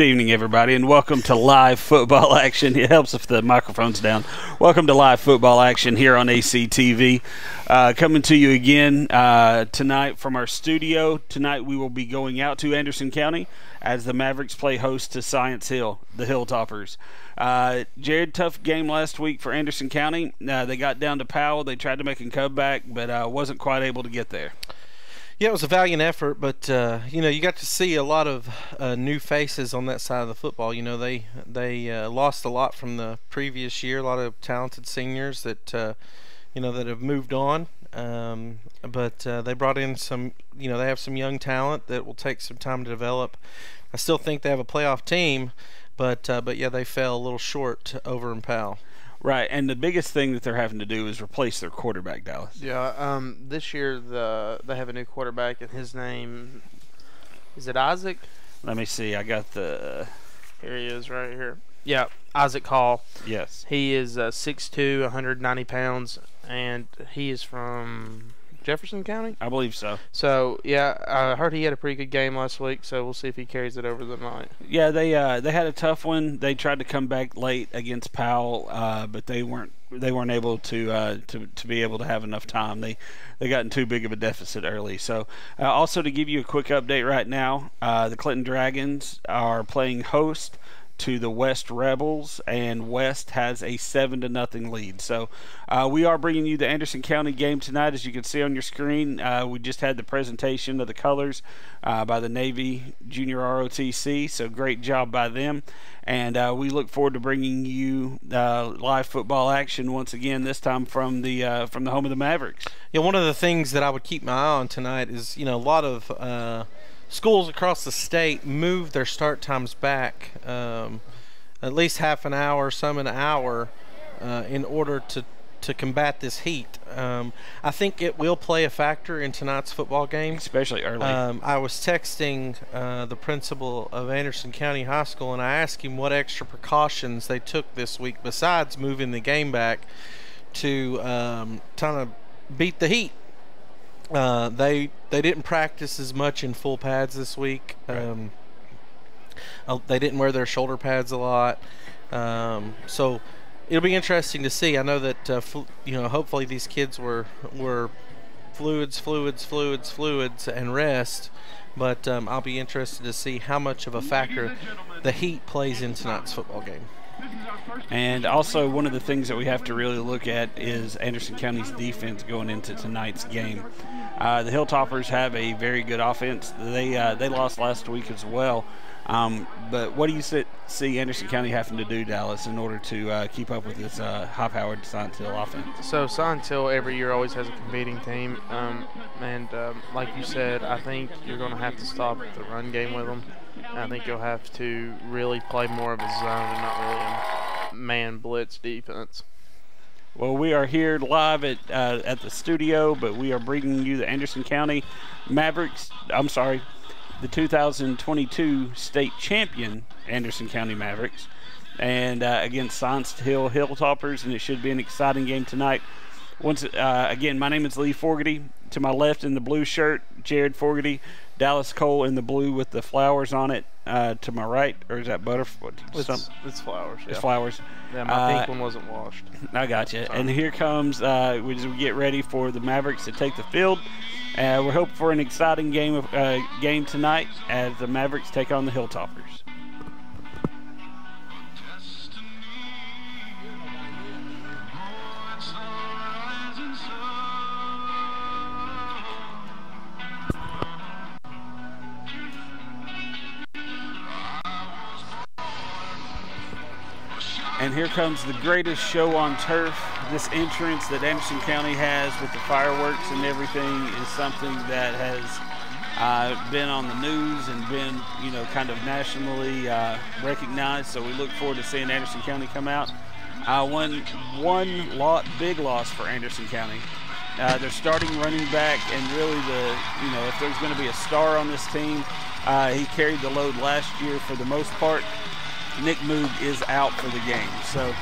Good evening, everybody, and welcome to live football action. It helps if the microphone's down. Welcome to live football action here on ACTV. Uh, coming to you again uh, tonight from our studio. Tonight we will be going out to Anderson County as the Mavericks play host to Science Hill, the Hilltoppers. Uh, Jared, tough game last week for Anderson County. Uh, they got down to Powell. They tried to make a comeback, but uh, wasn't quite able to get there. Yeah, it was a valiant effort, but uh, you know you got to see a lot of uh, new faces on that side of the football. You know they they uh, lost a lot from the previous year, a lot of talented seniors that uh, you know that have moved on. Um, but uh, they brought in some, you know, they have some young talent that will take some time to develop. I still think they have a playoff team, but uh, but yeah, they fell a little short over in Powell. Right, and the biggest thing that they're having to do is replace their quarterback, Dallas. Yeah, um, this year the they have a new quarterback, and his name is it Isaac? Let me see. I got the Here he is, right here. Yeah, Isaac Hall. yes. He is uh, 6'2", 190 pounds, and he is from Jefferson County. I believe so. So yeah, I heard he had a pretty good game last week. So we'll see if he carries it over the night. Yeah, they uh, they had a tough one. They tried to come back late against Powell, uh, but they weren't they weren't able to uh, to to be able to have enough time. They they got in too big of a deficit early. So uh, also to give you a quick update right now, uh, the Clinton Dragons are playing host to the West Rebels, and West has a seven to nothing lead. So uh, we are bringing you the Anderson County game tonight, as you can see on your screen. Uh, we just had the presentation of the colors uh, by the Navy Junior ROTC, so great job by them. And uh, we look forward to bringing you uh, live football action once again. This time from the uh, from the home of the Mavericks. Yeah, one of the things that I would keep my eye on tonight is you know a lot of schools across the state move their start times back um, at least half an hour, some an hour, uh, in order to to combat this heat. Um, I think it will play a factor in tonight's football game. Especially early. Um, I was texting uh, the principal of Anderson County High School, and I asked him what extra precautions they took this week besides moving the game back to um, kind of beat the heat. Uh, they they didn't practice as much in full pads this week. Um, uh, they didn't wear their shoulder pads a lot, um, so it'll be interesting to see. I know that uh, you know hopefully these kids were were fluids, fluids, fluids, fluids, and rest. But um, I'll be interested to see how much of a factor the heat plays in tonight's football game. And also, one of the things that we have to really look at is Anderson County's defense going into tonight's game. Uh, the Hilltoppers have a very good offense. They uh, they lost last week as well. Um, but what do you see, see Anderson County having to do, Dallas, in order to uh, keep up with this uh, high-powered Hill offense? So Hill every year always has a competing team, um, and um, like you said, I think you're going to have to stop the run game with them. I think you'll have to really play more of a zone and not really a man blitz defense. Well, we are here live at uh, at the studio, but we are bringing you the Anderson County Mavericks. I'm sorry, the 2022 state champion Anderson County Mavericks, and uh, against Science Hill Hilltoppers, and it should be an exciting game tonight. Once uh, again, my name is Lee Forgety. To my left in the blue shirt, Jared Forgety. Dallas Cole in the blue with the flowers on it. Uh, to my right, or is that butterfly? It's, it's flowers. It's Yeah. flowers. Yeah, my Uh, pink one wasn't washed. I got you. Sorry. And here comes uh, as we get ready for the Mavericks to take the field. Uh, we're hoping for an exciting game of uh, game tonight as the Mavericks take on the Hilltoppers. And here comes the greatest show on turf. This entrance that Anderson County has with the fireworks and everything is something that has uh, been on the news and been, you know, kind of nationally uh, recognized. So we look forward to seeing Anderson County come out. Uh, one one lot big loss for Anderson County. Uh, their starting running back and really the, you know, if there's going to be a star on this team, uh, he carried the load last year for the most part. Nick Moog is out for the game. So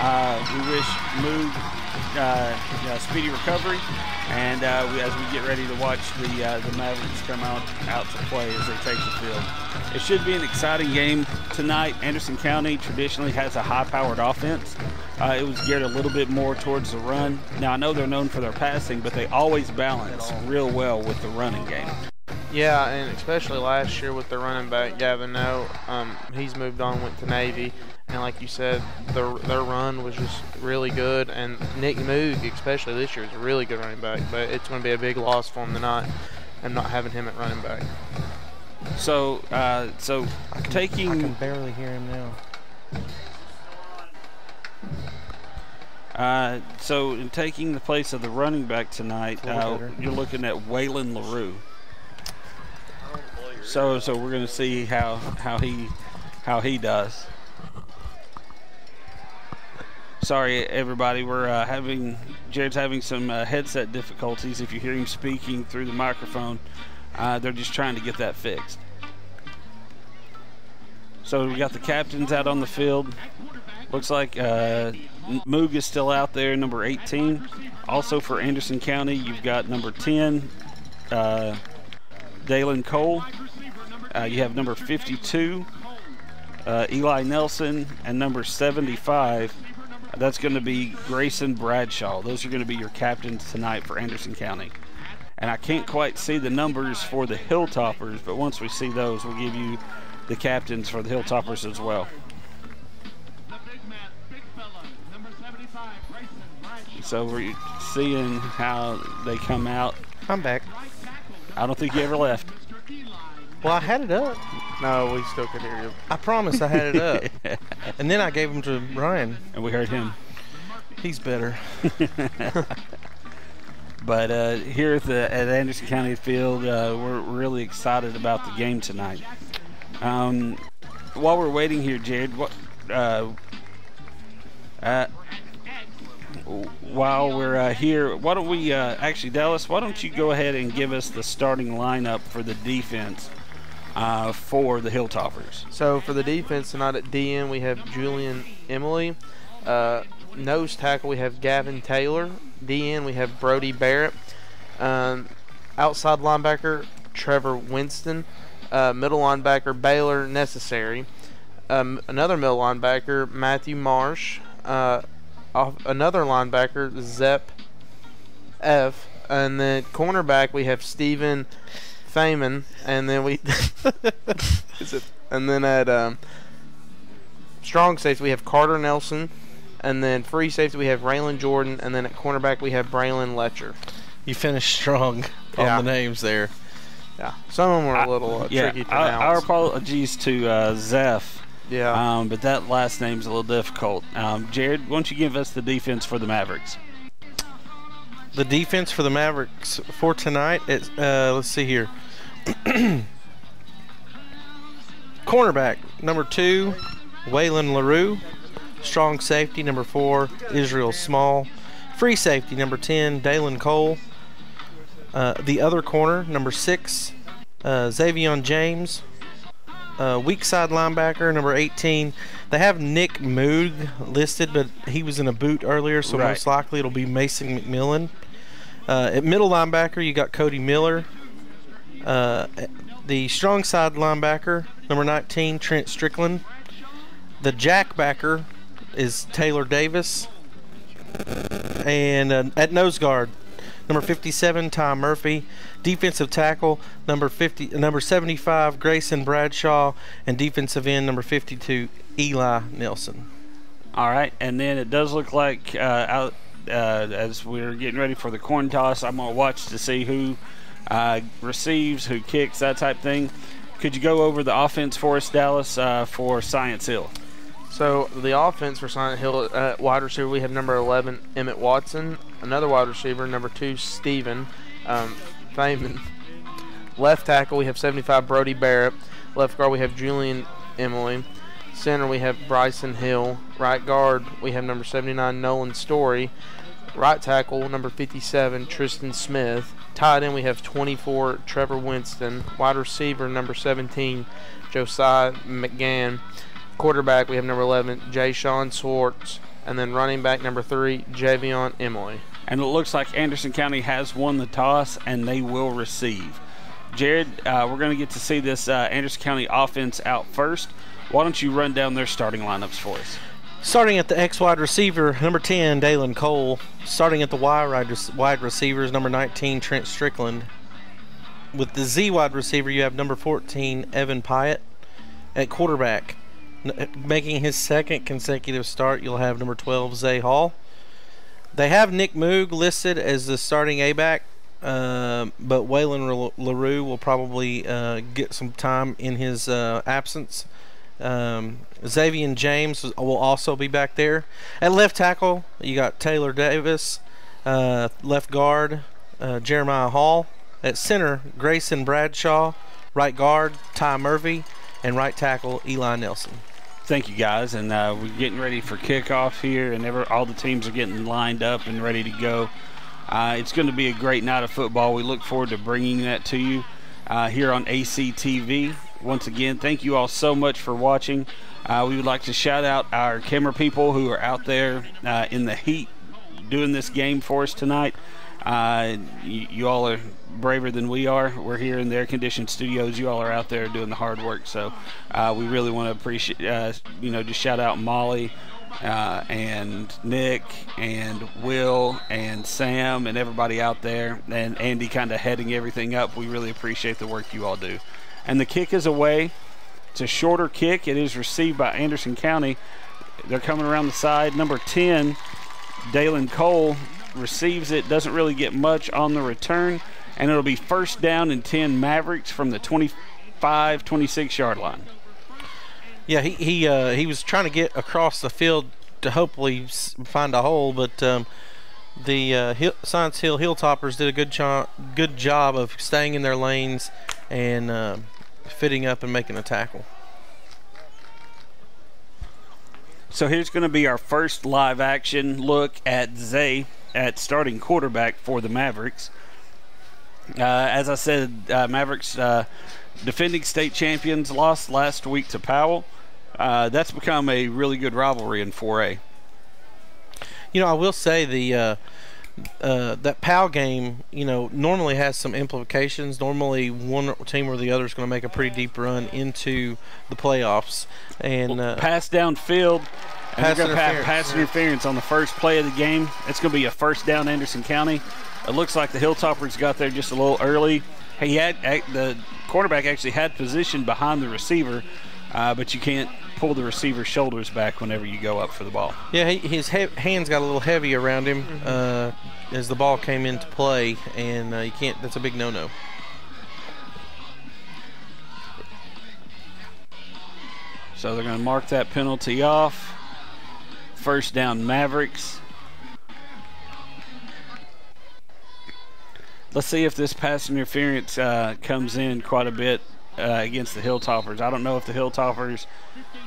uh, we wish Moog uh, speedy recovery, and uh, we, as we get ready to watch the uh, the Mavericks come out out to play as they take the field. It should be an exciting game tonight. Anderson County traditionally has a high-powered offense. Uh, it was geared a little bit more towards the run. Now I know they're known for their passing, but they always balance real well with the running game. Yeah, and especially last year with the running back Gavin No, um, he's moved on, went to Navy, and like you said, their their run was just really good. And Nick Moog, especially this year, is a really good running back. But it's going to be a big loss for him tonight, and not having him at running back. So, uh, so I can, taking. I can barely hear him now. Uh, so, in taking the place of the running back tonight, uh, you're looking at Waylon LaRue. So so we're going to see how how he how he does. Sorry, everybody. We're uh, having Jared's having some uh, headset difficulties. If you hear him speaking through the microphone, uh, they're just trying to get that fixed. So we got the captains out on the field. Looks like uh, Moog is still out there, number 18. Also for Anderson County, you've got number 10, uh, Dalen Cole. Uh, you have number 52, uh, Eli Nelson, and number 75. That's going to be Grayson Bradshaw. Those are going to be your captains tonight for Anderson County. And I can't quite see the numbers for the Hilltoppers, but once we see those, we'll give you the captains for the Hilltoppers as well. So we're seeing how they come out. I'm back. I don't think you ever left. Well, I had it up. No, we still can hear you. I promised I had it up. and then I gave him to Ryan. And we heard him. He's better. but uh, here at the at Anderson County Field, uh, we're really excited about the game tonight. Um, while we're waiting here, Jared, what? Uh, uh while we're uh, here, why don't we uh, actually, Dallas? Why don't you go ahead and give us the starting lineup for the defense uh, for the Hilltoppers? So for the defense tonight at DN, we have Julian Emily. Uh, nose tackle, we have Gavin Taylor. DN, we have Brody Barrett. Um, outside linebacker, Trevor Winston. Uh, middle linebacker, Baylor Necessary. Um, another middle linebacker, Matthew Marsh. Uh, another linebacker, Zepp F. And then cornerback, we have Stephen Feynman. And then we. and then at um, strong safety, we have Carter Nelson. And then free safety, we have Raylan Jordan. And then at cornerback, we have Braylon Letcher. You finished strong Yeah. on the names there. Yeah, some of them were a little uh, yeah, tricky to our, pronounce. our apologies to uh, Zeph, yeah. um, but that last name's a little difficult. Um, Jared, why don't you give us the defense for the Mavericks? The defense for the Mavericks for tonight is, uh, let's see here. Cornerback, number two, Waylon LaRue. Strong safety, number four, Israel Small. Free safety, number 10, Dalen Cole. Uh, the other corner, number six, uh, Xavion James. Uh, weak side linebacker, number 18. They have Nick Moog listed, but he was in a boot earlier, so Right. most likely it'll be Mason McMillan. Uh, at middle linebacker, you got Cody Miller. Uh, the strong side linebacker, number 19, Trent Strickland. The jackbacker is Taylor Davis. And uh, at nose guard, number 57, Tom Murphy. Defensive tackle, number 50, number 75, Grayson Bradshaw, and defensive end, number 52, Eli Nelson. All right, and then it does look like uh, out uh, as we're getting ready for the corn toss, I'm gonna watch to see who uh, receives, who kicks, that type thing. Could you go over the offense for us, Dallas, uh, for Science Hill? So the offense for Science Hill uh, wide receiver, we have number 11 Emmett Watson, another wide receiver, number two Steven um. Left tackle, we have 75 Brody Barrett. Left guard, we have Julian Emily. Center, we have Bryson Hill. Right guard, we have number 79 Nolan Story. Right tackle, number 57 Tristan Smith. Tight end, we have 24 Trevor Winston. Wide receiver, number 17 Josiah McGann. Quarterback, we have number 11 Jay Sean Swartz. And then running back, number three Javion Emily. And it looks like Anderson County has won the toss and they will receive. Jared, uh, we're going to get to see this uh, Anderson County offense out first. Why don't you run down their starting lineups for us? Starting at the X wide receiver, number 10, Dalen Cole. Starting at the Y wide receivers, number 19, Trent Strickland. With the Z wide receiver, you have number 14, Evan Pyatt. At quarterback, making his second consecutive start, you'll have number 12, Zay Hall. They have Nick Moog listed as the starting A back. Uh, but Waylon LaRue will probably uh, get some time in his uh, absence. Um, Xavier James will also be back there. At left tackle, you got Taylor Davis. Uh, left guard, uh, Jeremiah Hall. At center, Grayson Bradshaw. Right guard, Ty Murphy. And right tackle, Eli Nelson. Thank you, guys. And uh, we're getting ready for kickoff here, and ever, all the teams are getting lined up and ready to go. Uh, it's going to be a great night of football. We look forward to bringing that to you uh, here on ACTV. Once again, thank you all so much for watching. Uh, we would like to shout out our camera people who are out there uh, in the heat doing this game for us tonight. Uh, you, you, all are braver than we are. We're here in the air-conditioned studios. You all are out there doing the hard work. So uh, we really want to appreciate, you know, just shout out Molly uh, and Nick and Will and Sam and everybody out there, and Andy kind of heading everything up. We really appreciate the work you all do. And the kick is away. It's a shorter kick. It is received by Anderson County. They're coming around the side. Number 10, Dalen Cole, receives it. Doesn't really get much on the return. And it'll be first down and 10 Mavericks from the 25 26 yard line. Yeah, he he uh, he was trying to get across the field to hopefully find a hole, but um, the uh, Hill, Science Hill Hilltoppers did a good job good job of staying in their lanes and uh, fitting up and making a tackle. So here's going to be our first live action look at Zay at starting quarterback for the Mavericks. Uh, as I said, uh, Mavericks uh, defending state champions lost last week to Powell. Uh, that's become a really good rivalry in 4A. You know, I will say the uh, uh, that Powell game, you know, normally has some implications. Normally, one team or the other is going to make a pretty deep run into the playoffs. And well, uh, pass downfield. Pass interference. pass interference on the first play of the game. It's going to be a first down, Anderson County. It looks like the Hilltoppers got there just a little early. He had the quarterback actually had position behind the receiver, uh, but you can't pull the receiver's shoulders back whenever you go up for the ball. Yeah, he, his he hands got a little heavy around him mm-hmm. uh, as the ball came into play, and uh, you can't. That's a big no-no. So they're going to mark that penalty off. First down, Mavericks. Let's see if this pass interference uh, comes in quite a bit uh, against the Hilltoppers. I don't know if the Hilltoppers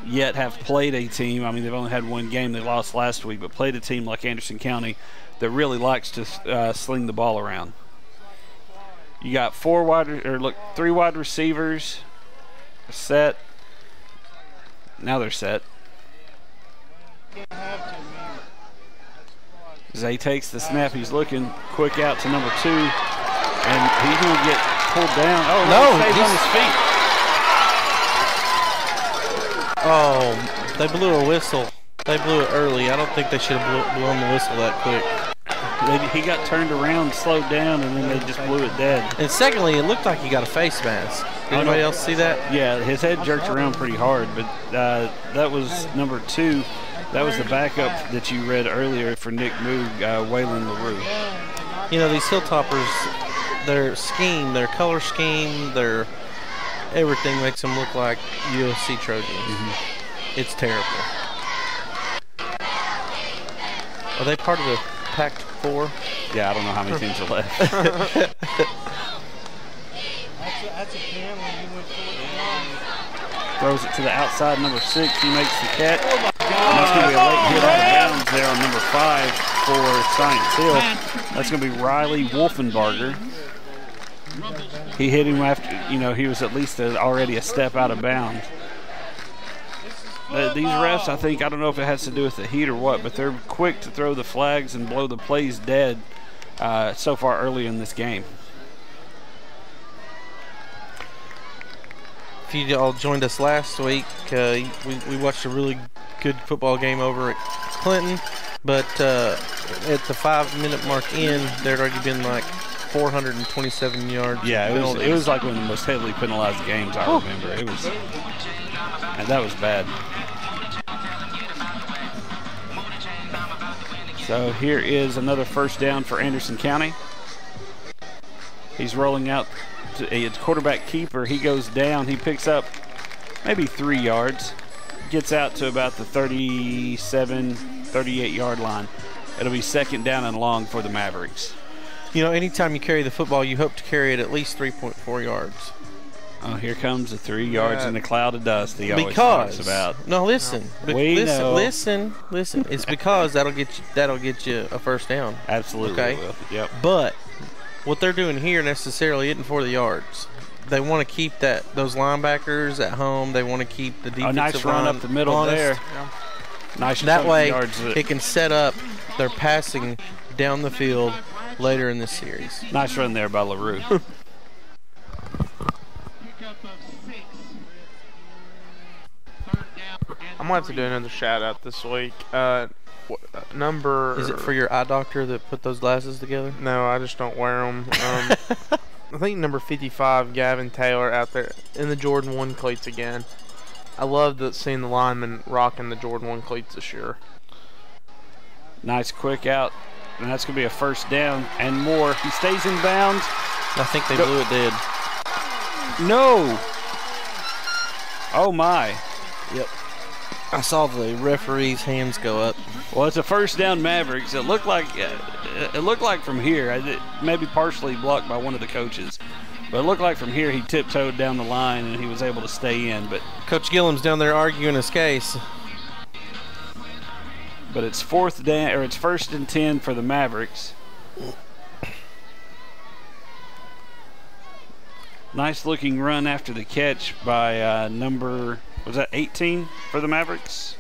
yet have played a team. I mean, they've only had one game. They lost last week, but played a team like Anderson County that really likes to uh, sling the ball around. You got four wide or look three wide receivers set. Now they're set. Zay takes the snap. He's looking quick out to number two, and he's going to get pulled down. Oh, no, he's on his feet. Oh, they blew a whistle. They blew it early. I don't think they should have blown the whistle that quick. He got turned around, slowed down, and then they just blew it dead. And secondly, it looked like he got a face mask. Did anybody else see that? Yeah, his head jerked around pretty hard, but uh, that was number two that was the backup that you read earlier for Nick Moog, uh, Waylon LaRue. You know, these Hilltoppers, their scheme, their color scheme, their everything makes them look like USC Trojans. Mm-hmm. It's terrible. Are they part of the Pac-4? Yeah, I don't know how many teams are left. That's a, that's a pen when you went forward and. Throws it to the outside, number six. He makes the catch. And that's going to be a late hit out of bounds there on number five for Science Hill. That's going to be Riley Wolfenbarger. He hit him after, you know, he was at least a, already a step out of bounds. The, these refs, I think, I don't know if it has to do with the heat or what, but they're quick to throw the flags and blow the plays dead uh, so far early in this game. If you all joined us last week, uh, we, we watched a really good football game over at Clinton, but uh, at the five-minute mark in, there'd already been like 427 yards. Yeah, it was, it was like one of the most heavily penalized games I remember. It was, and that was bad. So here is another first down for Anderson County. He's rolling out to a quarterback keeper. He goes down. He picks up maybe three yards. Gets out to about the 37, 38 yard line. It'll be second down and long for the Mavericks. You know, anytime you carry the football, you hope to carry it at least 3.4 yards. Oh, here comes the three yards in a cloud of dust he always because talks about. no, listen, Be- We listen, know. listen, listen. It's because that'll get you that'll get you a first down. Absolutely Okay. will. Yep. But what they're doing here necessarily isn't for the yards. They want to keep that those linebackers at home. They want to keep the A defensive nice run line up the middle honest. there. Nice That chunk way, yards. that- it can set up their passing down the field later in the series. nice run there by LaRue. I'm gonna have to do another shout out this week. Uh, wh- uh, number Is it for your eye doctor that put those glasses together? No, I just don't wear them. Um, I think number 55, Gavin Taylor, out there in the Jordan 1 cleats again. I love the, seeing the linemen rocking the Jordan 1 cleats this year. nice quick out. And that's going to be a first down and more. He stays in bounds. I think they Go- blew it dead. No. Oh, my. Yep. I saw the referee's hands go up. Well, it's a first down Mavericks. It looked like uh, it looked like from here, maybe partially blocked by one of the coaches, but it looked like from here he tiptoed down the line and he was able to stay in. But Coach Gillum's down there arguing his case. But it's fourth down or it's first and ten for the Mavericks. Nice looking run after the catch by uh, number was that 18 for the Mavericks?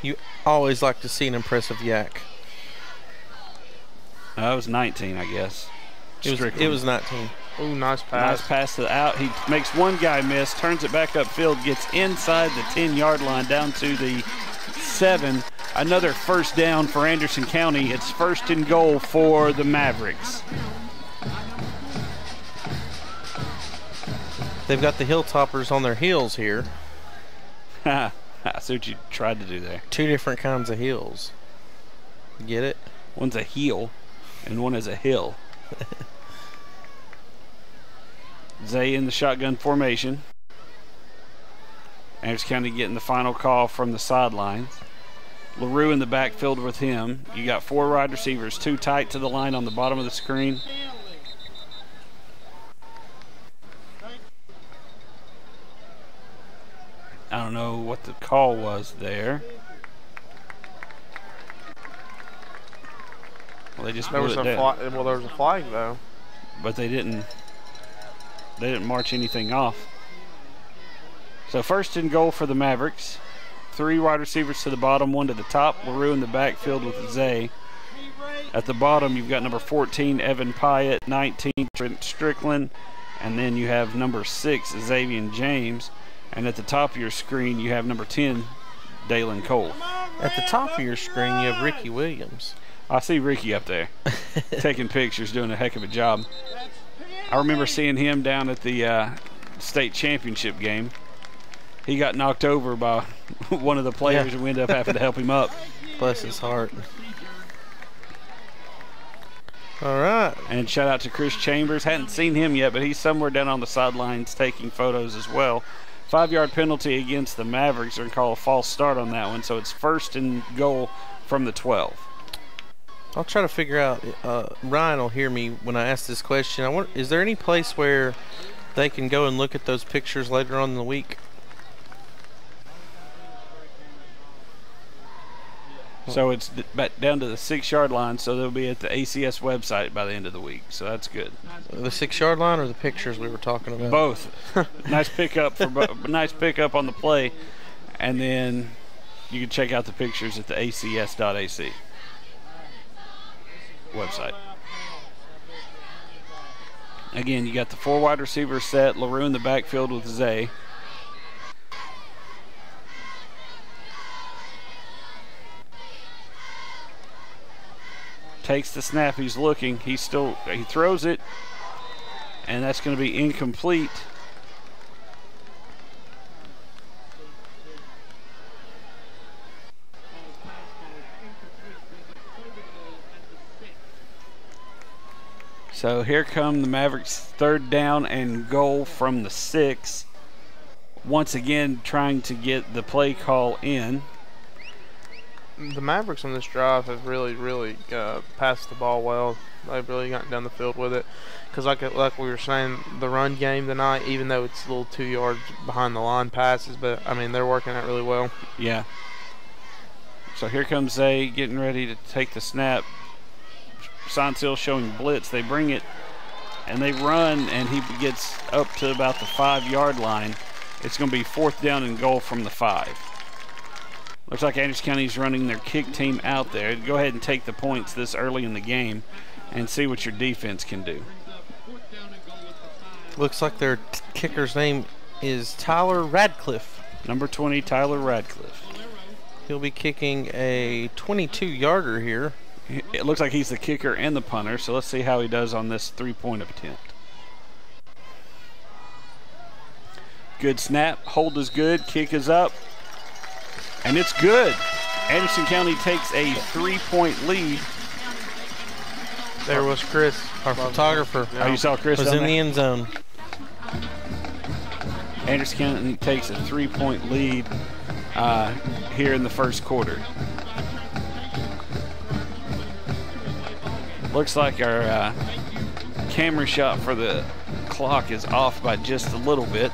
You always like to see an impressive YAC. Uh, was 19, I guess. It was, it was 19. Ooh, nice pass. Nice pass to the out. He makes one guy miss, turns it back upfield, gets inside the 10 yard line down to the seven. Another first down for Anderson County. It's first and goal for the Mavericks. They've got the Hilltoppers on their heels here. I see what you tried to do there. Two different kinds of heels. Get it? One's a heel, and one is a hill. Zay in the shotgun formation. Anderson County getting the final call from the sidelines. LaRue in the backfield with him. You got four wide receivers, two tight to the line on the bottom of the screen. I don't know what the call was there. Well, they just There was it a flag. Well, there was a flag though. but they didn't they didn't march anything off. So first and goal for the Mavericks. Three wide receivers to the bottom, one to the top. LaRue in the backfield with Zay. At the bottom, you've got number 14, Evan Pyatt, 19, Trent Strickland, and then you have number 6, Xavier James. And at the top of your screen, you have number 10, Dalen Cole. At the top of your screen, you have Ricky Williams. I see Ricky up there taking pictures, doing a heck of a job. I remember seeing him down at the uh, state championship game. He got knocked over by one of the players, Yeah. and we ended up having to help him up. Bless his heart. All right. And shout out to Chris Chambers. Hadn't seen him yet, but he's somewhere down on the sidelines taking photos as well. Five yard penalty against the Mavericks. They're going to call a false start on that one. So it's first and goal from the 12. I'll try to figure out. Uh, Ryan will hear me when I ask this question. I want, is there any place where they can go and look at those pictures later on in the week? So it's back down to the six yard line, so they'll be at the ACS website by the end of the week. So that's good. The six yard line or the pictures we were talking about? Both. nice pickup for bo- nice pickup on the play, and then you can check out the pictures at the ACS.AC website. Again, you got the four wide receiver set, LaRue in the backfield with Zay. Takes the snap, he's looking, He still, he throws it, and that's going to be incomplete. So here come the Mavericks third down and goal from the six. Once again trying to get the play call in. The Mavericks on this drive have really, really uh, passed the ball well. They've really gotten down the field with it. Because like like we were saying, the run game tonight, even though it's a little two yards behind the line passes, but I mean they're working it really well. Yeah. So here comes Zay getting ready to take the snap. Hill showing blitz. They bring it and they run, and he gets up to about the five yard line. It's going to be fourth down and goal from the five. Looks like Anderson County's running their kick team out there. Go ahead and take the points this early in the game and see what your defense can do. Looks like their kicker's name is Tyler Radcliffe. Number 20, Tyler Radcliffe. He'll be kicking a 22 yarder here. It looks like he's the kicker and the punter, so let's see how he does on this three point attempt. Good snap, hold is good, kick is up, and it's good. Anderson County takes a three point lead. There was Chris, Our photographer Oh, you saw Chris was in the end zone. Anderson County takes a three point lead uh, here in the first quarter. Looks like our uh, camera shot for the clock is off by just a little bit,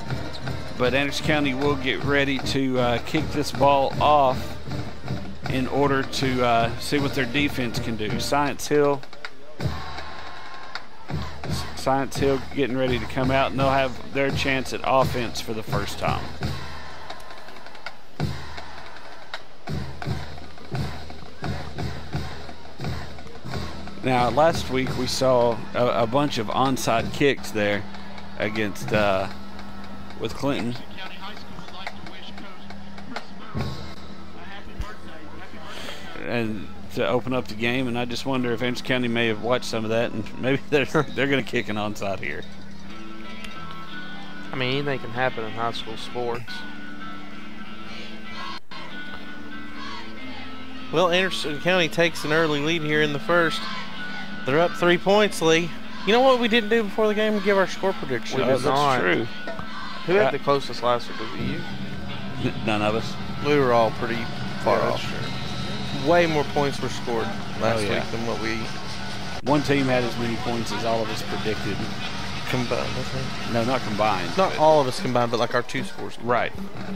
but Anderson County will get ready to uh, kick this ball off in order to uh, see what their defense can do. Science Hill. Science Hill getting ready to come out, and they'll have their chance at offense for the first time. Now, last week we saw a, a bunch of onside kicks there against uh, with Clinton. And to open up the game, and I just wonder if Anderson County may have watched some of that, and maybe they're they're going to kick an onside here. I mean anything can happen in high school sports. Well, Anderson County takes an early lead here in the first. They're up three points, Lee. You know what we didn't do before the game? We give our score prediction. We Oh, did that's not. true. Who had Uh, the closest last week? Was it you? None of us. We were all pretty far Yeah, off. true. Way more points were scored last Oh, yeah. week than what we One team had as many points as all of us predicted. combined. No, not combined. Not all of us combined, but like our two scores. Right.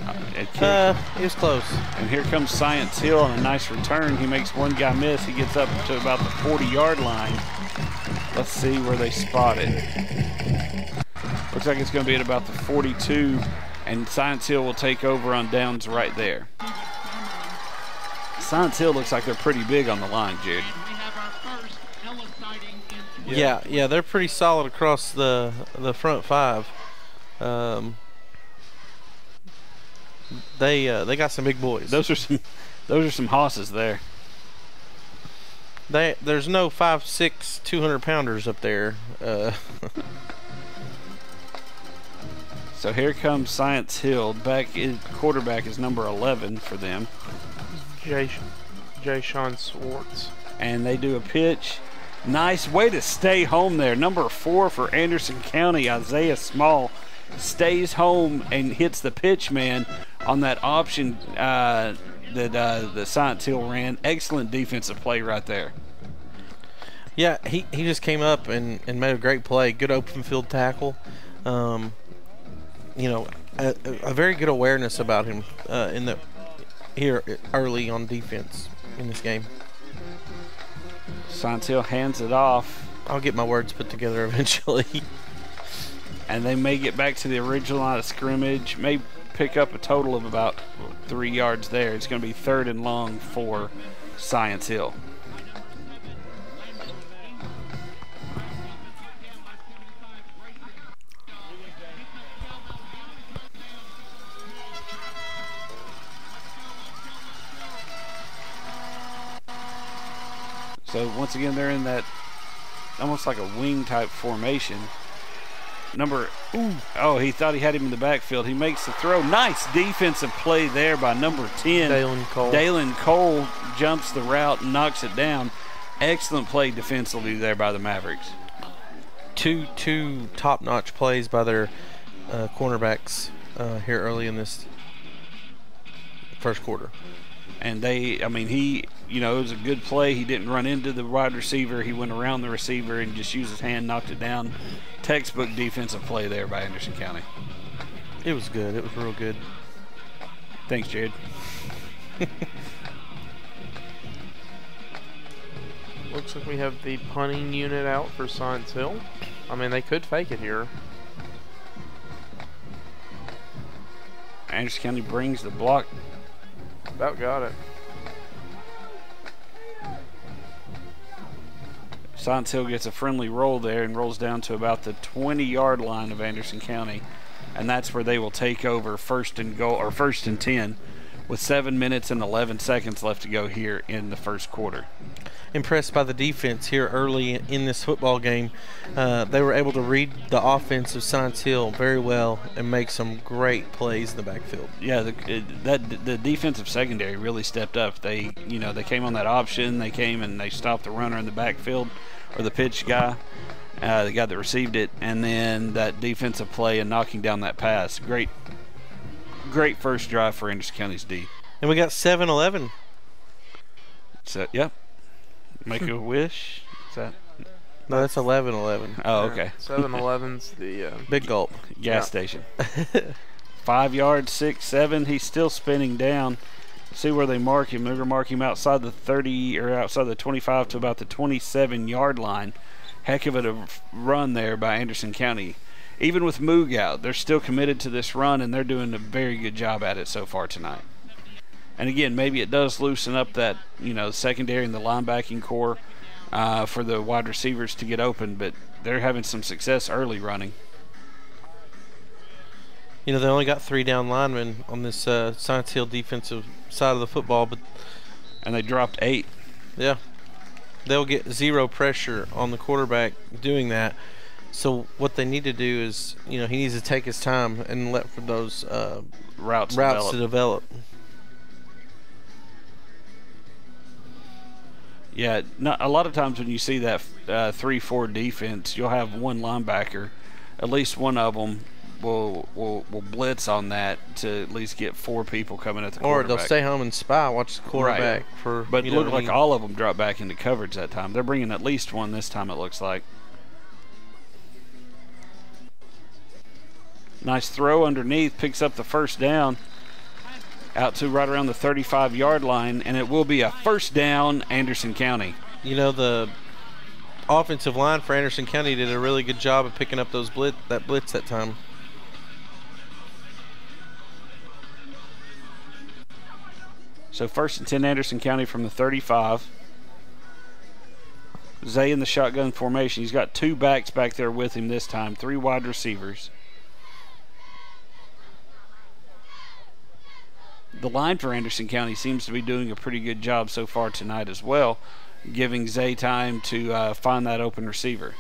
Uh, it. Uh, it was close. And here comes Science Hill on a nice return. He makes one guy miss. He gets up to about the 40 yard line. Let's see where they spot it. Looks like it's going to be at about the 42, and Science Hill will take over on downs right there. Science Hill looks like they're pretty big on the line, Jude. Yeah. yeah, they're pretty solid across the the front five. Um, they uh, they got some big boys. Those are some, those are some hosses there. They there's no five six two hundred pounders up there. Uh, So here comes Science Hill. Back in, quarterback is number 11 for them. Jay, Jay Sean Swartz. and they do a pitch. Nice way to stay home there. Number four for Anderson County, Isaiah Small, stays home and hits the pitch man on that option uh, that uh, the Science Hill ran. Excellent defensive play right there. Yeah, he, he just came up and, and made a great play. Good open field tackle. Um, you know, a, a very good awareness about him uh, in the here early on defense in this game. Science Hill hands it off, I'll get my words put together eventually. and they may get back to the original line of scrimmage. May pick up a total of about three yards there. It's going to be third and long for Science Hill. So once again, they're in that almost like a wing type formation. Number, ooh, oh, he thought he had him in the backfield. He makes the throw. Nice defensive play there by number 10. Dalen Cole. Dalen Cole jumps the route and knocks it down. Excellent play defensively there by the Mavericks. two two top notch plays by their uh, cornerbacks uh, here early in this first quarter. And they, I mean, he, you know, it was a good play. He didn't run into the wide receiver. He went around the receiver and just used his hand, knocked it down. Textbook defensive play there by Anderson County. It was good. It was real good. Thanks, Jared. Looks like we have the punting unit out for Science Hill. I mean, they could fake it here. Anderson County brings the block. About got it. Science Hill gets a friendly roll there and rolls down to about the 20 yard line of Anderson County. And that's where they will take over first and goal or first and 10 with 7 minutes and 11 seconds left to go here in the first quarter. Impressed by the defense here early in this football game. Uh, they were able to read the offense of Science Hill very well and make some great plays in the backfield. Yeah, the, that the defensive secondary really stepped up. They, you know, they came on that option. They came and they stopped the runner in the backfield or the pitch guy, uh, the guy that received it, and then that defensive play and knocking down that pass. Great, great first drive for Anderson County's D. And we got 7 11. So, yep. Make a wish. Is that? No, that's 11 11. Oh, okay. 7 11's the. Uh, Big gulp. Gas Yeah. station. Five yards, six, seven. He's still spinning down. See where they mark him. They're going to mark him outside the 30 or outside the 25 to about the 27 yard line. Heck of a run there by Anderson County. Even with Moog out, they're still committed to this run and they're doing a very good job at it so far tonight. And again, maybe it does loosen up that you know secondary and the linebacking core uh, for the wide receivers to get open, but they're having some success early running. You know, they only got three down linemen on this uh, Science Hill defensive side of the football, but and they dropped eight. yeah, they'll get zero pressure on the quarterback doing that. So what they need to do is, you know, he needs to take his time and let for those uh, routes, routes develop. to develop. Yeah, not, a lot of times when you see that uh, three-four defense, you'll have one linebacker, at least one of them will will will blitz on that to at least get four people coming at the Or they'll stay home and spy, watch the quarterback for. But it looked like all of them dropped back into coverage that time. They're bringing at least one this time. It looks like. Nice throw underneath, picks up the first down. Out to right around the 35 yard line, and it will be a first down, Anderson County. you know the offensive line for Anderson County did a really good job of picking up those blitz that blitz that time. So first and 10 Anderson County from the 35. Zay in the shotgun formation. He's got two backs back there with him this time, three wide receivers. The line for Anderson County seems to be doing a pretty good job so far tonight as well, giving Zay time to uh, find that open receiver.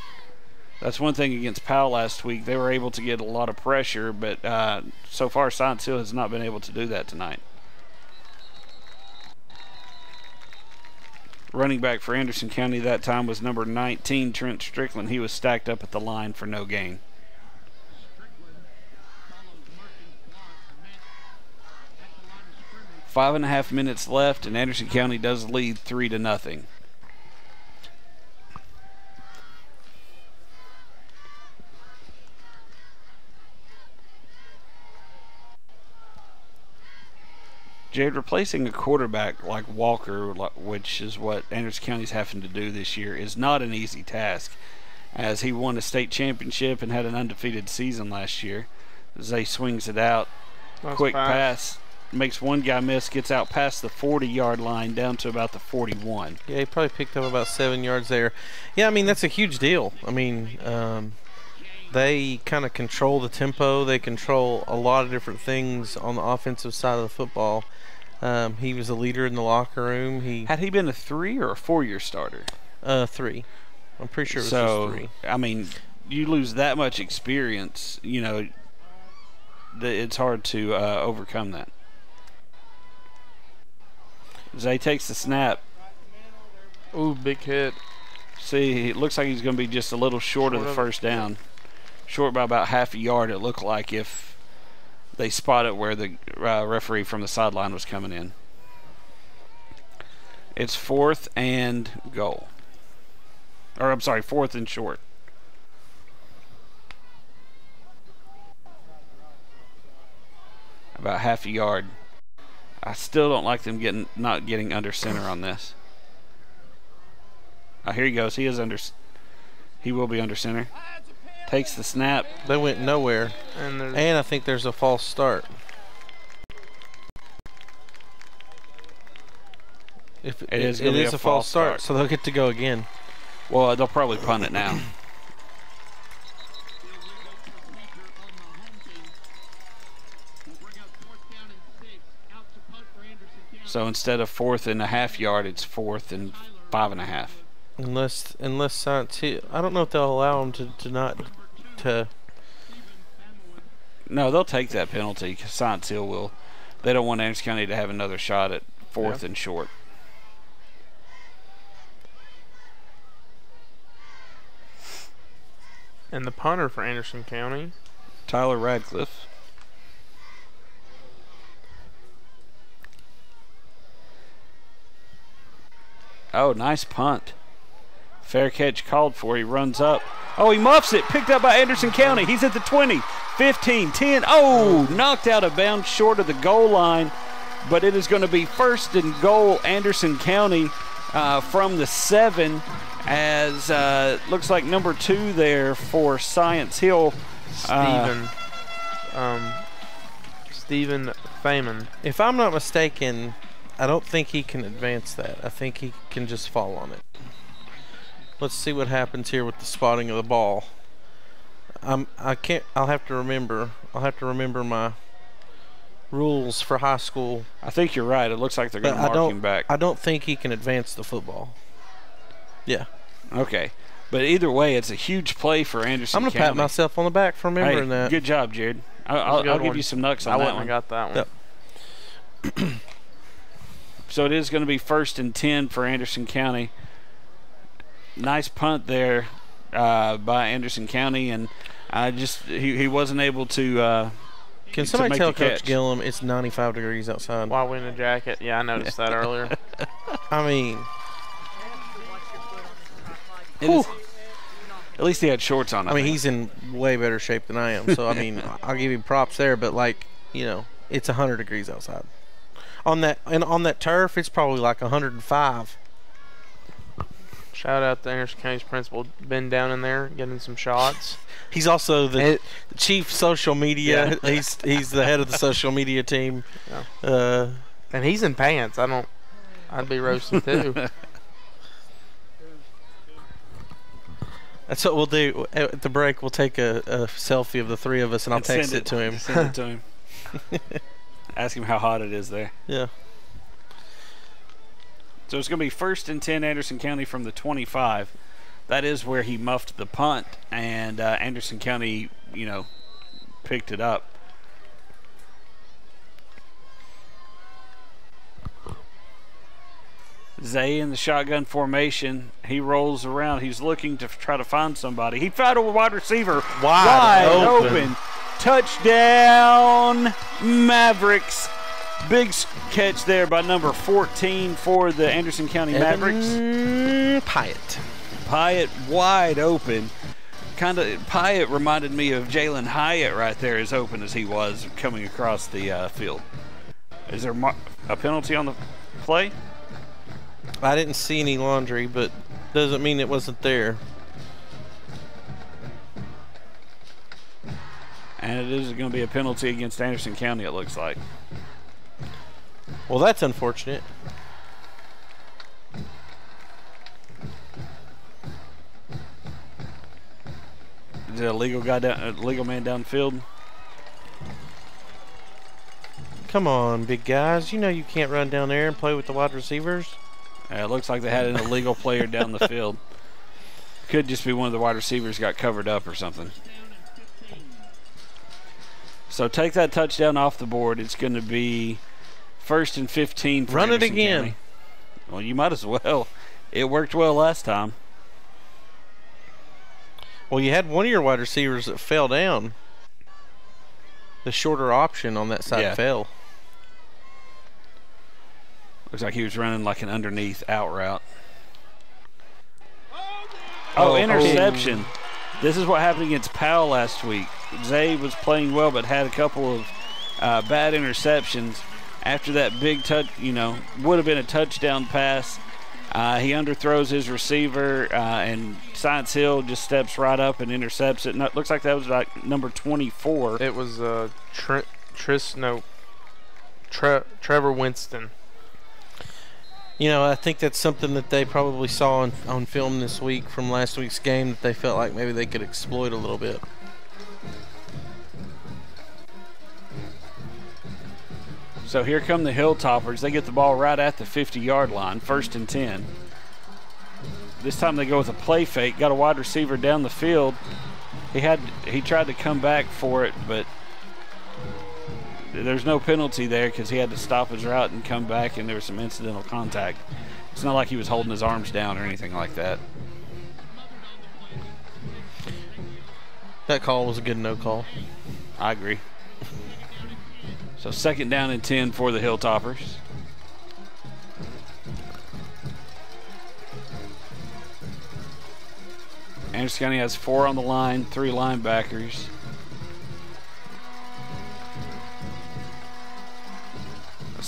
That's one thing against Powell last week. They were able to get a lot of pressure, but uh, so far Science Hill has not been able to do that tonight. Running back for Anderson County that time was number 19, Trent Strickland. He was stacked up at the line for no gain. Five and a half minutes left, and Anderson County does lead three to nothing. Jade, replacing a quarterback like Walker, which is what Anderson County's having to do this year, is not an easy task, as he won a state championship and had an undefeated season last year. Zay swings it out, nice quick pass. pass makes one guy miss, gets out past the 40-yard line down to about the 41. Yeah, he probably picked up about seven yards there. Yeah, I mean that's a huge deal. I mean, um, they kind of control the tempo. They control a lot of different things on the offensive side of the football. Um, he was a leader in the locker room. He Had he been a three or a four-year starter? uh, three. I'm pretty sure it was so just three. I mean, you lose that much experience, you know, it's hard to uh, overcome that. Zay takes the snap. Ooh, big hit. See, it looks like he's going to be just a little short, of the first down. Short by about half a yard, it looked like if they spotted where the uh, referee from the sideline was coming in. It's fourth and goal. Or, I'm sorry, fourth and short. About half a yard. I still don't like them getting not getting under center on this. Oh, here he goes. He is under. He will be under center. Takes the snap. They went nowhere, And and I think there's a false start. If It is it be is a a false false start, start. so they'll get to go again. Well, they'll probably punt it now. So instead of fourth and a half yard, it's fourth and five and a half. Unless unless Science Hill, I don't know if they'll allow them to, to not to. No, they'll take that penalty. 'cause Science Hill will. They don't want Anderson County to have another shot at fourth and short. and the punter for Anderson County. Tyler Radcliffe. Oh, nice punt. Fair catch called for. He runs up. Oh, he muffs it. Picked up by Anderson County. He's at the 20, 15, 10. Oh, knocked out of bounds short of the goal line. But it is going to be first and goal, Anderson County uh, from the seven. As uh, looks like number two there for Science Hill. Uh, Stephen. um, Stephen Feynman. If I'm not mistaken, I don't think he can advance that. I think he can just fall on it. Let's see what happens here with the spotting of the ball. Um, I can't. I'll have to remember. I'll have to remember my rules for high school. I think you're right. It looks like they're going But to I mark don't. him back. I don't think he can advance the football. Yeah, okay. But either way, it's a huge play for Anderson I'm gonna County. pat myself on the back for Hey, remembering that. Good job, Jared. I, was a I'll, I'll give you some nucks I on that one. have got that one. Yep. So it is going to be first and 10 for Anderson County. Nice punt there uh, by Anderson County, and I just he, he wasn't able to. Uh, Can to somebody make tell the Coach. Gillum it's 95 degrees outside? Why win a jacket? Yeah, I noticed that earlier. I mean, it is- at least he had shorts on. I mean, think. he's in way better shape than I am. So I mean, I'll give him props there. But like, you know, it's 100 degrees outside. On that and on that turf, it's probably like 105. Shout out to Anderson County's principal, been down in there getting some shots. He's also the It- chief social media. Yeah. He's he's the head of the social media team. Uh, and he's in pants. I don't. I'd be roasting too. that's what we'll do at the break. We'll take a, a selfie of the three of us, and I'll And text send it to him. Send it to him. Ask him how hot it is there. Yeah. So it's going to be first and 10 Anderson County from the 25. That is where he muffed the punt, and uh, Anderson County, you know, picked it up. Zay in the shotgun formation. He rolls around. He's looking to try to find somebody. He found a wide receiver. Wide open. open. Touchdown, Mavericks. Big catch there by number 14 for the Anderson County Mavericks. Evan Pyatt. Pyatt wide open. Kind of Pyatt reminded me of Jalin Hyatt right there, as open as he was coming across the uh, field. Is there mar- A penalty on the play? I didn't see any laundry, but doesn't mean it wasn't there. And it is going to be a penalty against Anderson County, it looks like. Well, that's unfortunate. Is it a legal guy down, a legal man downfield? Come on, big guys. You know you can't run down there and play with the wide receivers. Yeah, it looks like they had an illegal player down the field. Could just be one of the wide receivers got covered up or something. So take that touchdown off the board. It's going to be first and 15 for Run it again. County. Well, you might as well. It worked well last time. Well, you had one of your wide receivers that fell down. The shorter option on that side Yeah. fell. Looks like he was running like an underneath out route. Oh, Oh, oh. interception. This is what happened against Powell last week. Zay was playing well, but had a couple of uh, bad interceptions. After that big touch, you know, would have been a touchdown pass. Uh, he underthrows his receiver, uh, and Science Hill just steps right up and intercepts it. And it looks like that was like number 24. It was uh, Tr- Tris, no, Tre- Trevor Winston. You know, I think that's something that they probably saw on, on film this week from last week's game that they felt like maybe they could exploit a little bit. So here come the Hilltoppers. They get the ball right at the 50 yard line, first and 10. This time they go with a play fake, got a wide receiver down the field. He had he tried to come back for it, but there's no penalty there because he had to stop his route and come back, and there was some incidental contact. It's not like he was holding his arms down or anything like that. That call was a good no call. I agree. So second down and 10 for the Hilltoppers. Anderson County has four on the line, three linebackers.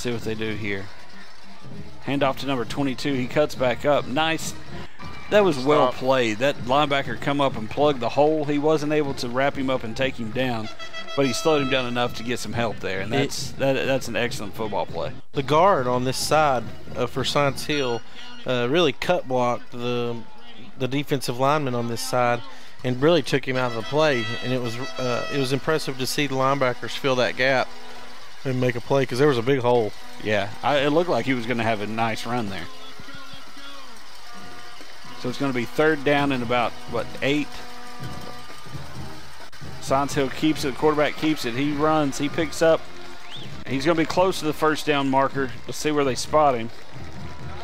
See what they do here. Hand off to number 22. He cuts back up. Nice. That was well played. That linebacker come up and plug the hole. He wasn't able to wrap him up and take him down, but he slowed him down enough to get some help there, and that's that, that's an excellent football play. The guard on this side uh, for Science Hill uh, really cut blocked the the defensive lineman on this side and really took him out of the play. And it was uh, it was impressive to see the linebackers fill that gap and make a play because there was a big hole. Yeah, I, it looked like he was going to have a nice run there. So it's going to be third down and about what eight. Science Hill keeps it. The Quarterback keeps it. He runs. He picks up. He's going to be close to the first down marker. Let's see where they spot him.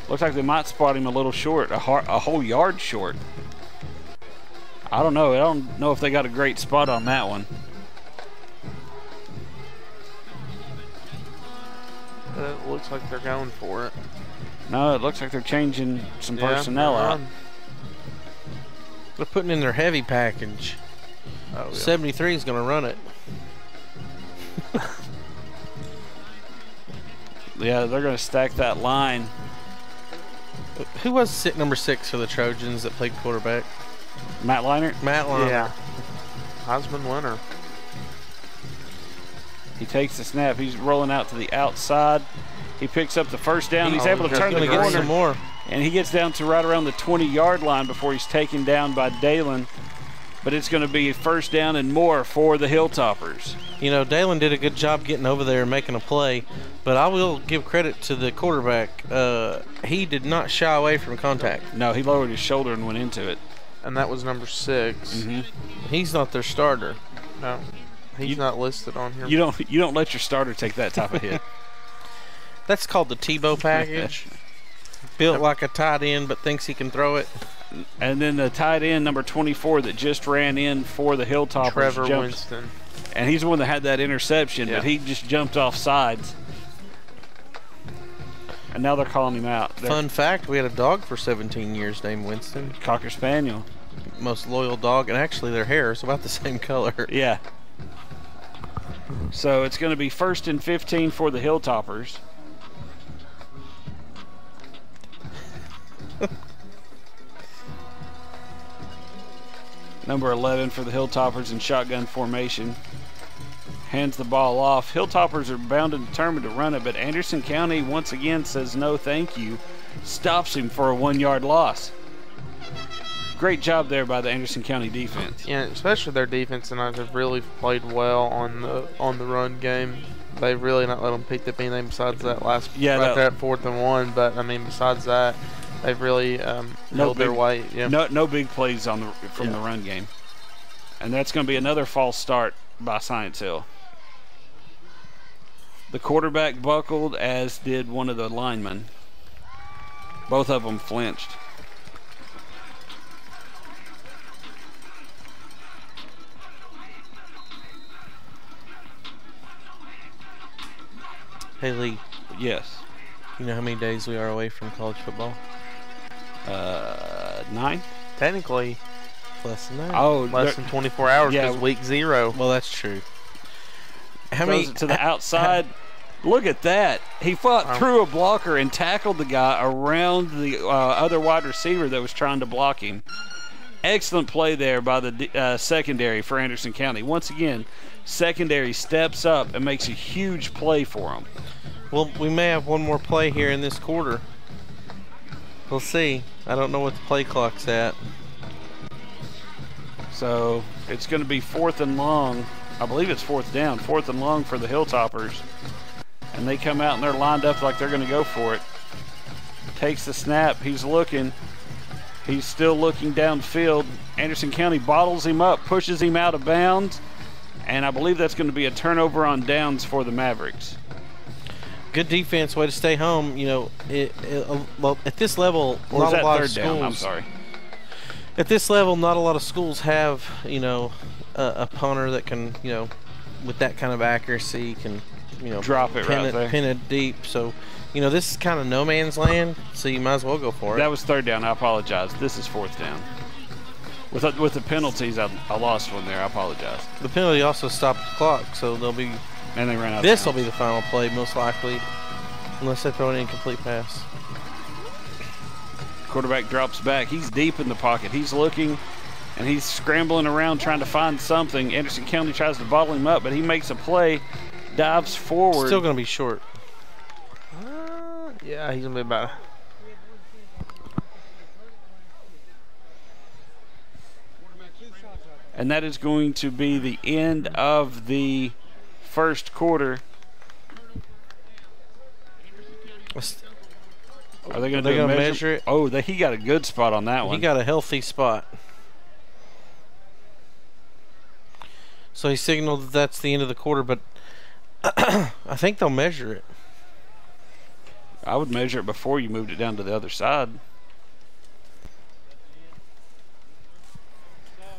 Looks like they might spot him a little short, a, a whole yard short. I don't know. I don't know if they got a great spot on that one. It looks like they're going for it. No, it looks like they're changing some Yeah, personnel they're out. on. They're putting in their heavy package. Oh, yeah. 73 is going to run it. Yeah, they're going to stack that line. Who was sit number six for the Trojans that played quarterback? Matt Leinart, Matt Lyon. Yeah. Heisman winner. He takes the snap. He's rolling out to the outside. He picks up the first down. He's Oh, able to turn the corner, some more. and he gets down to right around the 20-yard line before he's taken down by Dalen. But it's going to be first down and more for the Hilltoppers. You know, Dalen did a good job getting over there and making a play, but I will give credit to the quarterback. Uh, he did not shy away from contact. No, he lowered his shoulder and went into it. And that was number 6 Mm-hmm. He's not their starter. No. He's You- not listed on here. You don't you don't let your starter take that type of hit. That's called the Tebow package. Built like a tight end, but thinks he can throw it. and then the tight end number 24 that just ran in for the Hilltoppers Trevor jumps, Winston. and he's the one that had that interception, Yeah. but he just jumped off sides. And now they're calling him out. They're Fun fact: we had a dog for 17 years named Winston, Cocker Spaniel. most loyal dog, and actually their hair is about the same color. Yeah. So it's going to be first and 15 for the Hilltoppers. Number 11 for the Hilltoppers in shotgun formation. Hands the ball off. Hilltoppers are bound and determined to run it, but Anderson County once again says no thank you. Stops him for a one yard loss. Great job there by the Anderson County defense. Yeah, especially their defense tonight have really played well on the on the run game. They've really not let them pick up anything besides that last Yeah, right that- there at fourth and one. But I mean, besides that, they've really um, No held their big- weight. Yeah. No, no big plays on the from the run game, and that's going to be another false start by Science Hill. The quarterback buckled, as did one of the linemen. Both of them flinched. Hey Lee, Yes. you know how many days we are away from college football? Uh, nine. Technically, Less than that. Oh, less than 24 hours Yeah. because week zero. Well, that's true. How throws many it to the outside. Look at that. He fought Wow. through a blocker and tackled the guy around the uh, other wide receiver that was trying to block him. Excellent play there by the d- uh, secondary for Anderson County. Once again, secondary steps up and makes a huge play for him. Well, we may have one more play here in this quarter. We'll see. I don't know what the play clock's at. So it's going to be fourth and long. I believe it's fourth down, fourth and long for the Hilltoppers. And they come out and they're lined up like they're going to go for it. Takes the snap. He's looking. He's still looking downfield. Anderson County bottles him up, pushes him out of bounds. And I believe that's going to be a turnover on downs for the Mavericks. Good defense, way to stay home. You know, it, it, well, at this level, Or is not a lot third of schools. down? I'm sorry. At this level, not a lot of schools have you know a, a punter that can you know with that kind of accuracy can you know Drop it pin right it, there. pin it deep. So you know this is kind of no man's land. So you might as well go for it. That was third down. I apologize. This is fourth down. With the, with the penalties, I, I lost one there. I apologize. the penalty also stopped the clock, so they'll be. And they ran out. This will be the final play, most likely, unless they throw an incomplete pass. Quarterback drops back. He's deep in the pocket. He's looking and he's scrambling around trying to find something. Anderson County tries to bottle him up, but he makes a play, dives forward. Still going to be short. Uh, yeah, he's gonna be about. And that is going to be the end of the first quarter. Are they going to measure? measure it? Oh, they, he got a good spot on that one. He got a healthy spot. So he signaled that that's the end of the quarter, but I think they'll measure it. I would measure it before you moved it down to the other side.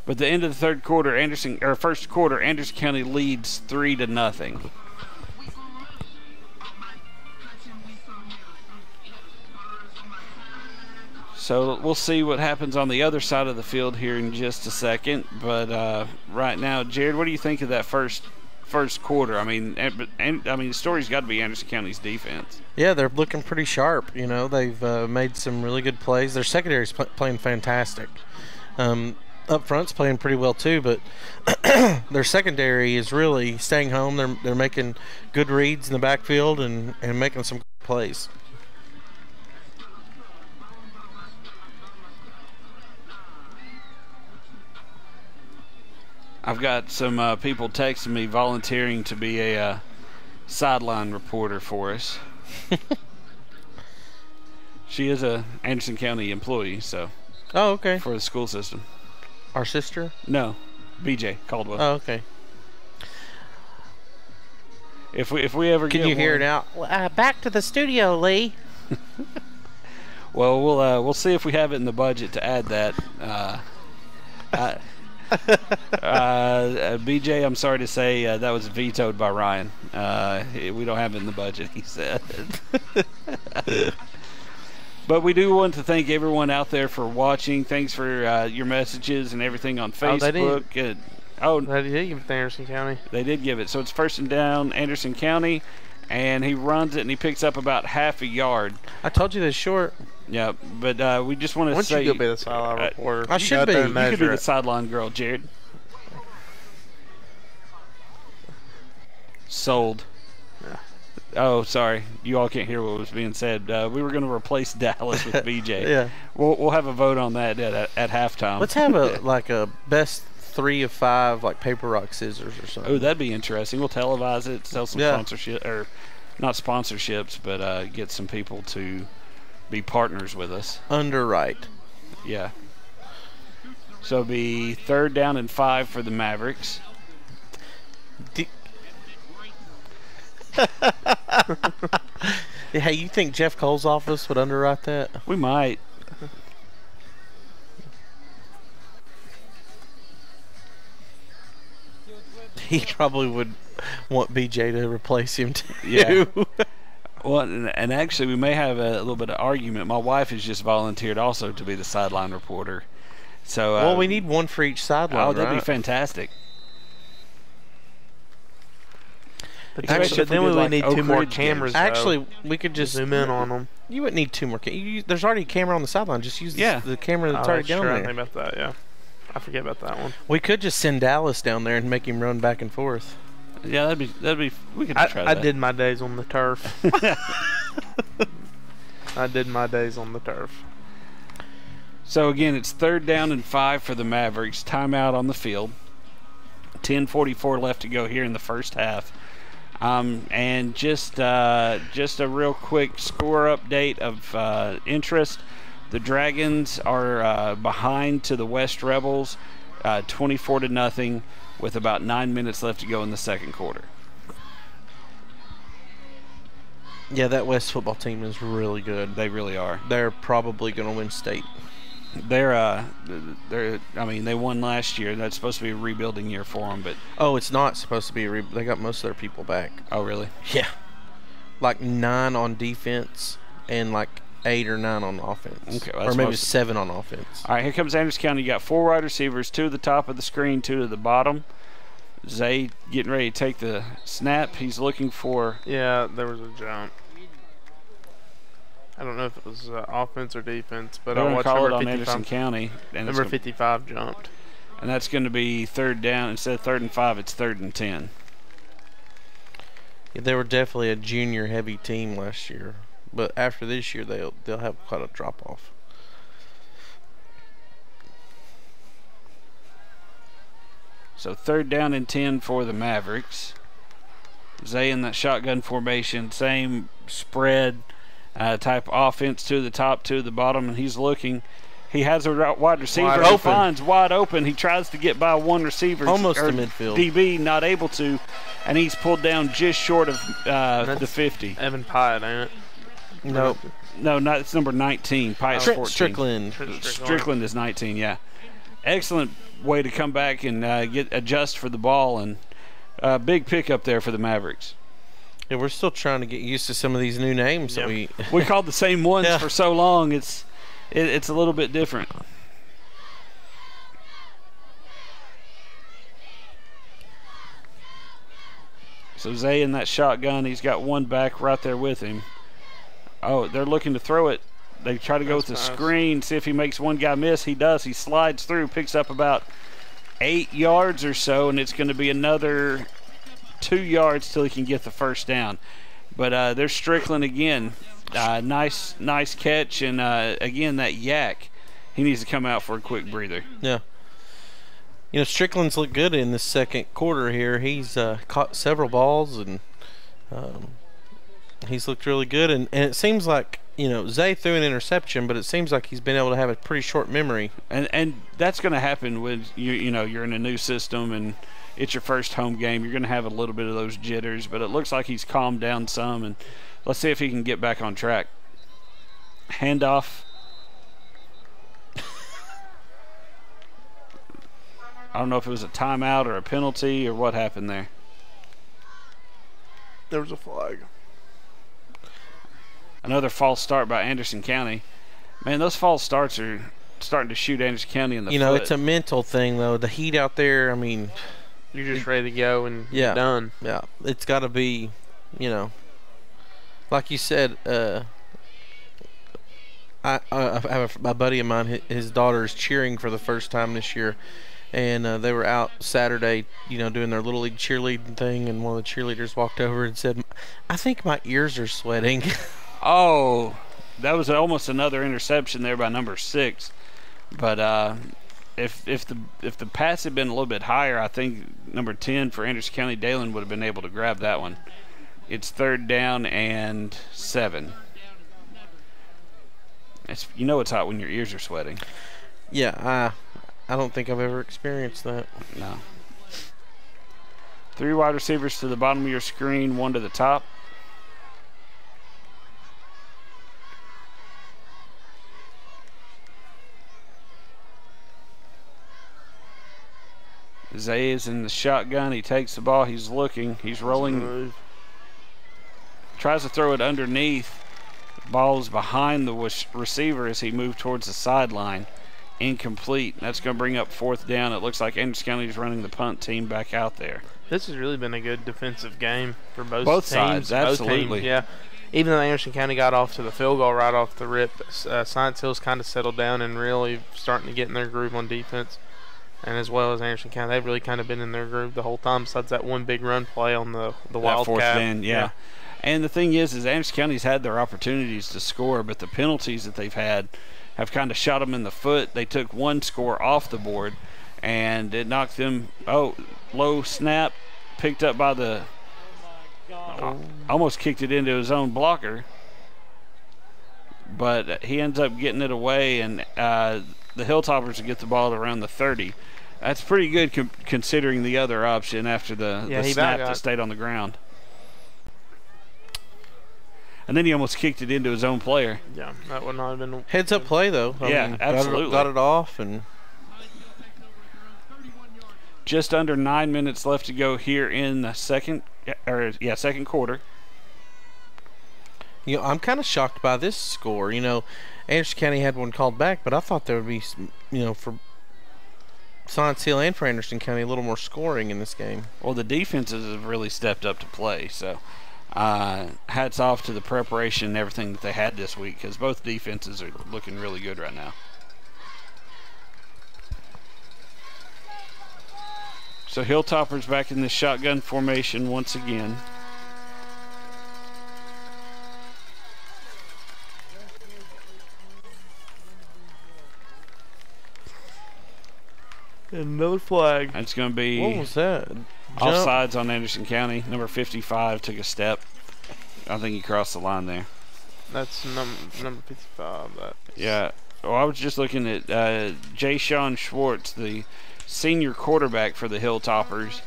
But the end of the third quarter, Anderson or first quarter, Anderson County leads three to nothing. So we'll see what happens on the other side of the field here in just a second. But uh, right now, Jared, what do you think of that first first quarter? I mean, and, and, I mean, the story's got to be Anderson County's defense. Yeah, they're looking pretty sharp. You know, they've uh, made some really good plays. Their secondary's pl- playing fantastic. Um, up front's playing pretty well too, but their secondary is really staying home. They're they're making good reads in the backfield and and making some plays. I've got some uh, people texting me volunteering to be a uh, sideline reporter for us. she is a Anderson County employee, so Oh, okay. for the school system. Our sister. No, BJ Caldwell. Oh, okay. if we if we ever Can get you hear one- it out? Uh, back to the studio, Lee. Well, we'll uh, we'll see if we have it in the budget to add that. Uh, I, uh, BJ, I'm sorry to say uh, that was vetoed by Ryan. Uh, we don't have it in the budget, he said. but we do want to thank everyone out there for watching. Thanks for uh, your messages and everything on Facebook. Oh, they did. And- oh, he did give it to Anderson County. they did give it. So it's first and down, Anderson County, and he runs it and he picks up about half a yard. I told you they're short. Yeah, but uh, we just want to say you go be the sideline uh, reporter? I should be. You could be the sideline girl, Jared. Sold. Oh, sorry. You all can't hear what was being said. Uh, we were going to replace Dallas with BJ. Yeah. We'll, we'll have a vote on that at, at, at halftime. Let's have a like a best three of five, like paper rock scissors or something. Oh, that'd be interesting. We'll televise it, sell some Yeah. sponsorship, or not sponsorships, but uh, get some people to be partners with us. Underwrite. Yeah. So it'll be third down and five for the Mavericks. D- hey, you think Jeff Cole's office would underwrite that? We might. He probably would want BJ to replace him too. Yeah. Well, and, and actually, we may have a little bit of argument. My wife has just volunteered also to be the sideline reporter. So, uh, well, we need one for each sideline. Oh, that'd be fantastic. But Especially then- then we we would like, need Oak two more Ridge games. cameras. though, Actually, we could just zoom in on them. You wouldn't need two more. Ca- you, there's already a camera on the sideline. Just use the- Yeah. the, camera that's Oh, already that's down true. I there. think about that. Yeah, I forget about that one. We could just send Dallas down there and make him run back and forth. Yeah, that'd be that'd be. We could I, try that. I that. did my days on the turf. I did my days on the turf. So again, it's third down and five for the Mavericks. Timeout on the field. 10:44 left to go here in the first half. Um, and just uh, just a real quick score update of uh, interest. The Dragons are uh, behind to the West Rebels, uh, 24 to nothing, with about nine minutes left to go in the second quarter. Yeah, that West football team is really good. They really are. They're probably going to win state. They're uh, they're. I mean, they won last year. That's supposed to be a rebuilding year for them, but Oh, it's not supposed to be. A re- they got most of their people back. oh really? Yeah, like nine on defense and like eight or nine on offense. Okay, well, or maybe seven on offense. All right, here comes Andrews County. You got four wide receivers, two at the top of the screen, two to the bottom. Zay getting ready to take the snap. He's looking for. Yeah, there was a jump. I don't know if it was uh, offense or defense, but They're I going to watched call it number on Anderson County, and, it's Number gonna- 55 jumped. and that's going to be third down instead of third and five. It's third and ten. Yeah, they were definitely a junior heavy team last year, but after this year they'll they'll have quite a drop off. So third down and ten for the Mavericks. Zay in that shotgun formation, same spread uh, type offense to the top, to the bottom, and he's looking. He has a wide receiver. Wide he open. finds wide open. He tries to get by one receiver, Almost or to midfield. DB not able to, and he's pulled down just short of uh, the 50. Evan Pyatt, ain't it? Nope. No, not it's number 19. Pyatt's Trent 14. Strickland. Strickland is 19. Yeah, excellent way to come back and uh, get adjust for the ball and uh, big pickup there for the Mavericks. Yeah, we're still trying to get used to some of these new names that we. We called the same ones Yeah. for so long. It's it, it's a little bit different. So Zay in that shotgun, he's got one back right there with him. Oh, they're looking to throw it. They try to go with the nice. screen, see if he makes one guy miss. He does. He slides through, picks up about eight yards or so, and it's going to be another two yards till he can get the first down. But uh, there's Strickland again. Uh, nice, nice catch, and uh, again that YAC. He needs to come out for a quick breather. Yeah. You know, Strickland's looked good in the second quarter here. He's uh, caught several balls and um, he's looked really good. And, and it seems like, you know, Zay threw an interception, but it seems like he's been able to have a pretty short memory. And and that's going to happen when you you know you're in a new system and it's your first home game. You're going to have a little bit of those jitters, but it looks like he's calmed down some. And let's see if he can get back on track. Handoff. I don't know if it was a timeout or a penalty or what happened there. There was a flag. Another false start by Anderson County. Man, those false starts are starting to shoot Anderson County in the you know, foot. it's a mental thing, though. The heat out there, I mean, You're just ready to go and Yeah. you're done. yeah, it's got to be, you know, like you said, uh, I, I I have a, a buddy of mine. His daughter is cheering for the first time this year, and uh, they were out Saturday, you know, doing their little league cheerleading thing. And one of the cheerleaders walked over and said, "I think my ears are sweating." Oh, that was almost another interception there by number six. But uh, if if the if the pass had been a little bit higher, I think number ten for Anderson County Dalen would have been able to grab that one. It's third down and seven. It's you know it's hot when your ears are sweating. yeah, I I don't think I've ever experienced that. No. Three wide receivers to the bottom of your screen, one to the top. Zay is in the shotgun. He takes the ball. He's looking. He's rolling. Tries to throw it underneath. Ball is behind the receiver as he moved towards the sideline. Incomplete. That's going to bring up fourth down. It looks like Anderson County is running the punt team back out there. This has really been a good defensive game for both, Both teams. sides, Both absolutely. teams, yeah. Even though Anderson County got off to the field goal right off the rip, uh, Science Hill's kind of settled down and really starting to get in their groove on defense. And as well as Anderson County, they've really kind of been in their groove the whole time. Besides that one big run play on the the That Wildcat. fourth down, yeah. And the thing is, is Anderson County's had their opportunities to score, but the penalties that they've had have kind of shot them in the foot. They took one score off the board, and it knocked them. Oh, low snap, picked up by the. Almost kicked it into his own blocker, but he ends up getting it away, and uh, the Hilltoppers to get the ball at around the 30. That's pretty good com- considering the other option after the, Yeah, the snap back that stayed on the ground. And then he almost kicked it into his own player. Yeah, that would not have been. Heads up play though. I Yeah, mean, got it- absolutely. Got it, off and Just under nine minutes left to go here in the second, or yeah, second quarter. You know, I'm kind of shocked by this score. You know, Anderson County had one called back, but I thought there would be, you know, for Science Hill and for Anderson County, a little more scoring in this game. Well, the defenses have really stepped up to play. So, uh, hats off to the preparation and everything that they had this week because both defenses are looking really good right now. So Hilltoppers back in the shotgun formation once again. Another flag. It's going to be What was that? Jump? offsides on Anderson County. Number 55 took a step. I think he crossed the line there. That's num- number 55. That. Yeah. Well, I was just looking at uh, Jay Sean Schwartz, the senior quarterback for the Hilltoppers.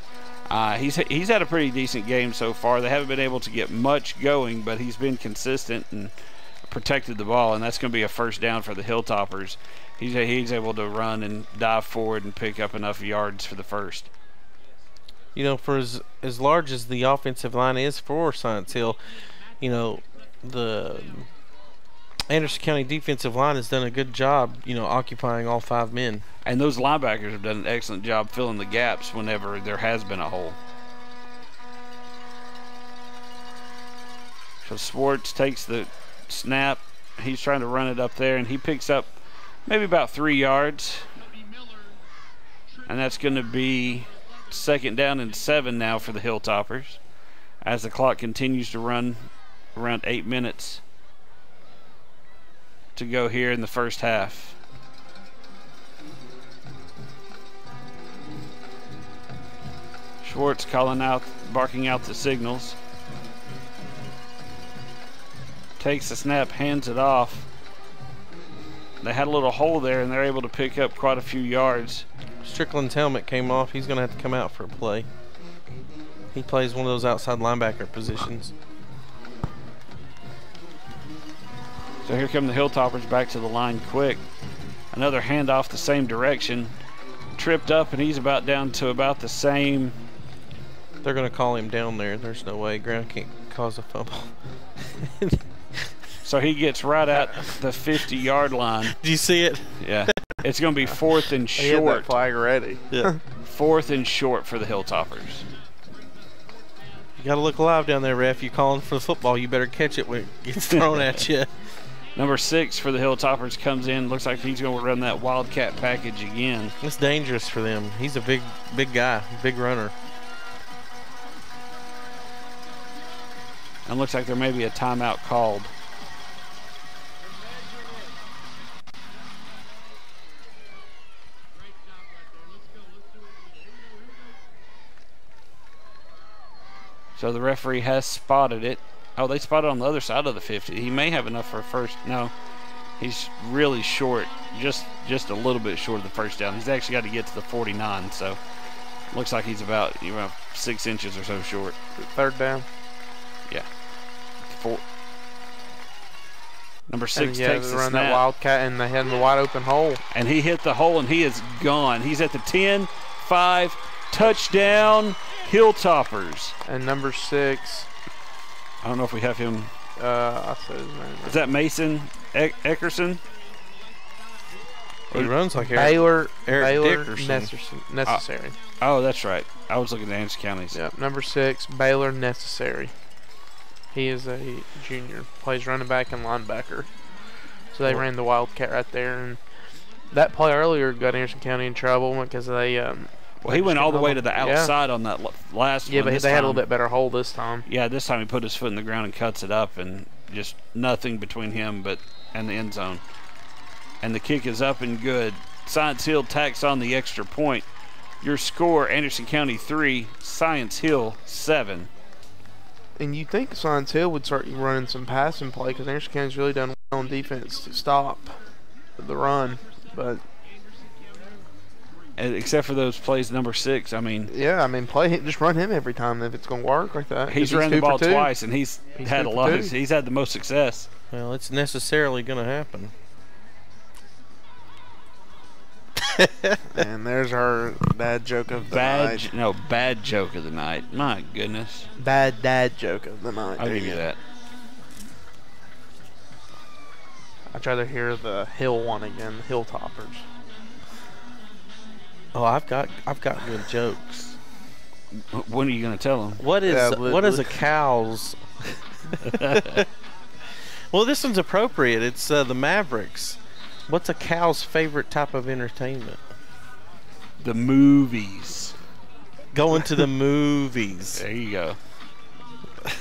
Uh, he's he's had a pretty decent game so far. They haven't been able to get much going, but he's been consistent and protected the ball, and that's going to be a first down for the Hilltoppers. He's he's able to run and dive forward and pick up enough yards for the first. You know, for as as large as the offensive line is for Science Hill, you know, the Anderson County defensive line has done a good job, you know, occupying all five men. And those linebackers have done an excellent job filling the gaps whenever there has been a hole. So Swartz takes the snap. He's trying to run it up there, and he picks up maybe about three yards. And that's going to be second down and seven now for the Hilltoppers as the clock continues to run around eight minutes to go here in the first half. Schwartz calling out, barking out the signals. Takes the snap, hands it off. They had a little hole there, and they're able to pick up quite a few yards. Strickland's helmet came off. He's going to have to come out for a play. He plays one of those outside linebacker positions. So here come the Hilltoppers back to the line quick. Another handoff the same direction. Tripped up, and he's about down to about the same. They're going to call him down there. There's no way. Ground can't cause a fumble. So he gets right at the 50 yard line. Do you see it? Yeah. It's going to be fourth and He had that short. flag ready. Yeah. Fourth and short for the Hilltoppers. You got to look alive down there, ref. You're calling for the football, you better catch it when it gets thrown at you. Number six for the Hilltoppers comes in. Looks like he's going to run that Wildcat package again. It's dangerous for them. He's a big, big guy, big runner. And looks like there may be a timeout called. So the referee has spotted it. Oh, they spotted on the other side of the 50. He may have enough for a first. No, he's really short, just just a little bit short of the first down. He's actually got to get to the 49, so looks like he's about you know six inches or so short. Third down. Yeah. Four. Number six And yeah, takes the run snap, that wildcat and they had him a wide open hole. and he hit the hole, and he is gone. He's at the 10, 5, touchdown, Hilltoppers. And number six, I don't know if we have him. uh, I said his name. Is that Mason e- Eckerson? He runs like Eric. Baylor, Eric Baylor Dickerson. necess- necessary. Oh, that's right. I was looking at Anderson County's. yeah, number six, Baylor Necessary. He is a junior, plays running back and linebacker. So they Well- ran the wildcat right there, and that play earlier got Anderson County in trouble because they. Um, Well, he went all the way to the Yeah. outside on that last yeah, one. but This they had a little bit better hole this time. Yeah, this time he put his foot in the ground and cuts it up, and just nothing between him but and the end zone. And the kick is up and good. Science Hill tacks on the extra point. Your score: Anderson County three, Science Hill seven. And you think Science Hill would start running some passing play because Anderson County's really done well on defense to stop the run. But except for those plays number six. I mean, yeah, I mean, play just run him every time if it's going to work like that. 'cause he's ran the ball twice, and he's, He's had a lot. Of, he's had the most success. Well, it's necessarily going to happen. And there's our bad joke of the Bad, night. no, bad joke of the night. My goodness, Bad dad joke of the night. I'll There give you that. I'd rather hear the hill one again, the hill toppers. Oh, I've got, I've got good jokes. When are you going to tell them? What is, Yeah, but- what is a cow's? well, this one's appropriate. It's uh, the Mavericks. What's a cow's favorite type of entertainment? The movies. Going to the movies. There you go.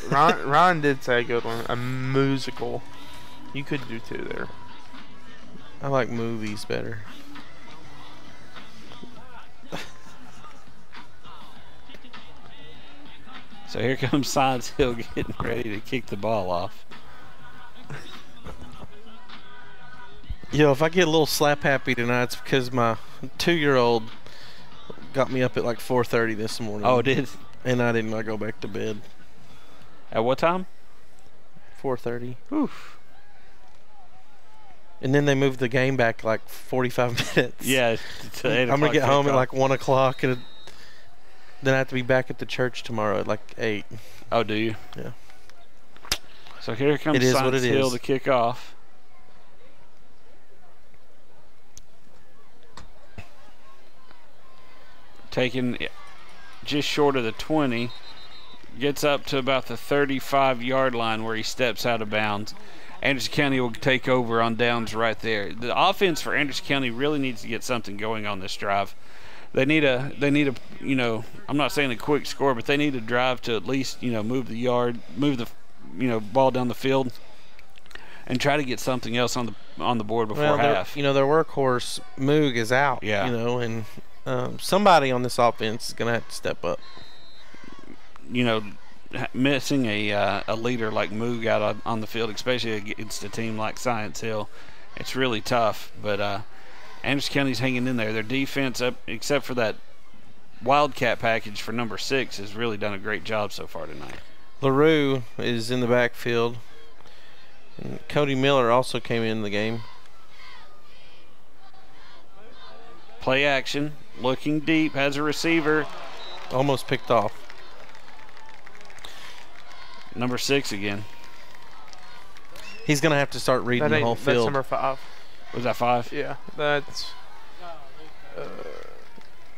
Ron, Ron did say a good one, a musical. You could do two there. I like movies better. So here comes Science Hill getting ready to kick the ball off. Yo, if I get a little slap happy tonight, it's because my two-year-old got me up at like 4:30 this morning. Oh, it did. and I didn't want go back to bed. At what time? 4:30, Oof. and then they moved the game back like 45 minutes. Yeah. I'm gonna get home at like one o'clock, and then I have to be back at the church tomorrow at like eight. Oh, do you? Yeah. So here comes It is Science what it Hill is. to kick off. Taking just short of the 20. Gets up to about the 35 yard line where he steps out of bounds. Anderson County will take over on downs right there. The offense for Anderson County really needs to get something going on this drive. They need a they need a you know I'm not saying a quick score, but they need a drive to at least you know move the yard, move the you know ball down the field, and try to get something else on the on the board before well, half. you know their workhorse Moog is out. Yeah. You know, and um, somebody on this offense is gonna have to step up. you know, missing a uh, a leader like Moog out on, on the field, especially against a team like Science Hill, it's really tough. But uh, Anderson County's hanging in there. Their defense, up except for that Wildcat package for number six, has really done a great job so far tonight. Larue is in the backfield. And Cody Miller also came in the game. Play action, looking deep, has a receiver. Almost picked off. Number six again. He's gonna have to start reading That the ain't, whole that's number five. Was that five? Yeah, that's.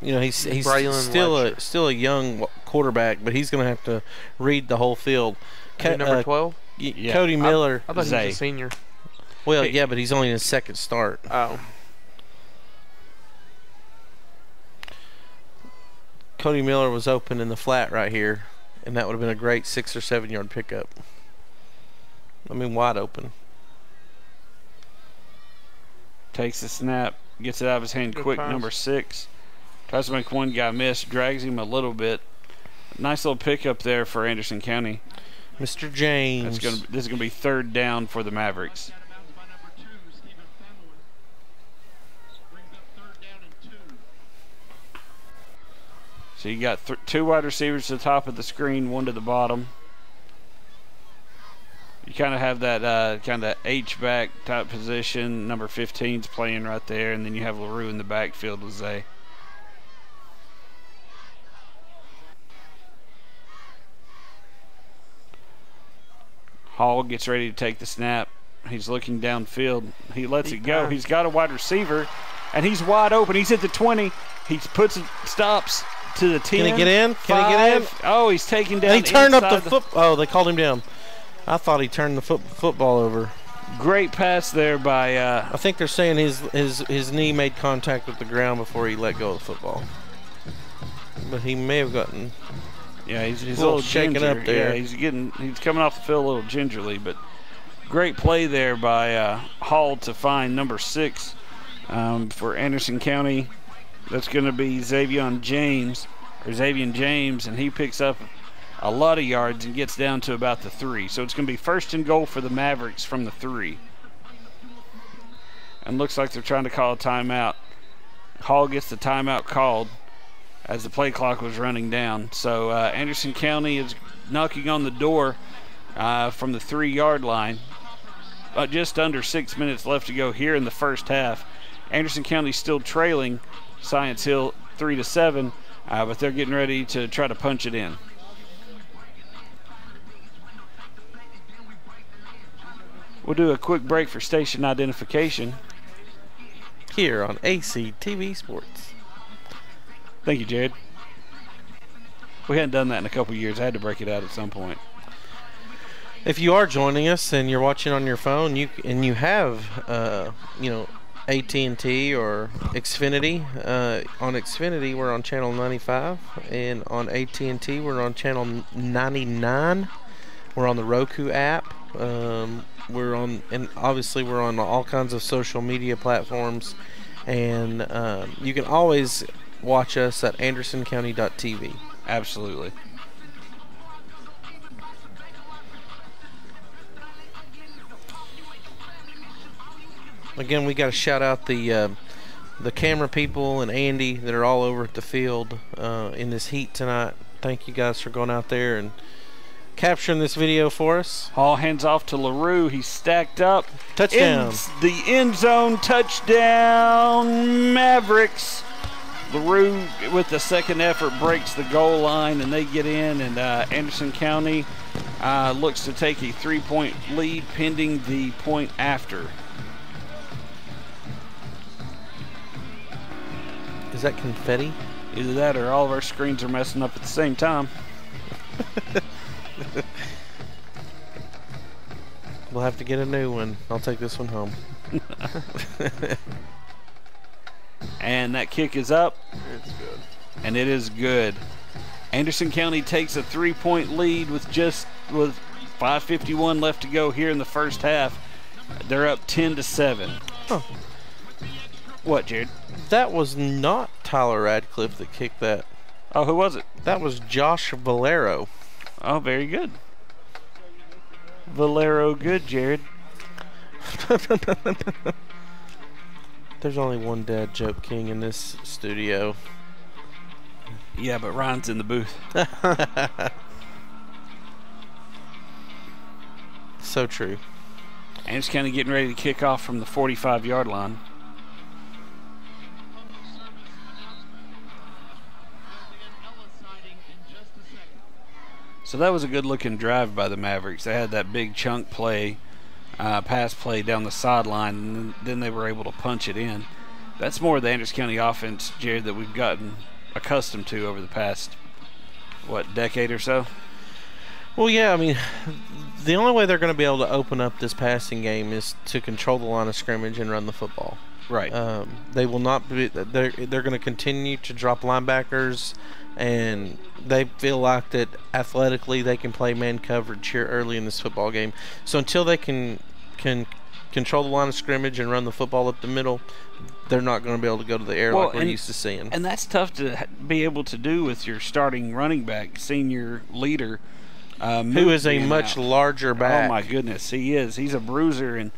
You know, he's he's Braylon still a still a young quarterback, but he's gonna have to read the whole field. Ca- Ca- number uh, 12? y- Yeah. Cody Miller. I thought he was a senior. Well, Hey. yeah, but he's only in his second start. Oh, Cody Miller was open in the flat right here, and that would have been a great six or seven yard pickup. I mean, wide open. Takes the snap, gets it out of his hand Good quick. pass. Number six tries to make one guy miss, drags him a little bit. Nice little pickup there for Anderson County. Mr. James. That's gonna. This is gonna be third down for the Mavericks. So you got th- two wide receivers to the top of the screen, one to the bottom. You kind of have that uh, kind of H back type position. Number 15's playing right there, and then you have Larue in the backfield with Zay. Hall gets ready to take the snap. He's looking downfield. He lets He it go. can. He's got a wide receiver, and he's wide open. He's at the 20. He puts it, stops to the 10. Can he get in? Can he get in? Oh, he's taking down. And he turned up the inside foot. Oh, they called him down. I thought he turned the foot football over. Great pass there by. Uh, I think they're saying his his his knee made contact with the ground before he let go of the football. But he may have gotten. yeah, he's, he's a little little shaken ginger. up there. Yeah, he's getting. He's coming off the field a little gingerly, but great play there by uh, Hall to find number six um, for Anderson County. That's going to be Xavier James or Xavier James, and he picks up a lot of yards and gets down to about the three. So it's going to be first and goal for the Mavericks from the three. And looks like they're trying to call a timeout. Hall gets the timeout called as the play clock was running down. So uh, Anderson County is knocking on the door uh, from the three yard line. Uh, just under six minutes left to go here in the first half. Anderson County still trailing Science Hill three to seven, uh, but they're getting ready to try to punch it in. We'll do a quick break for station identification. Here on AC TV Sports. Thank you, Jared. We hadn't done that in a couple years. I had to break it out at some point. If you are joining us and you're watching on your phone, you and you have, uh, you know, AT&T or Xfinity. Uh, on Xfinity, we're on channel 95, and on AT&T, we're on channel 99. We're on the Roku app. Um, we're on, and obviously, we're on all kinds of social media platforms, and um, you can always watch us at AndersonCounty.tv. Absolutely. Again, we got to shout out the uh, the camera people and Andy that are all over at the field uh, in this heat tonight. Thank you guys for going out there and capturing this video for us. Hall hands off to LaRue. He's stacked up. Touchdown. Ends the end zone touchdown Mavericks. LaRue with the second effort breaks the goal line and they get in and uh, Anderson County uh, looks to take a three point lead pending the point after. Is that confetti? Either that or all of our screens are messing up at the same time. We'll have to get a new one. I'll take this one home. And that kick is up. it's good. and it is good. Anderson County takes a three-point lead with just with 5:51 left to go here in the first half. They're up 10 to seven. Huh. What, Jared? That was not Tyler Radcliffe that kicked that. Oh, who was it? That was Josh Valero. Oh, very good. Valero, good, Jared. There's only one dad joke king in this studio. Yeah, but Ryan's in the booth. So true. Anderson County getting ready to kick off from the 45-yard line. So that was a good looking drive by the Mavericks. They had that big chunk play, uh, pass play down the sideline, and then- they were able to punch it in. That's more of the Anderson County offense, Jared, that we've gotten accustomed to over the past, what, decade or so? Well, yeah, I mean, The only way they're going to be able to open up this passing game is to control the line of scrimmage and run the football. Right. Um, they will not be. They're they're going to continue to drop linebackers, and they feel like that athletically they can play man coverage here early in this football game. So until they can can control the line of scrimmage and run the football up the middle, they're not going to be able to go to the air Well, like we're and- used to seeing. and that's tough to be able to do with your starting running back, senior leader, uh, Who is a much out. larger back? Oh my goodness, he is. He's a bruiser, and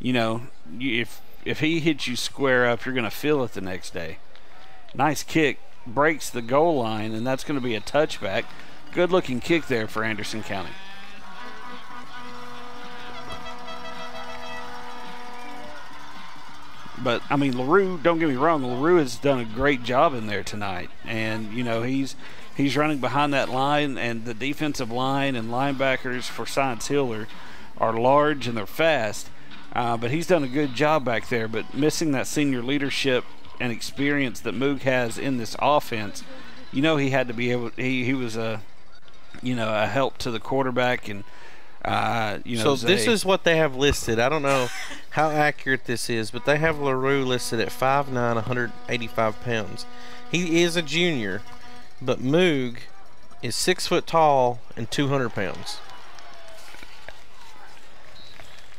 you know, if if he hits you square up, you're going to feel it the next day. Nice kick, breaks the goal line, and that's going to be a touchback. Good looking kick there for Anderson County. But I mean, Larue. Don't get me wrong. Larue has done a great job in there tonight, and you know he's he's running behind that line, and the defensive line and linebackers for Science Hill are, are large and they're fast. Uh, but he's done a good job back there. But missing that senior leadership and experience that Moog has in this offense, you know he had to be able. He he was a, you know, a help to the quarterback and. Uh, you know, so this is what they have listed. I don't know how accurate this is, but they have LaRue listed at 5'9", 185 pounds. He is a junior, but Moog is six foot tall and 200 pounds.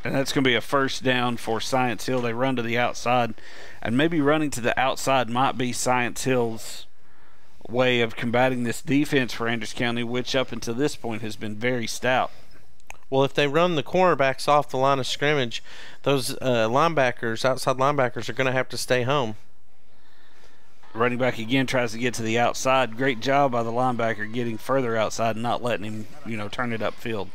And that's going to be a first down for Science Hill. They run to the outside, and maybe running to the outside might be Science Hill's way of combating this defense for Anderson County, which up until this point has been very stout. Well, if they run the cornerbacks off the line of scrimmage, those uh, linebackers, outside linebackers, are going to have to stay home. Running back again tries to get to the outside. Great job by the linebacker getting further outside and not letting him, you know, turn it upfield.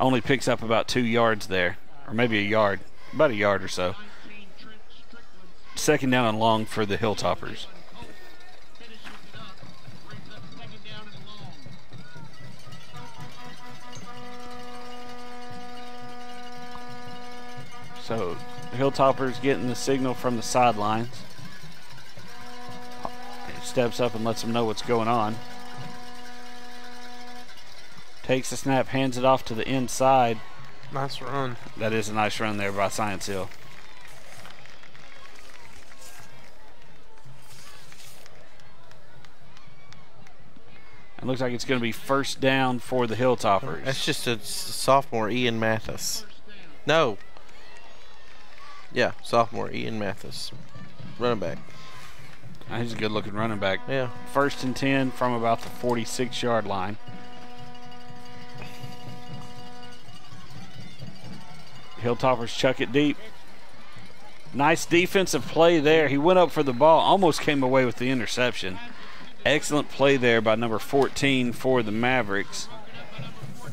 Only picks up about two yards there, or maybe a yard, about a yard or so. Second down and long for the Hilltoppers. So the Hilltoppers getting the signal from the sidelines. Steps up and lets them know what's going on. Takes the snap, hands it off to the inside. Nice run. That is a nice run there by Science Hill. It looks like it's going to be first down for the Hilltoppers. That's just a sophomore, Ian Mathis. No. Yeah, sophomore, Ian Mathis. Running back. He's a good looking running back. Yeah. First and 10 from about the 46 yard line. Hilltoppers chuck it deep. Nice defensive play there. He went up for the ball, almost came away with the interception. Excellent play there by number 14 for the Mavericks.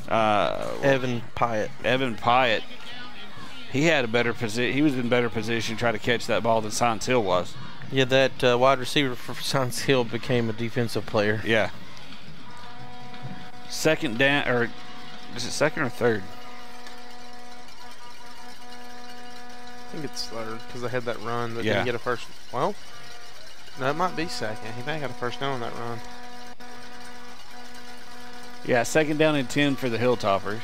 Uh, Evan Pyatt. Evan Pyatt. He had a better position. He was in better position to try to catch that ball than Science Hill was. Yeah, that uh, wide receiver for Science Hill became a defensive player. Yeah. Second down, or is it second or third? Think it's third because they had that run but Yeah. didn't get a first. Well, no, it might be second. He may have got a first down on that run. Yeah, second down and 10 for the Hilltoppers.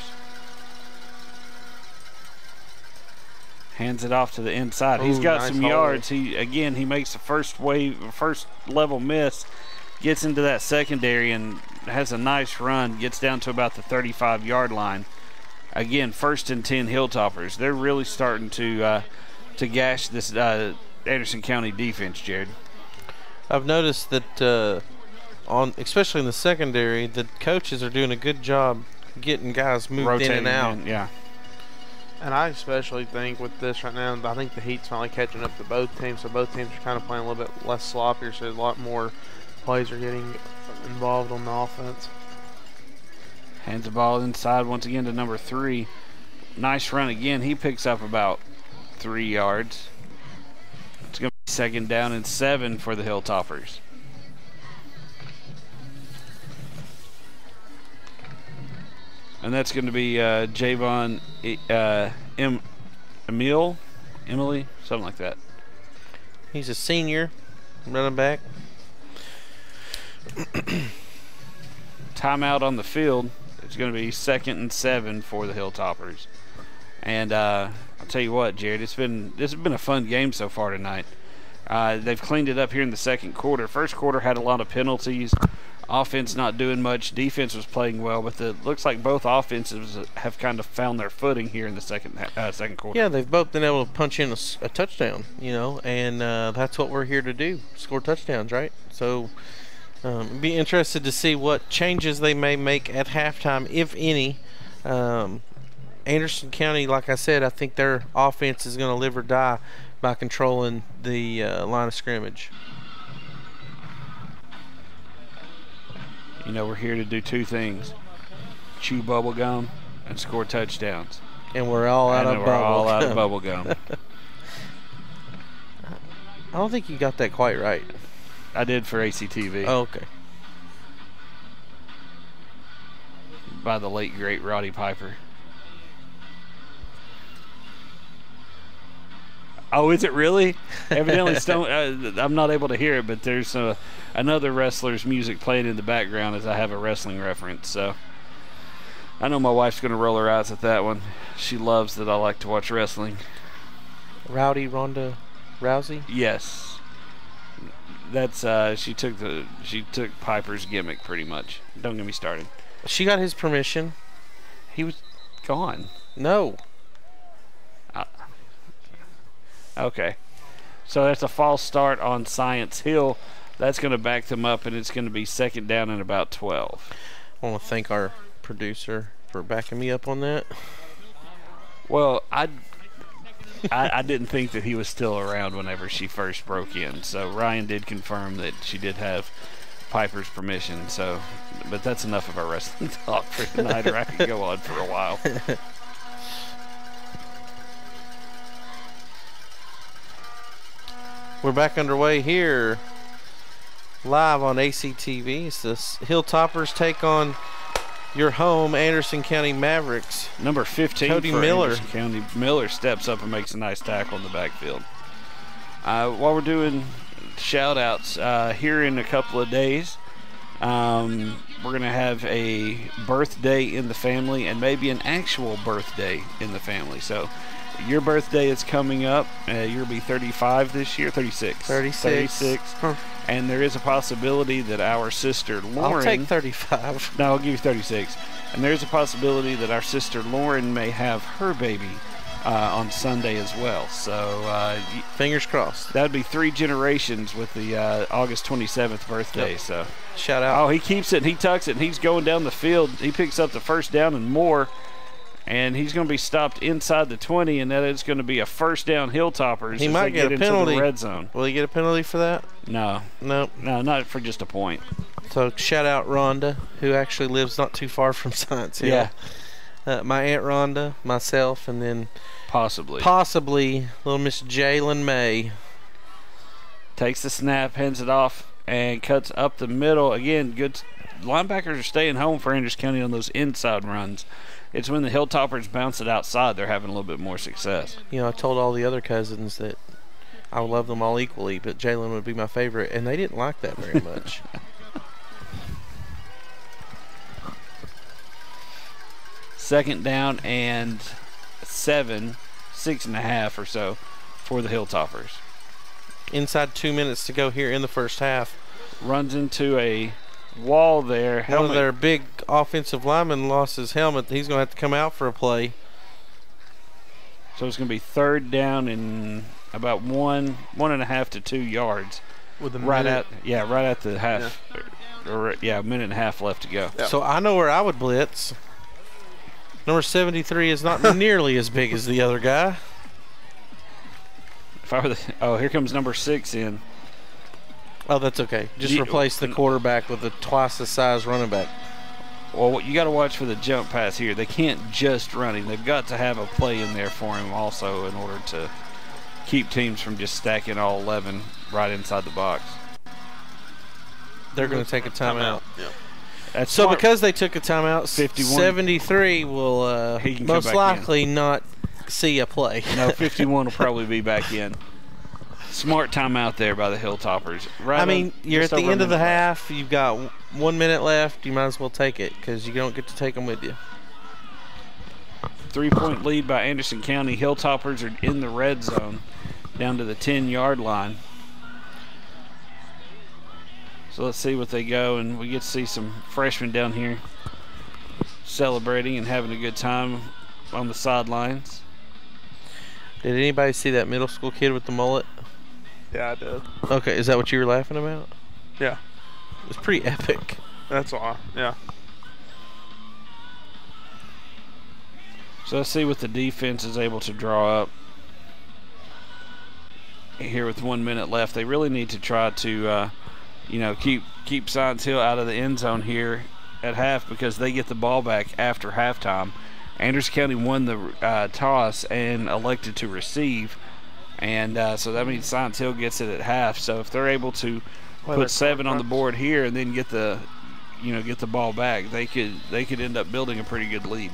Hands it off to the inside. He's got nice some hole. yards. He again he makes the first wave first level miss, gets into that secondary and has a nice run, gets down to about the 35 yard line. Again, first and 10 Hilltoppers. They're really starting to uh, to gash this uh, Anderson County defense, Jared. I've noticed that uh, on, especially in the secondary, the coaches are doing a good job getting guys moved in and out. in, yeah. And I especially think with this right now, I think the Heat's finally catching up to both teams. So both teams are kind of playing a little bit less sloppier. So a lot more plays are getting involved on the offense. Hands the ball inside once again to number three. Nice run again. He picks up about three yards. It's going to be second down and seven for the Hilltoppers. And that's going to be uh, Javon uh, Emil, Emily, something like that. He's a senior running back. Timeout on the field It's going to be second and seven for the Hilltoppers. And uh, I'll tell you what, Jared, it's been this has been a fun game so far tonight. Uh, they've cleaned it up here in the second quarter. First quarter had a lot of penalties. Offense not doing much. Defense was playing well, but it looks like both offenses have kind of found their footing here in the second uh, second quarter. Yeah, they've both been able to punch in a touchdown, you know, and uh, that's what we're here to do score touchdowns, right? So, um, be interested to see what changes they may make at halftime, if any. Um, Anderson County, like I said, I think their offense is going to live or die by controlling the uh, line of scrimmage. You know, we're here to do two things: chew bubble gum and score touchdowns. And we're all out and of we're bubble. all out of gum. bubble gum. I don't think you got that quite right. I did for ACTV Oh, okay. by the late great Roddy Piper. Oh, is it really? Evidently, Stone. Uh, I'm not able to hear it, but there's uh, another wrestler's music playing in the background as I have a wrestling reference. So I know my wife's going to roll her eyes at that one. She loves that I like to watch wrestling. Rowdy Ronda Rousey. Yes, that's uh, she took the she took Piper's gimmick pretty much. Don't get me started. She got his permission. He was gone. No. Okay. So that's a false start on Science Hill. That's going to back them up, and it's going to be second down and about 12. I want to thank our producer for backing me up on that. Well, I, I, I didn't think that he was still around whenever she first broke in. So Ryan did confirm that she did have Piper's permission. So, but that's enough of our wrestling talk for tonight, or I could go on for a while. We're back underway here, live on ACTV. It's the Hilltoppers take on your home Anderson County Mavericks. Number 15 Cody Miller. Anderson County. Miller steps up and makes a nice tackle in the backfield. Uh, while we're doing shout outs, uh, here in a couple of days, um, we're going to have a birthday in the family and maybe an actual birthday in the family. So your birthday is coming up. Uh, you'll be 35 this year, 36. 36. 36. Huh. And there is a possibility that our sister Lauren. I'll take 35. No, I'll give you 36. And there's a possibility that our sister Lauren may have her baby uh, on Sunday as well. So uh, Fingers crossed. that would be three generations with the uh, August 27th birthday. Yep. So, Shout out. oh, he keeps it, and he tucks it, and he's going down the field. He picks up the first down and more, and he's going to be stopped inside the 20, and that is going to be a first down Hilltoppers. He might they get a into penalty. the red zone. Will he get a penalty for that? No, Nope. no, not for just a point. So shout out Rhonda, who actually lives not too far from Science Hill. Yeah. Uh, my aunt Rhonda, myself, and then Possibly. possibly little Miss Jalen May. takes the snap, hands it off, and cuts up the middle. Again, good linebackers are staying home for Anderson County on those inside runs. It's when the Hilltoppers bounce it outside they're having a little bit more success. You know, I told all the other cousins that I would love them all equally, but Jalen would be my favorite, and they didn't like that very much. Second down and seven, six and a half or so for the Hilltoppers. Inside two minutes to go here in the first half. Runs into a wall there. One of Helmet their big offensive lineman lost his helmet. He's going to have to come out for a play. So it's going to be third down and about one, one and a half to two yards. With a Right minute. at yeah, right at the half, or yeah, a minute and a half left to go. Yeah. So I know where I would blitz. Number 73 is not nearly as big as the other guy. If I were the, oh, here comes number six in. Oh, that's okay. Just you- replace the quarterback with a twice the size running back. Well, what you got to watch for the jump pass here. They can't just run him. They've got to have a play in there for him also in order to keep teams from just stacking all 11 right inside the box. They're going to take a timeout. Yeah. That's So smart. because they took a timeout, 51. 73 will uh, He can come most back in. likely not see a play. no, 51 will probably be back in. Smart timeout there by the Hilltoppers. Right I mean, you're at the end of the half. You've got one minute left, you might as well take it because you don't get to take them with you. Three point lead by Anderson County. Hilltoppers are in the red zone down to the 10 yard line. So let's see what they go, and we get to see some freshmen down here celebrating and having a good time on the sidelines. Did anybody see that middle school kid with the mullet? Yeah, I did. Okay, is that what you were laughing about? Yeah, It was pretty epic. that's why. Yeah. So let's see what the defense is able to draw up here with one minute left. They really need to try to, uh, you know, keep keep Science Hill out of the end zone here at half because they get the ball back after halftime. Anderson County won the uh, toss and elected to receive, and uh, so that means Science Hill gets it at half. So if they're able to Play put seven on the board here and then get the, you know, get the ball back, they could they could end up building a pretty good lead.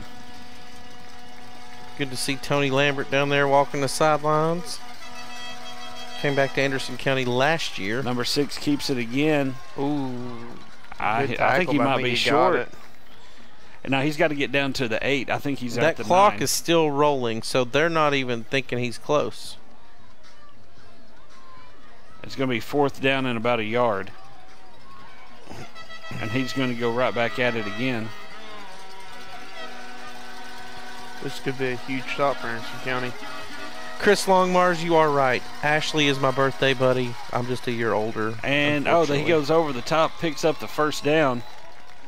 Good to see Tony Lambert down there walking the sidelines. Came back to Anderson County last year. Number six keeps it again. Ooh. I, I think he might be got short. And now he's got to get down to the eight. I think he's that at the clock nine. is still rolling, so they're not even thinking he's close. It's going to be fourth down and about a yard. And he's going to go right back at it again. This could be a huge stop for Anderson County. Chris Longmars, you are right. Ashley is my birthday buddy. I'm just a year older. And oh, he goes over the top, picks up the first down.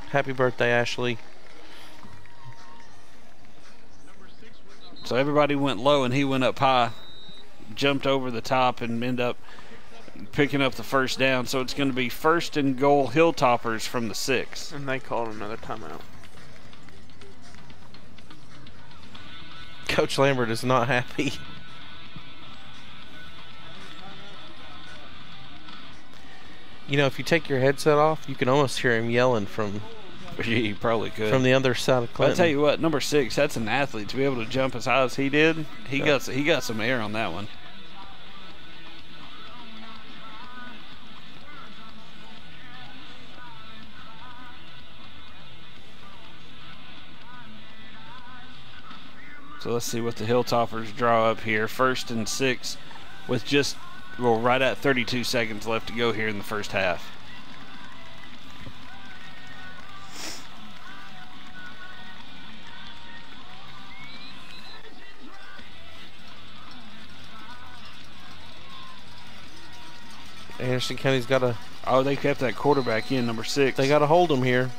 Happy birthday, Ashley. So everybody went low and he went up high, jumped over the top and ended up picking up the first down. So it's going to be first and goal Hilltoppers from the six. And they called another timeout. Coach Lambert is not happy. You know, if you take your headset off, you can almost hear him yelling from He probably could. from the other side of But Clinton. I'll tell you what, number six, that's an athlete to be able to jump as high as he did. He Yeah. got he got some air on that one. So let's see what the Hilltoppers draw up here. First and six, with just well right at 32 seconds left to go here in the first half. Anderson County's got a. Oh, they kept that quarterback in number six. they got to hold him here.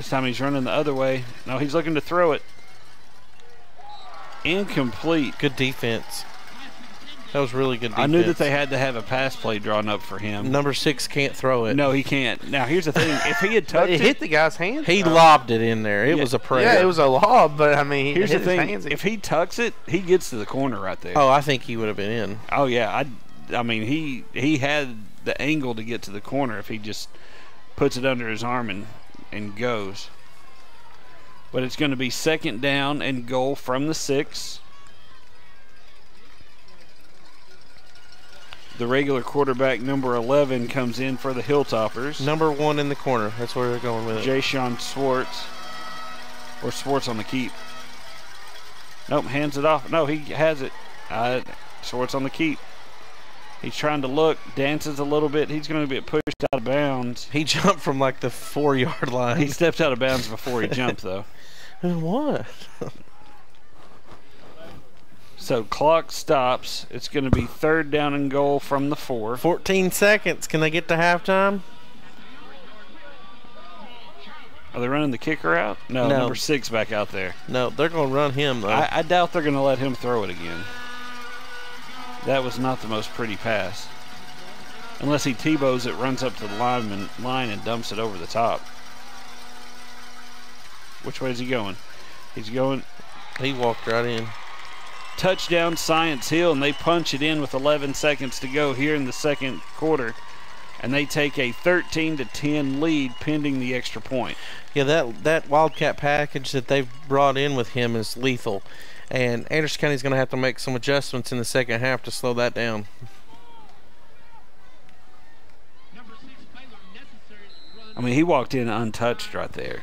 This time he's running the other way. No, he's looking to throw it. Incomplete. Good defense. That was really good defense. I knew that they had to have a pass play drawn up for him. Number six can't throw it. No, he can't. Now here's the thing: if he had But tucked it it, hit the guy's hands. He though. lobbed it in there. It Yeah. was a prayer. Yeah, it was a lob, but I mean, here's hit the his thing: hands. if he tucks it, he gets to the corner right there. Oh, I think he would have been in. Oh, yeah, I, I mean he he had the angle to get to the corner if he just puts it under his arm and and goes. But it's going to be second down and goal from the six. The regular quarterback, number 11, comes in for the Hilltoppers. Number one in the corner. That's where they're going with it. Jay Sean Swartz. Or Swartz on the keep. Nope, hands it off. No, he has it. Uh, Swartz on the keep. He's trying to look, dances a little bit. He's going to get pushed out of bounds. He jumped from like the four yard line. He stepped out of bounds before he jumped, though. what? So clock stops. It's going to be third down and goal from the four. 14 seconds. Can they get to halftime? Are they running the kicker out? No, No. number six back out there. No, they're going to run him though. I, I doubt they're going to let him throw it again. That was not the most pretty pass. Unless he Tebow's it, runs up to the lineman line and dumps it over the top. Which way is he going? He's going he walked right in. touchdown Science Hill, and they punch it in with 11 seconds to go here in the second quarter, and they take a 13 to 10 lead pending the extra point. Yeah, that that Wildcat package that they've brought in with him is lethal, and Anderson County's going to have to make some adjustments in the second half to slow that down. I mean, he walked in untouched right there.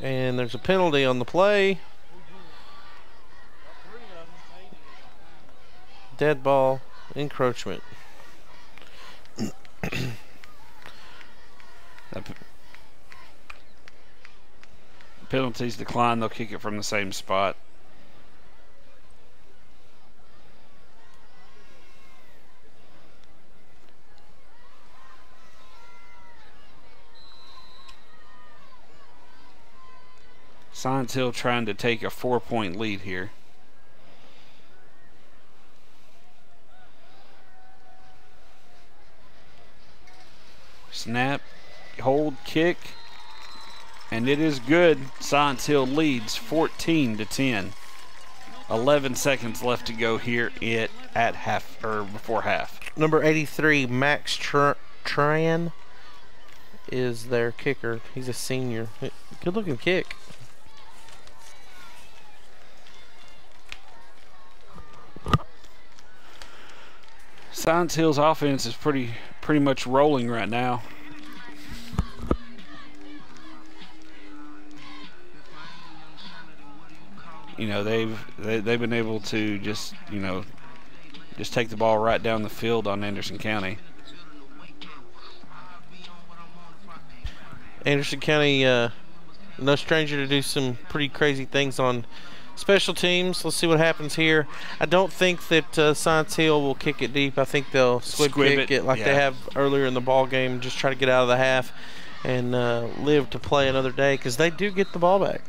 And there's a penalty on the play. Dead ball, encroachment. Penalties decline. They'll kick it from the same spot. Science Hill trying to take a four point lead here. Snap, hold, kick, and it is good. Science Hill leads 14 to 10. 11 seconds left to go here it at half or before half. Number 83, Max Tr- Tran, is their kicker. He's a senior. Good looking kick. Science Hill's offense is pretty pretty much rolling right now. You know they've they, they've been able to just you know just take the ball right down the field on Anderson County. Anderson County, uh, no stranger to do some pretty crazy things on special teams. Let's see what happens here. I don't think that uh, Science Hill will kick it deep. I think they'll squib, Squib kick it, it, like they have earlier in the ball game. Just try to get out of the half and uh, live to play another day because they do get the ball back.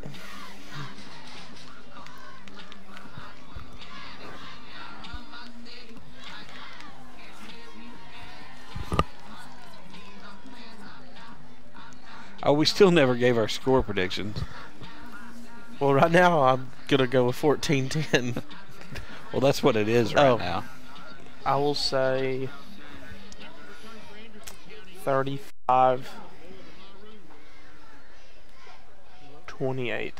Oh, we still never gave our score predictions. Well, right now I'm gonna go with 14-10. Well, that's what it is right Oh. now. I will say 35 28.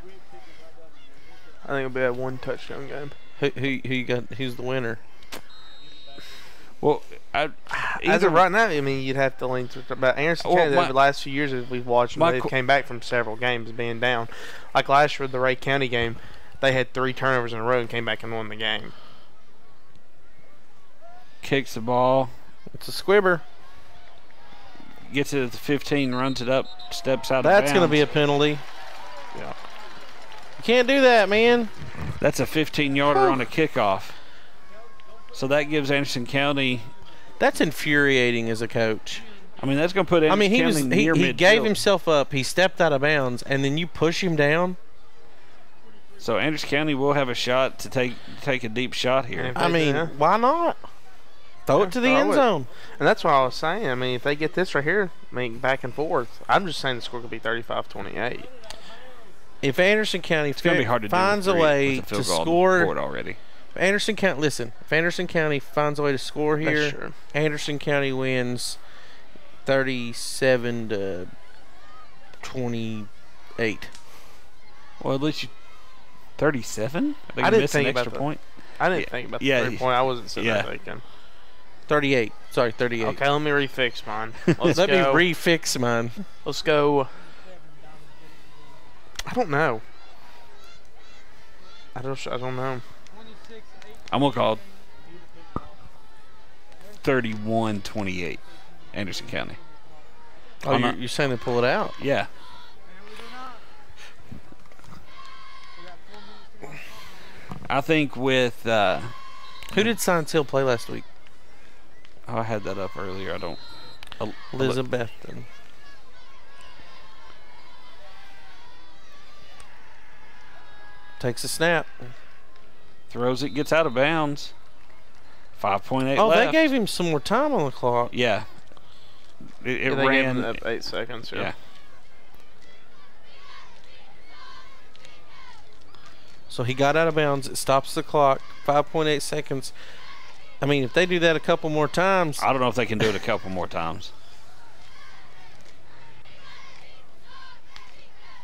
I think it'll be a one touchdown game. who, who, who you got? Who's the winner? Well, I, As of right now, I mean, you'd have to lean to about Anderson Well, County. my- over the last few years, as we've watched, they came back from several games being down. Like last year, the Rhea County game, they had three turnovers in a row and came back and won the game. kicks the ball, It's a squibber. gets it at the 15, runs it up, steps out That's of gonna be a penalty. Yeah. You can't do that, man. That's a 15 yarder on a kickoff. So that gives Anderson County. That's infuriating as a coach. I mean, that's going to put I Anderson mean, he County was he, near he gave himself up. He stepped out of bounds, and then you push him down. So Anderson County will have a shot to take take a deep shot here. I mean, Yeah. why not? Throw Yeah, it to the throw end it. zone. And that's what I was saying. I mean, if they get this right here, I mean, back and forth, I'm just saying the score could be 35 28. If Anderson County It's going to be hard to do finds a way with a field to goal score, board already. if Anderson County, listen, if Anderson County finds a way to score here, sure. Anderson County wins 37 to 28. Well, at least you 37. They I didn't think an about extra the- point. I didn't Yeah, think about the yeah, three point. I wasn't sitting yeah. there thinking. 38. Sorry, 38. Okay, let me refix mine. Let's Let go. me refix mine. Let's go. I don't know. I don't. I don't know. I'm going to call 31-28 Anderson County. Oh, you're, not- you're saying they pull it out? Yeah. I think with uh, Who did Science Hill play last week? oh, I had that up earlier. I don't. I'll- I'll. Elizabeth. Takes a snap. throws it, gets out of bounds. Five point eight Oh, left. they gave him some more time on the clock. yeah. It, it Yeah, they gave ran. him up eight seconds. Yeah. yeah. So he got out of bounds. It stops the clock. 5.8 seconds. I mean, if they do that a couple more times, I don't know if they can do it a couple more times.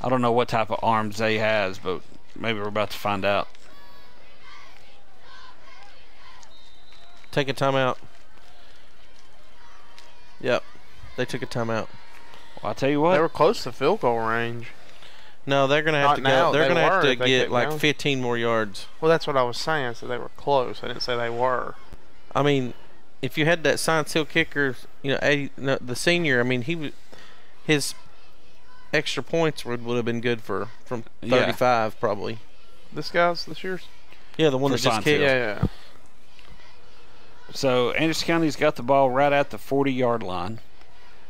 I don't know what type of arms they has, but Maybe we're about to find out. Take a timeout. Yep. They took a timeout. Well, I tell you what. They were close to field goal range. No, they're gonna have Not to now, go. They're they gonna have to get like going. 15 more yards. Well, that's what I was saying. So they were close. I didn't say they were. I mean, if you had that Science Hill kicker, you know, 80, no, the senior. I mean, he was his extra points would would have been good for from Yeah. 35 probably. This guy's this year's. Yeah, the one For that just kicked. Yeah, yeah. So Anderson County's got the ball right at the 40 yard line.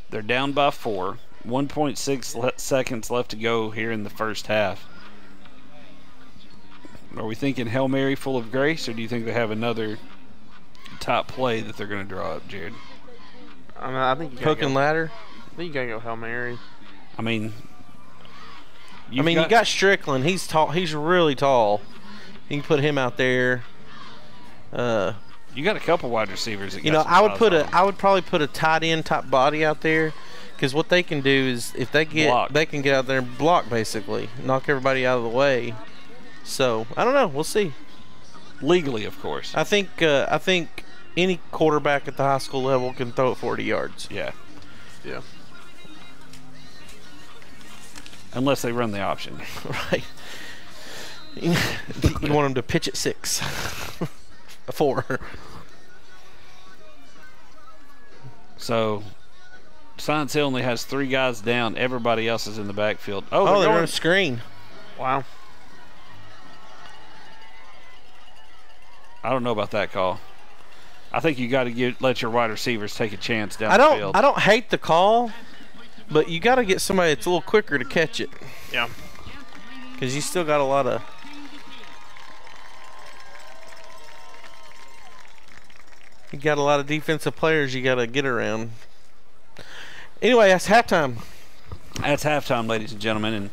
They're down by four. 1.6 le- seconds left to go here in the first half. Are we thinking Hail Mary full of grace, or do you think they have another top play that they're going to draw up, Jared? I mean, I think you gotta Hook and go, ladder. I think you gotta go Hail Mary. I mean, I you've mean, you got Strickland. He's tall. He's really tall. You can put him out there. Uh, you got a couple wide receivers. That you got know, some I would put on a, them. I would probably put a tight end top body out there, because what they can do is if they get, Block. they can get out there and block basically, knock everybody out of the way. So I don't know. We'll see. legally, of course. I think, uh, I think any quarterback at the high school level can throw it 40 yards. yeah, Yeah. unless they run the option. right. you want them to pitch at six, a four. So Science Hill only has three guys down. Everybody else is in the backfield. Oh, Oh, they're they're going- on a screen. Wow. I don't know about that call. I think you got to get let your wide receivers take a chance down I don't. field. I don't hate the call, but you got to get somebody that's a little quicker to catch it Yeah. because you still got a lot of. You got a lot of defensive players you got to get around. Anyway, that's halftime. That's halftime, ladies and gentlemen, and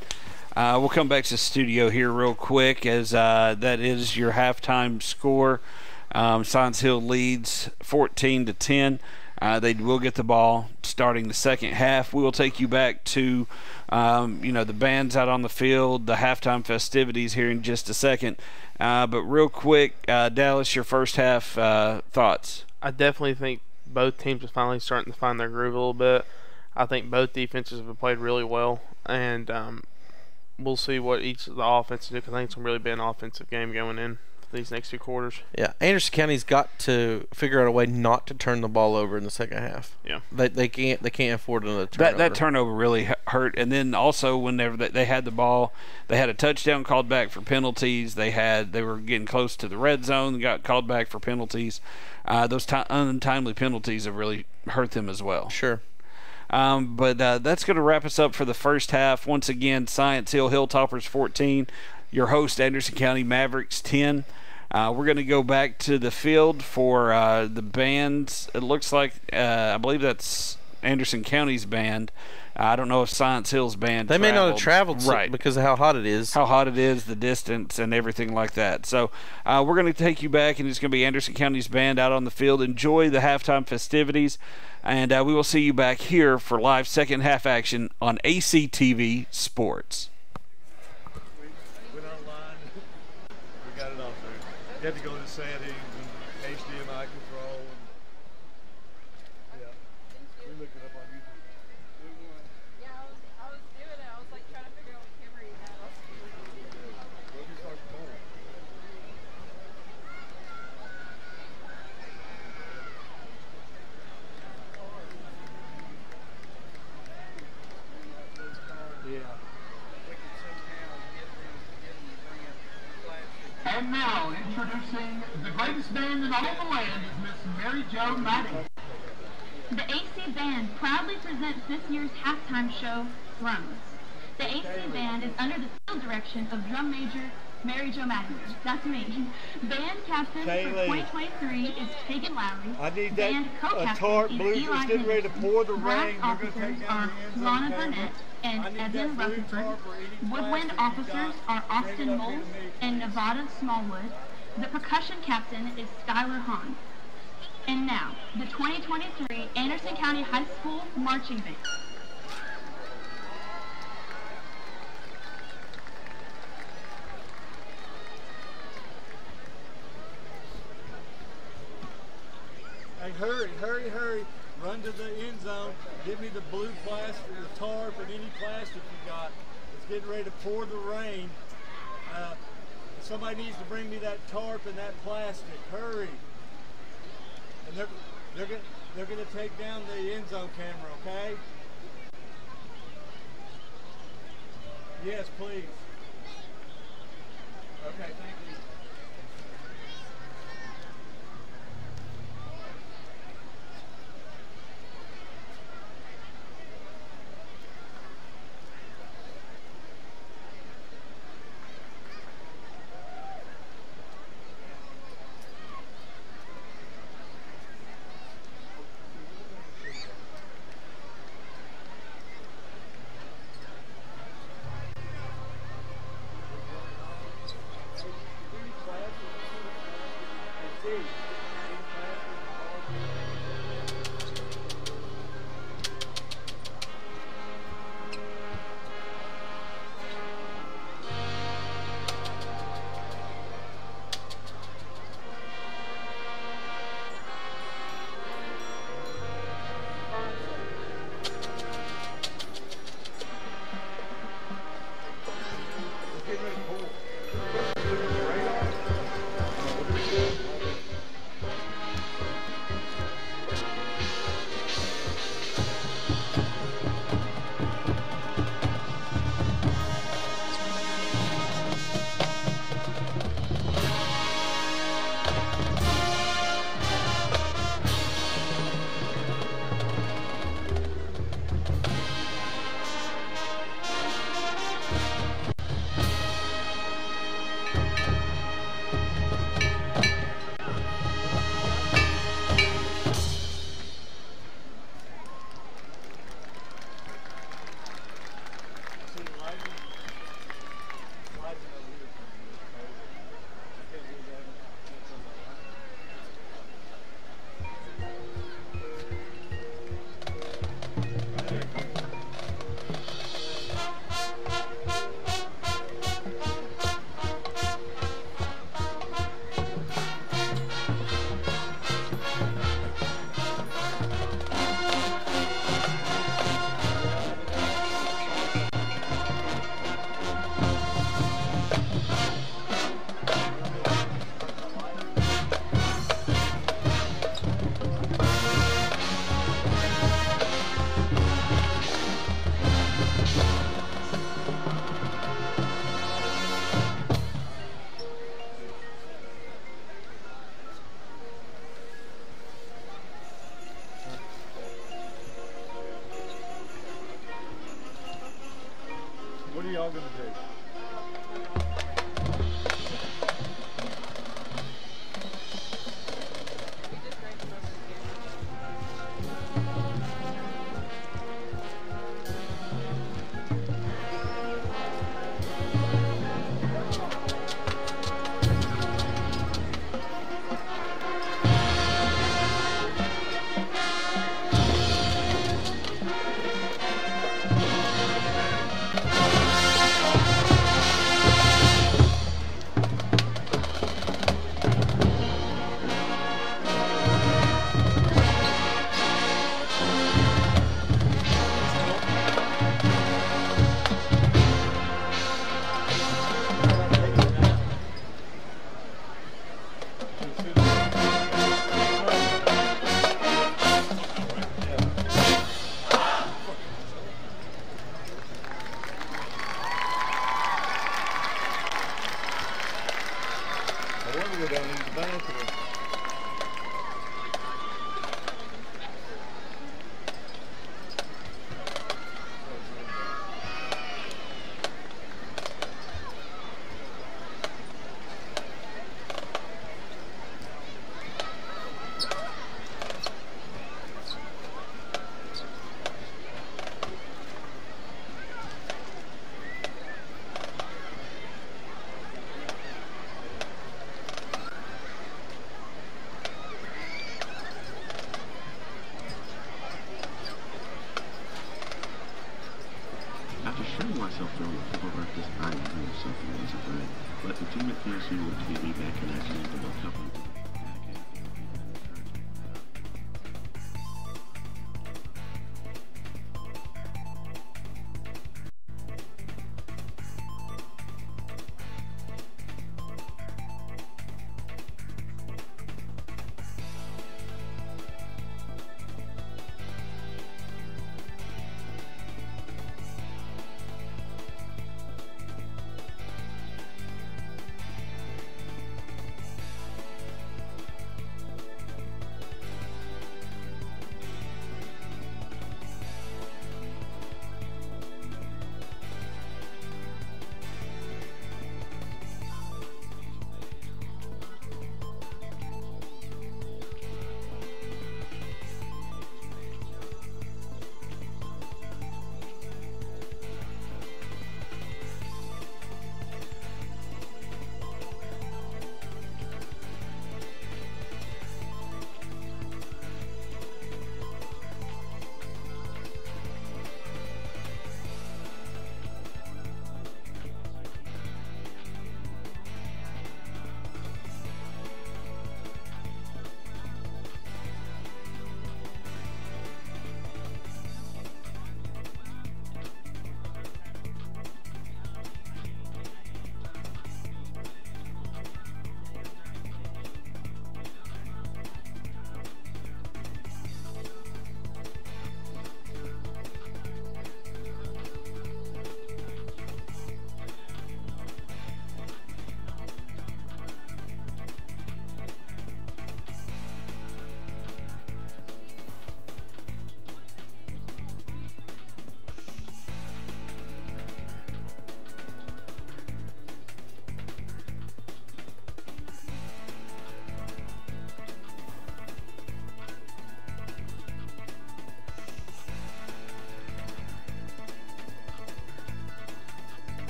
uh, we'll come back to the studio here real quick as uh, that is your halftime score. Um, Science Hill leads 14 to 10. Uh, they will get the ball starting the second half. We will take you back to, um, you know, the bands out on the field, the halftime festivities here in just a second. Uh, but real quick, uh, Dallas, your first half uh, thoughts. I definitely think both teams are finally starting to find their groove a little bit. I think both defenses have played really well, and um, we'll see what each of the offenses do. 'cause I think it's gonna really be an offensive game going in for these next two quarters. Yeah, Anderson County's got to figure out a way not to turn the ball over in the second half. Yeah. They, they can't they can't afford another That turnover. that turnover really hurt. And then also whenever they, they had the ball, they had a touchdown called back for penalties. They had they were getting close to the red zone, got called back for penalties. Uh, those ti untimely penalties have really hurt them as well. Sure. Um, but uh, that's going to wrap us up for the first half. Once again, Science Hill Hilltoppers 14, your host Anderson County Mavericks 10. Uh, we're going to go back to the field for uh, the bands. It looks like uh, I believe that's Anderson County's band. Uh, I don't know if Science Hill's band. They may not have traveled right because of how hot it is. how hot it is, the distance, and everything like that. So uh, we're going to take you back, and it's going to be Anderson County's band out on the field. Enjoy the halftime festivities, and uh, we will see you back here for live second half action on ACTV Sports. we there. You to go to settings and HDMI control. And, yeah, we looked it up on YouTube. Yeah, I was, I was doing it. I was like trying to figure out what camera you had. Where we start tomorrow? Yeah. And now, introducing the greatest band in all the land is Miss Mary Jo Madden. The AC Band proudly presents this year's halftime show, Drums. The AC Band is under the field direction of drum major Mary Jo Madden. That's me. Band captain for 2023 is Tegan Lowry. I need that Band co-captain tart is blue Eli that's getting ready to pour the Brass rain. They're going to officers are down the end zone Lana. Burnett and I need Evan Rutherford. tar for any Woodwind officers are Austin Moles here to me, and. Nevada Smallwood. The percussion captain is Skylar Hahn. And now, the 2023 Anderson County High School Marching Band. Hey, hurry, hurry, hurry. Run to the end zone. Give me the blue plastic the tarp and any plastic you got. It's getting ready to pour the rain. Uh, Somebody needs to bring me that tarp and that plastic. Hurry. And they're, they're going to they're gonna take down the end zone camera, okay? Yes, please. Okay, thank you.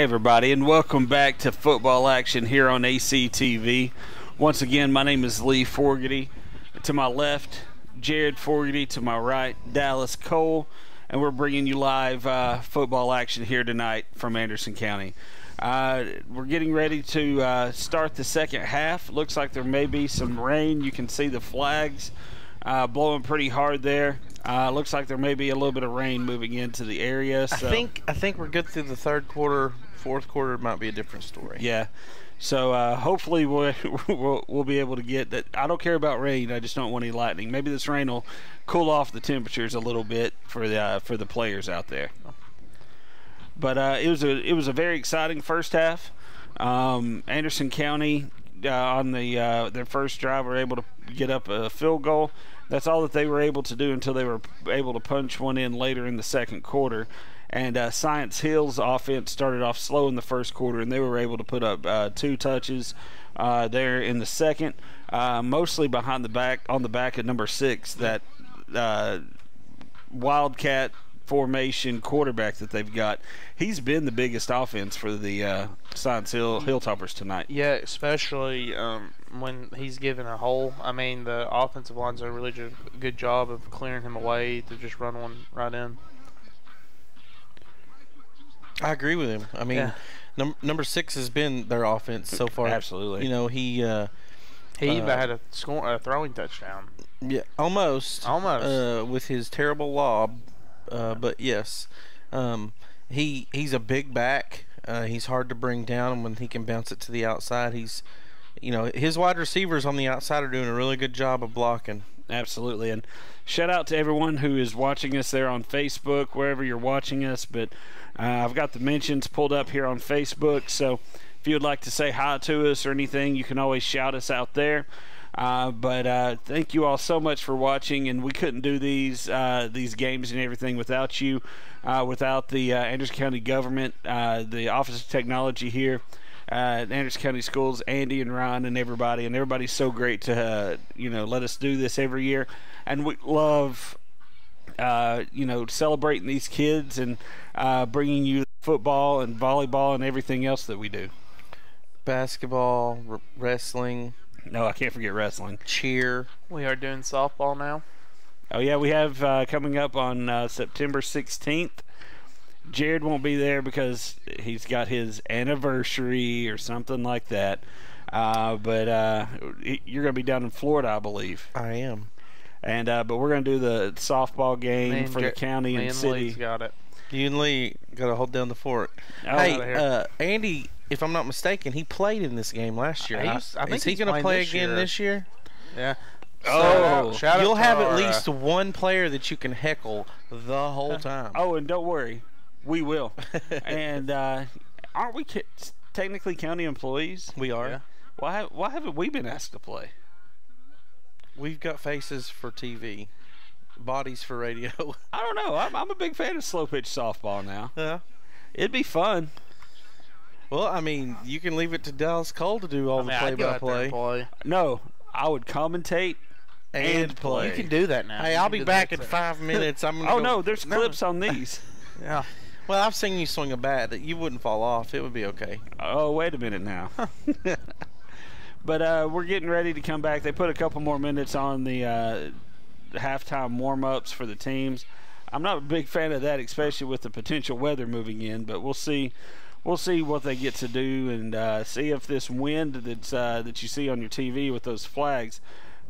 Everybody, and welcome back to football action here on ACTV. Once again, my name is Lee Forgety. To my left, Jared Forgety. To my right, Dallas Cole. And we're bringing you live uh, football action here tonight from Anderson County. Uh, we're getting ready to uh, start the second half. Looks like there may be some rain. You can see the flags uh, blowing pretty hard there. Uh, looks like there may be a little bit of rain moving into the area. So. I think I think we're good through the third quarter. Fourth quarter might be a different story. Yeah. So uh, hopefully we'll, we'll we'll be able to get that. I don't care about rain. I just don't want any lightning. Maybe this rain will cool off the temperatures a little bit for the uh, for the players out there. But uh, it was a it was a very exciting first half. Um, Anderson County uh, on the uh, their first drive were able to get up a field goal. That's all that they were able to do until they were able to punch one in later in the second quarter. And uh, Science Hill's offense started off slow in the first quarter, and they were able to put up uh, two touches uh, there in the second, uh, mostly behind the back on the back of number six, that uh, Wildcat formation quarterback that they've got. He's been the biggest offense for the uh, Science Hill Hilltoppers tonight. Yeah, especially um, when he's given a hole. I mean, the offensive line's done a really ju- good job of clearing him away to just run one right in. I agree with him. I mean, Yeah. num- number six has been their offense so far. Absolutely. You know, he uh, He even Uh, had a score, a throwing touchdown. yeah, almost, Almost. uh, with his terrible lob, uh, but yes, um, he he's a big back. Uh, he's hard to bring down, and when he can bounce it to the outside, he's, you know, his wide receivers on the outside are doing a really good job of blocking. Absolutely. And shout out to everyone who is watching us there on Facebook, wherever you're watching us. But uh, I've got the mentions pulled up here on Facebook. So if you would like to say hi to us or anything, you can always shout us out there. Uh, but uh, thank you all so much for watching, and we couldn't do these uh, these games and everything without you, uh, without the uh, Anderson County government, uh, the Office of Technology here uh, Anderson County Schools, Andy and Ryan and everybody, and everybody's so great to you know let us do this every year, and we love you know celebrating these kids and bringing you football and volleyball and everything else that we do. Basketball, wrestling, No, I can't forget wrestling. cheer. We are doing softball now. Oh yeah, we have uh, coming up on uh, September 16th. Jared won't be there because he's got his anniversary or something like that. Uh, but uh, you're going to be down in Florida, I believe. I am. And uh, but we're going to do the softball game Me and for the county me and and city. Lee's got it. You and Lee got to hold down the fort. Oh, hey, uh, Andy, if I'm not mistaken, he played in this game last year. He's- I think Is he going to play this again year. this year? Yeah. Oh. shout out You'll have our, at uh, least one player that you can heckle the whole time. Oh, and don't worry, we will. and uh, aren't we ki- technically county employees? we are. Yeah. Why why haven't we been asked to play? We've got faces for TV, bodies for radio. I don't know. I'm, I'm a big fan of slow pitch softball now. yeah. It'd be fun. Well, I mean, you can leave it to Dallas Cole to do all I mean, the I'd go out there play-by-play and play. No, I would commentate. and, and play. You can do that now. Hey, I'll be back in five minutes. I'm. Oh go- no, there's clips on these. Yeah. Well, I've seen you swing a bat that you wouldn't fall off. It would be okay. Oh, wait a minute now. but uh, we're getting ready to come back. They put a couple more minutes on the uh, halftime warm ups for the teams. I'm not a big fan of that, especially with the potential weather moving in. But we'll see. We'll see what they get to do and uh, see if this wind that's uh, that you see on your TV with those flags,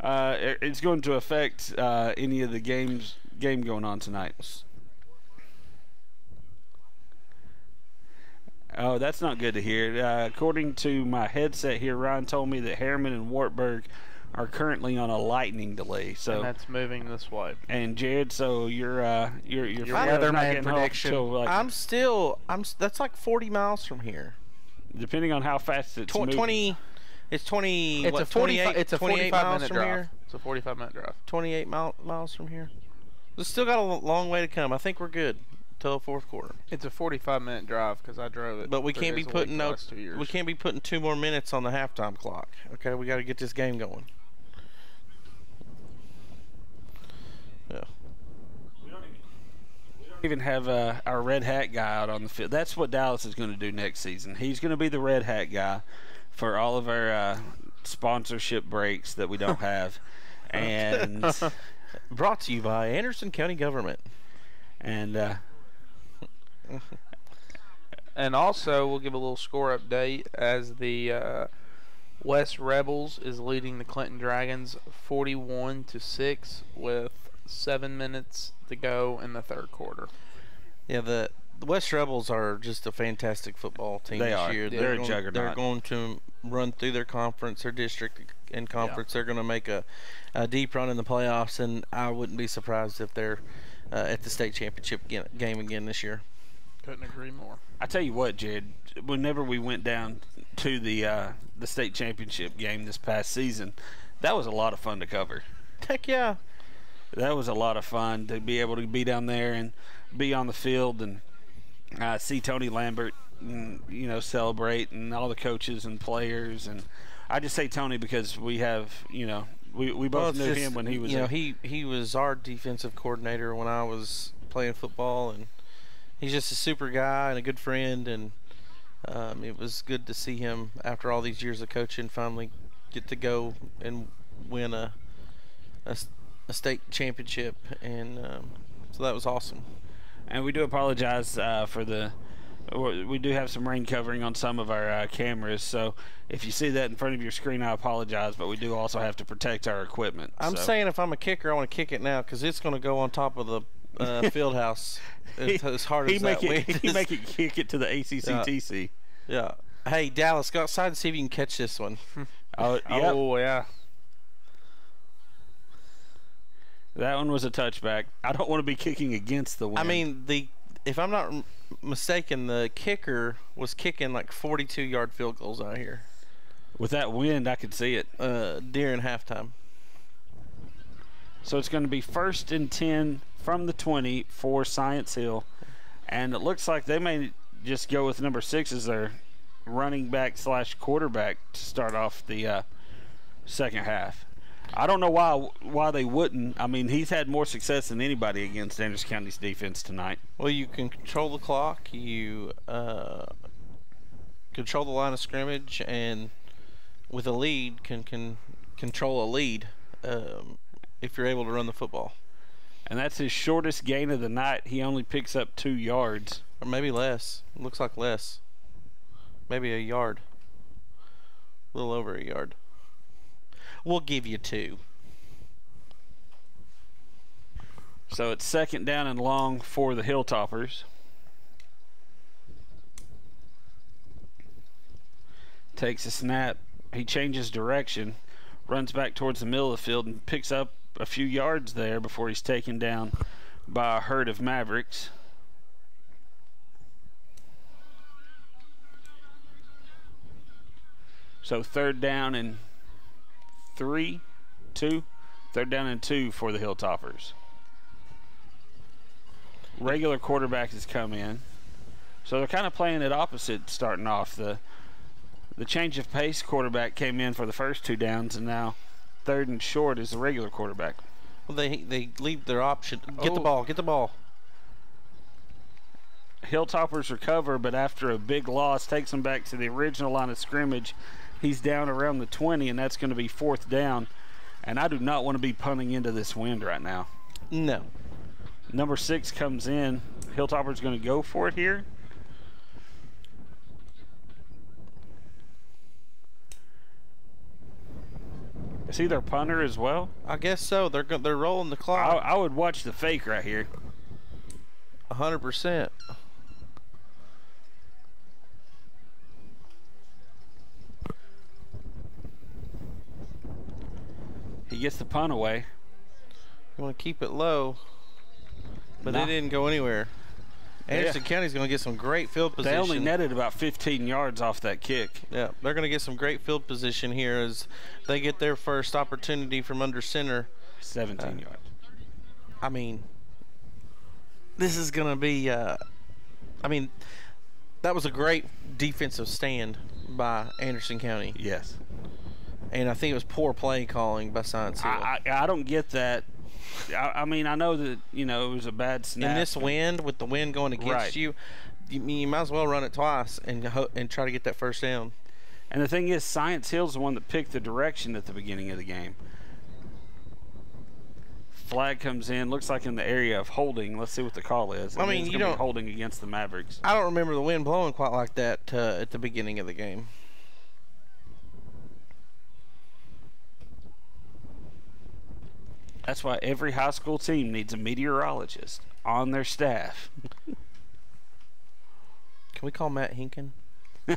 uh, it's going to affect uh, any of the games game going on tonight. Oh, that's not good to hear. Uh, according to my headset here, Ryan told me that Harriman and Wartburg are currently on a lightning delay. and So, that's moving this way. and Jared, so your uh, your your Your Florida's not weatherman getting home prediction. till, like, I'm still. I'm. That's like 40 miles from here. depending on how fast it's Tw- moving. 20. It's 20. It's what, a 28. 28. It's a 28 45 miles minute from drive. here. It's a 45 minute drive. 28 mile, miles from here. It's still got a long way to come. I think we're good till the fourth quarter. It's a 45 minute drive because I drove it. But we can't be putting week no. the last two years. We can't be putting two more minutes on the halftime clock. Okay, we got to get this game going. Yeah. Even have uh, our red hat guy out on the field. That's what Dallas is going to do next season. He's going to be the red hat guy for all of our uh, sponsorship breaks that we don't have, and Brought to you by Anderson County Government. and uh, And also, we'll give a little score update as the uh, West Rebels is leading the Clinton Dragons 41 to six with seven minutes to go in the third quarter. Yeah, the, the West Rebels are just a fantastic football team They this are. year. They're a going, juggernaut. They're going to run through their conference, their district and conference. They're going to make a, a deep run in the playoffs, and I wouldn't be surprised if they're uh, at the state championship game again this year. Couldn't agree more. I tell you what, Jed. Whenever we went down to the uh, the state championship game this past season, that was a lot of fun to cover. Heck yeah. That was a lot of fun to be able to be down there and be on the field and uh, see Tony Lambert, and, you know, celebrate and all the coaches and players and I just say Tony because we have, you know, we, we both it's knew just, him when he was You know, a- he he was our defensive coordinator when I was playing football, and he's just a super guy and a good friend. And um, it was good to see him after all these years of coaching finally get to go and win a a, a state championship, and um, so that was awesome. and we do apologize uh, for the. We do have some rain covering on some of our uh, cameras, so if you see that in front of your screen, I apologize. But we do also have to protect our equipment. I'm so. saying if I'm a kicker, I want to kick it now because it's going to go on top of the uh, field house as, as hard he as make that it, wind he make it kick it to the ACCTC. Yeah. Hey, Dallas, go outside and see if you can catch this one. Oh, yep. Oh yeah. That one was a touchback. I don't want to be kicking against the wind. I mean, the if I'm not mistaken, the kicker was kicking like 42 yard field goals out here with that wind, I could see it. uh, during halftime. So it's going to be first and 10 from the 20 for Science Hill. And it looks like they may just go with number six as their running back slash quarterback to start off the uh, second half. I don't know why why they wouldn't. I mean, he's had more success than anybody against Anderson County's defense tonight. Well, you can control the clock, you uh, control the line of scrimmage, and with a lead, can can control a lead um, if you're able to run the football, And that's his shortest gain of the night. He only picks up two yards. or maybe less. Looks like less. Maybe a yard. A little over a yard. We'll give you two. So it's second down and long for the Hilltoppers. Takes a snap. He changes direction, runs back towards the middle of the field, and picks up a few yards there before he's taken down by a herd of Mavericks. So third down and three, two, third down and two for the Hilltoppers regular quarterback has come in. So they're kind of playing it opposite starting off. The the change of pace quarterback came in for the first two downs and now third and short is the regular quarterback. Well, they they leave their option. Get the Oh. ball. Get the ball. Hilltoppers recover, but after a big loss takes them back to the original line of scrimmage. He's down around the 20 and that's going to be fourth down. And I do not want to be punting into this wind right now. No. Number six comes in. Hilltopper's going to go for it here. Is he their punter as well? I guess so. They're they're rolling the clock. I would watch the fake right here. A hundred percent. He gets the punt away. You want to keep it low, but Nah. they didn't go anywhere. Anderson County's going to get some great field position. They only netted about 15 yards off that kick. Yeah, they're going to get some great field position here as they get their first opportunity from under center. 17 yards. I mean, this is going to be. Uh, I mean, that was a great defensive stand by Anderson County, Yes. And I think it was poor play calling by Science Hill. I, I, I don't get that I, I mean, I know that you know it was a bad snap. In this wind, with the wind going against Right. you, you, you might as well run it twice and ho- and try to get that first down. And the thing is, Science Hill's the one that picked the direction at the beginning of the game. Flag comes in, looks like in the area of holding. Let's see what the call is. I mean, it's you don't- holding against the Mavericks. I don't remember the wind blowing quite like that uh, at the beginning of the game. That's why every high school team needs a meteorologist on their staff. Can we call Matt Hinkin?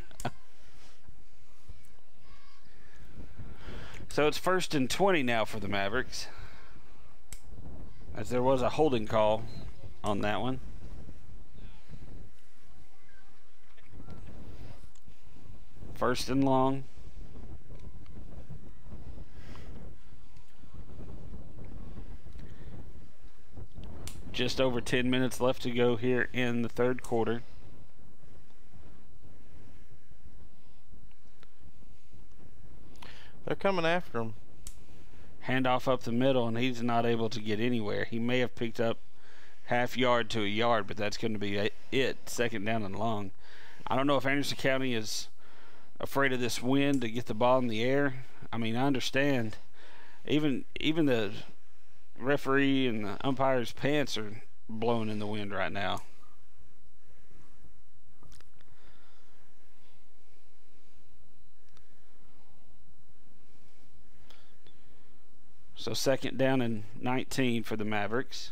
So it's first and 20 now for the Mavericks. As there was a holding call on that one. First and long. Just over 10 minutes left to go here in the third quarter. They're coming after him. handoff up the middle, and he's not able to get anywhere. He may have picked up half yard to a yard, but that's going to be it. Second down and long. I don't know if Anderson County is afraid of this wind to get the ball in the air. I mean, I understand. Even even the referee and the umpire's pants are blowing in the wind right now. So second down and 19 for the Mavericks.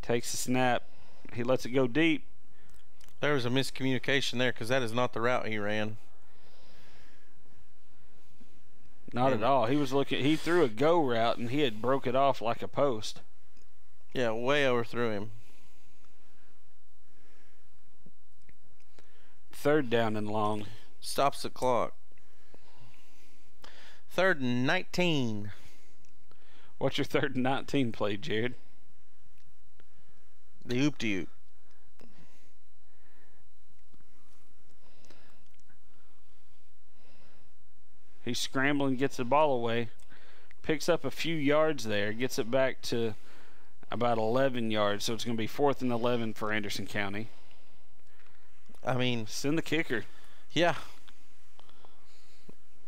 Takes the snap. He lets it go deep. There was a miscommunication there because that is not the route he ran. Not at all. He was looking. He threw a go route and he had broke it off like a post. Yeah, way overthrew him. Third down and long. Stops the clock. Third and 19. What's your third and 19 play, Jared? The oop de oop. He's scrambling, gets the ball away, picks up a few yards there, gets it back to about 11 yards. So it's going to be fourth and 11 for Anderson County. I mean, Send the kicker. yeah.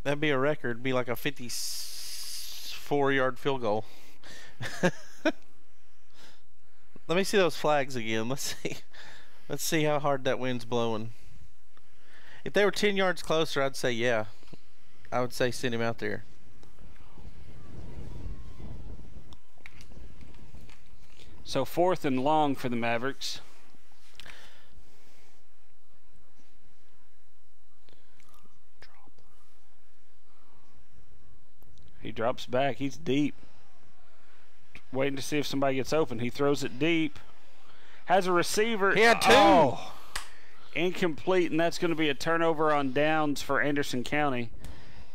That'd be a record. Be like a 54 yard field goal. Let me see those flags again. Let's see. Let's see how hard that wind's blowing. If they were 10 yards closer, I'd say yeah. I would say send him out there. So fourth and long for the Mavericks. He drops back. He's deep. Waiting to see if somebody gets open. He throws it deep. Has a receiver. He had two. Oh, incomplete, and that's going to be a turnover on downs for Anderson County.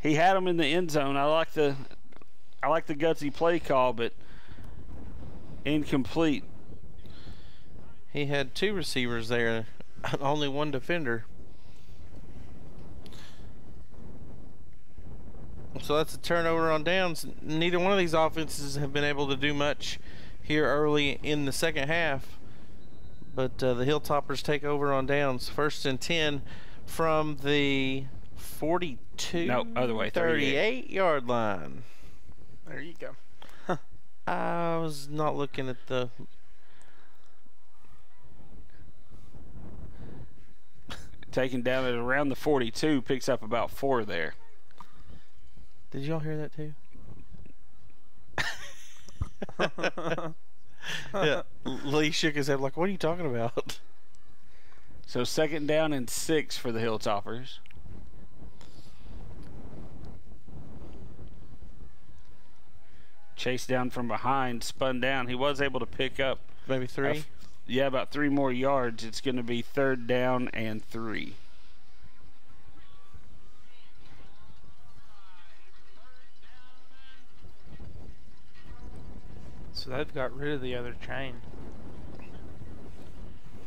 He had him in the end zone. I like the, I like the gutsy play call, but incomplete. He had two receivers there, only one defender. So that's a turnover on downs. Neither one of these offenses have been able to do much here early in the second half. But uh, the Hilltoppers take over on downs. First and 10 from the 42 No, other way, 38. 38 yard line. There you go. I was not looking at the Taken down at around the 42, picks up about four there. Did y'all hear that too? yeah. Lee shook his head like, "What are you talking about?" So second down and six for the Hilltoppers. Chased down from behind, spun down. He was able to pick up, Maybe three. f- yeah, about three more yards. It's going to be third down and three. So they've got rid of the other chain.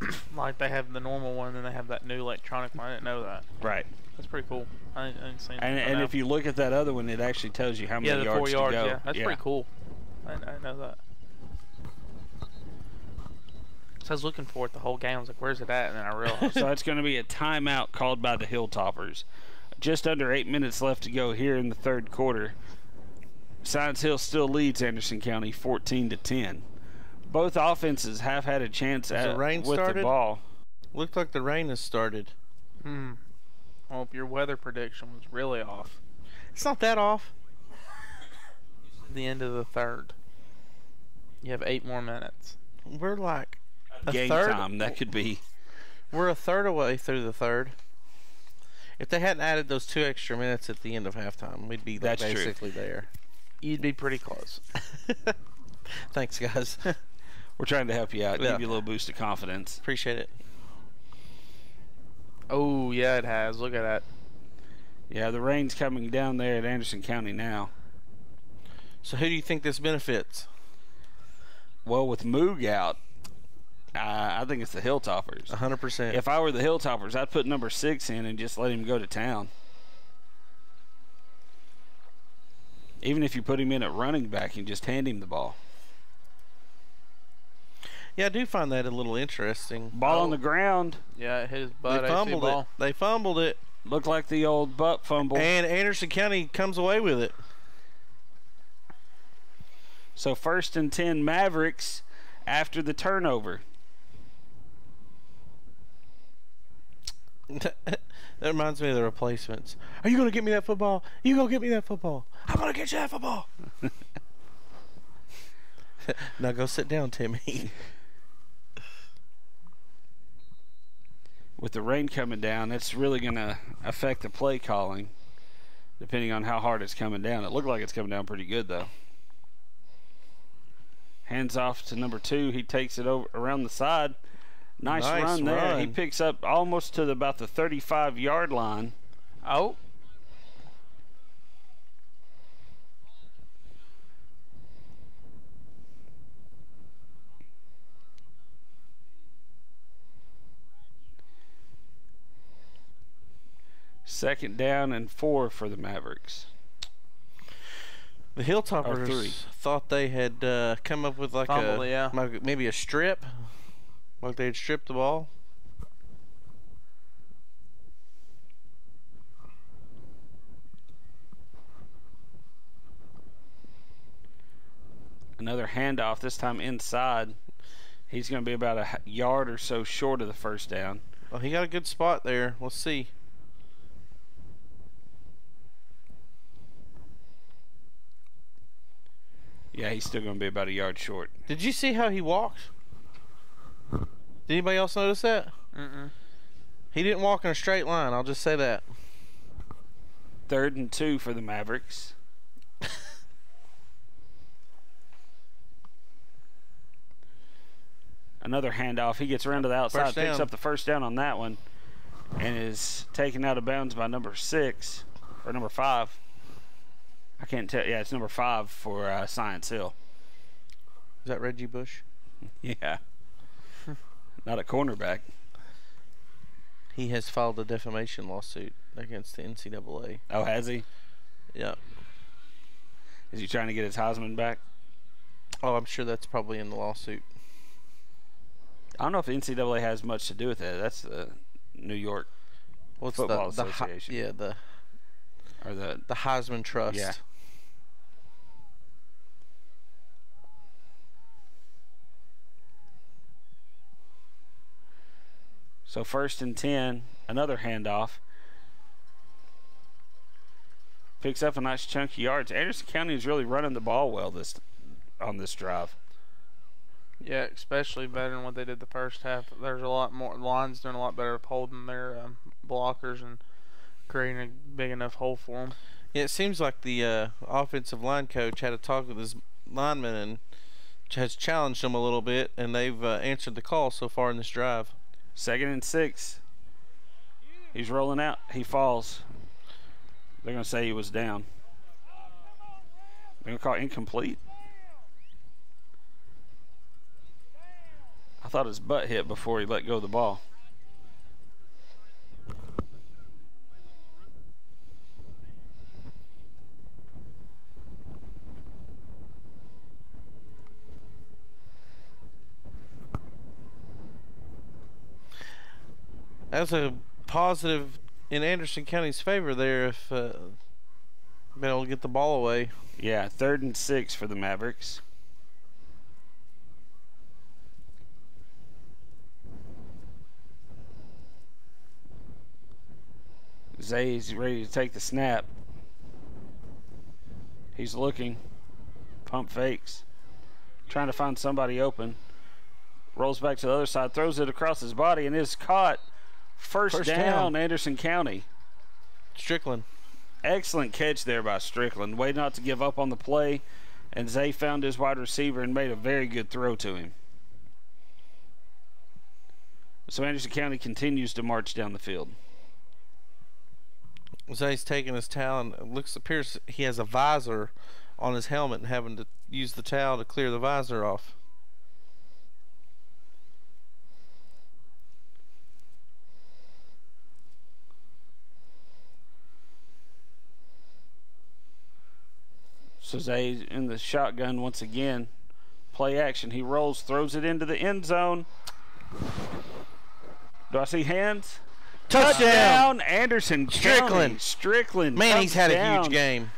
like they have the normal one, and they have that new electronic one. I didn't know that. Right. That's pretty cool. I didn't, I didn't see And, and about if you look at that other one, it actually tells you how yeah, many the yards four yards, to go. yeah, that's pretty cool. I, I know that. So I was looking for it the whole game. I was like, "Where's it at?" And then I realized. so it's going to be a timeout called by the Hilltoppers. Just under eight minutes left to go here in the third quarter. Science Hill still leads Anderson County 14 to 10. Both offenses have had a chance Has at the rain with started? the ball. Looked like the rain has started. Hmm. Well, your weather prediction was really off. It's not that off. The end of the third. You have eight more minutes. We're like a Game third. time. That could be. We're a third away through the third. If they hadn't added those two extra minutes at the end of halftime, we'd be That's true. basically there. You'd be pretty close. Thanks, guys. We're trying to help you out, Yeah. give you a little boost of confidence. Appreciate it. Oh yeah, it has. Look at that. Yeah, the rain's coming down there at Anderson County now. So, who do you think this benefits? Well, with Moog out, uh, I think it's the Hilltoppers. 100%. If I were the Hilltoppers, I'd put number six in and just let him go to town. Even if you put him in at running back and just hand him the ball. Yeah, I do find that a little interesting. Ball on oh. the ground Yeah, his They butt. AC fumbled ball. it. They fumbled it. looked like the old butt fumble. And Anderson County comes away with it. so first and ten Mavericks after the turnover. that reminds me of the replacements. Are you going to get me that football? You going to get me that football? I'm going to get you that football. now go sit down, Timmy. With the rain coming down, it's really going to affect the play calling, depending on how hard it's coming down. It looked like it's coming down pretty good though. Hands off to number two. He takes it over around the side. Nice, Nice run there. He picks up almost to the, about the 35 yard line. Oh. Second down and four for the Mavericks. The Hilltoppers three. thought they had uh, come up with like Fumbled a yeah. maybe a strip, like they had stripped the ball. Another handoff, this time inside. He's going to be about a yard or so short of the first down. Well, he got a good spot there. We'll see. Yeah, he's still going to be about a yard short. Did you see how he walked? Did anybody else notice that? Mm-mm. He didn't walk in a straight line. I'll just say that. Third and two for the Mavericks. Another handoff. He gets around to the outside, First picks up the first down on that one, and is taken out of bounds by number six or number five. I can't tell. Yeah, it's number five for uh, Science Hill. Is that Reggie Bush? Yeah, not a cornerback. He has filed a defamation lawsuit against the NCAA. Oh, has he? Yeah. Is he trying to get his Heisman back? Oh, I'm sure that's probably in the lawsuit. I don't know if the NCAA has much to do with it. That's the New York What's Football the, the Association. yeah, the or the the Heisman Trust. Yeah. So first and ten, another handoff. Picks up a nice chunky yards. Anderson County is really running the ball well this on this drive. Yeah, especially better than what they did the first half. There's a lot more. Line's doing a lot better of holding their um, blockers and creating a big enough hole for them. Yeah, it seems like the uh, offensive line coach had a talk with his linemen and has challenged them a little bit, and they've uh, answered the call so far in this drive. Second and six. He's rolling out. He falls. They're going to say he was down. They're going to call incomplete. I thought his butt hit before he let go of the ball. That's a positive in Anderson County's favor there if uh, been able to get the ball away. Yeah, third and six for the Mavericks. Zay's ready to take the snap. He's looking. Pump fakes. Trying to find somebody open. Rolls back to the other side, throws it across his body, and is caught. First, First down, down. Anderson County. Strickland. Excellent catch there by Strickland. Way not to give up on the play. And Zay found his wide receiver and made a very good throw to him. So Anderson County continues to march down the field. Zay's taking his towel and looks appears he has a visor on his helmet and having to use the towel to clear the visor off. Zay in the shotgun once again. Play action. He rolls, throws it into the end zone. Do I see hands? Touchdown! Anderson County. Strickland. Strickland. Man, he's had a huge game.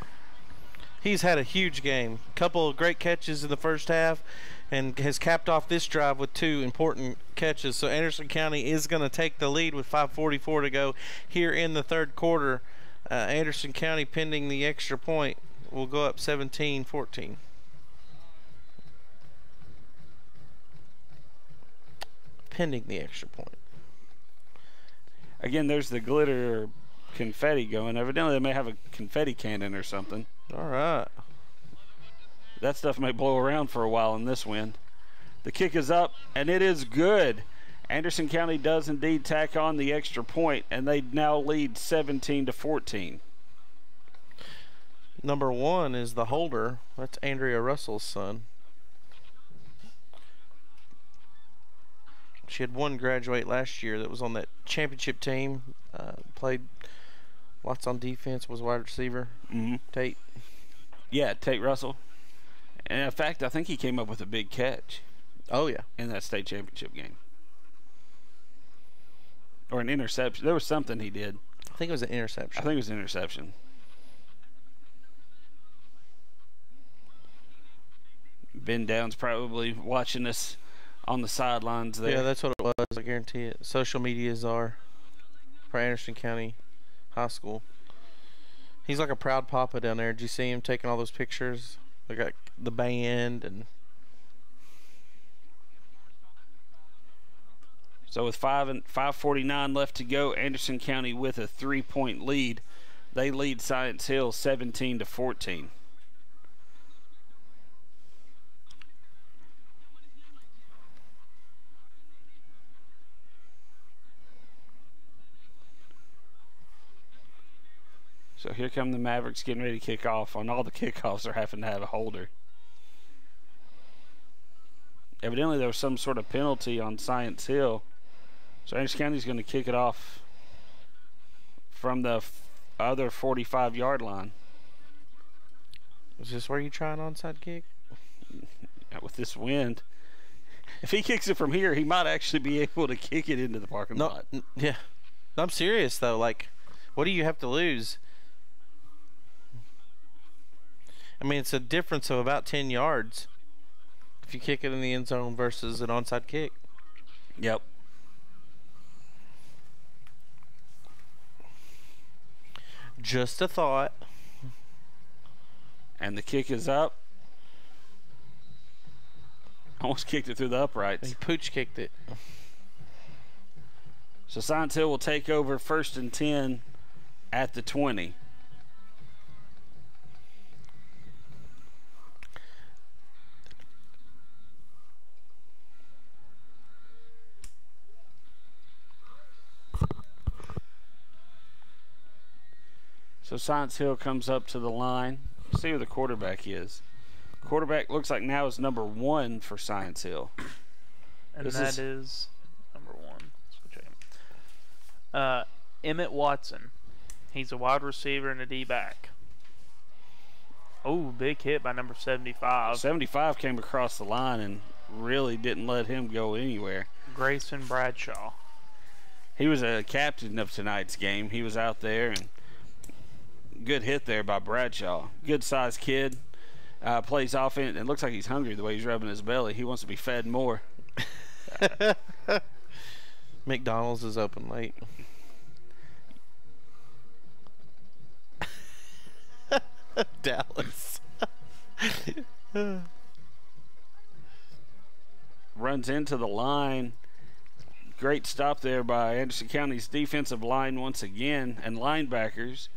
He's had a huge game. Couple of great catches in the first half and has capped off this drive with two important catches. So Anderson County is going to take the lead with 5:44 to go here in the third quarter. Uh, Anderson County pending the extra point will go up 17-14. Pending the extra point. Again, there's the glitter confetti going. Evidently, they may have a confetti cannon or something. All right. That stuff may blow around for a while in this wind. The kick is up, and it is good. Anderson County does indeed tack on the extra point, and they now lead 17 to 14. Number one is the holder. That's Andrea Russell's son. She had one graduate last year that was on that championship team. Uh, played lots on defense. Was wide receiver. Mm-hmm. Tate. Yeah, Tate Russell. And in fact, I think he came up with a big catch Oh yeah. in that state championship game. Or an interception. There was something he did. I think it was an interception. I think it was an interception. Ben Downs probably watching us on the sidelines there. yeah, that's what it was. I guarantee it. Social medias are for Anderson County High School. He's like a proud papa down there. Did you see him taking all those pictures? They got the band and So with five and five forty nine left to go, Anderson County with a three point lead. They lead Science Hill seventeen to fourteen. So here come the Mavericks getting ready to kick off. On all the kickoffs, they're having to have a holder. Evidently, there was some sort of penalty on Science Hill. So Anderson County's going to kick it off from the other 45 yard line is this where you try an onside kick? with this wind. If he kicks it from here, he might actually be able to kick it into the parking No, lot. yeah. I'm serious though. Like, what do you have to lose? I mean, it's a difference of about 10 yards if you kick it in the end zone versus an onside kick. Yep. Just a thought. And the kick is up. Almost kicked it through the uprights. He pooch kicked it. So Science Hill will take over first and 10 at the 20. So Science Hill comes up to the line. See who the quarterback is. Quarterback looks like now is number one for Science Hill. and This that is- is number one. Let's go check him. Uh, Emmett Watson. He's a wide receiver and a D back. Oh, big hit by number 75. 75 came across the line and really didn't let him go anywhere. Grayson Bradshaw. He was a captain of tonight's game. He was out there and good hit there by Bradshaw. Good sized kid. Uh, plays offense. It looks like he's hungry the way he's rubbing his belly. He wants to be fed more. McDonald's is open late. Dallas. Runs into the line. Great stop there by Anderson County's defensive line once again and linebackers.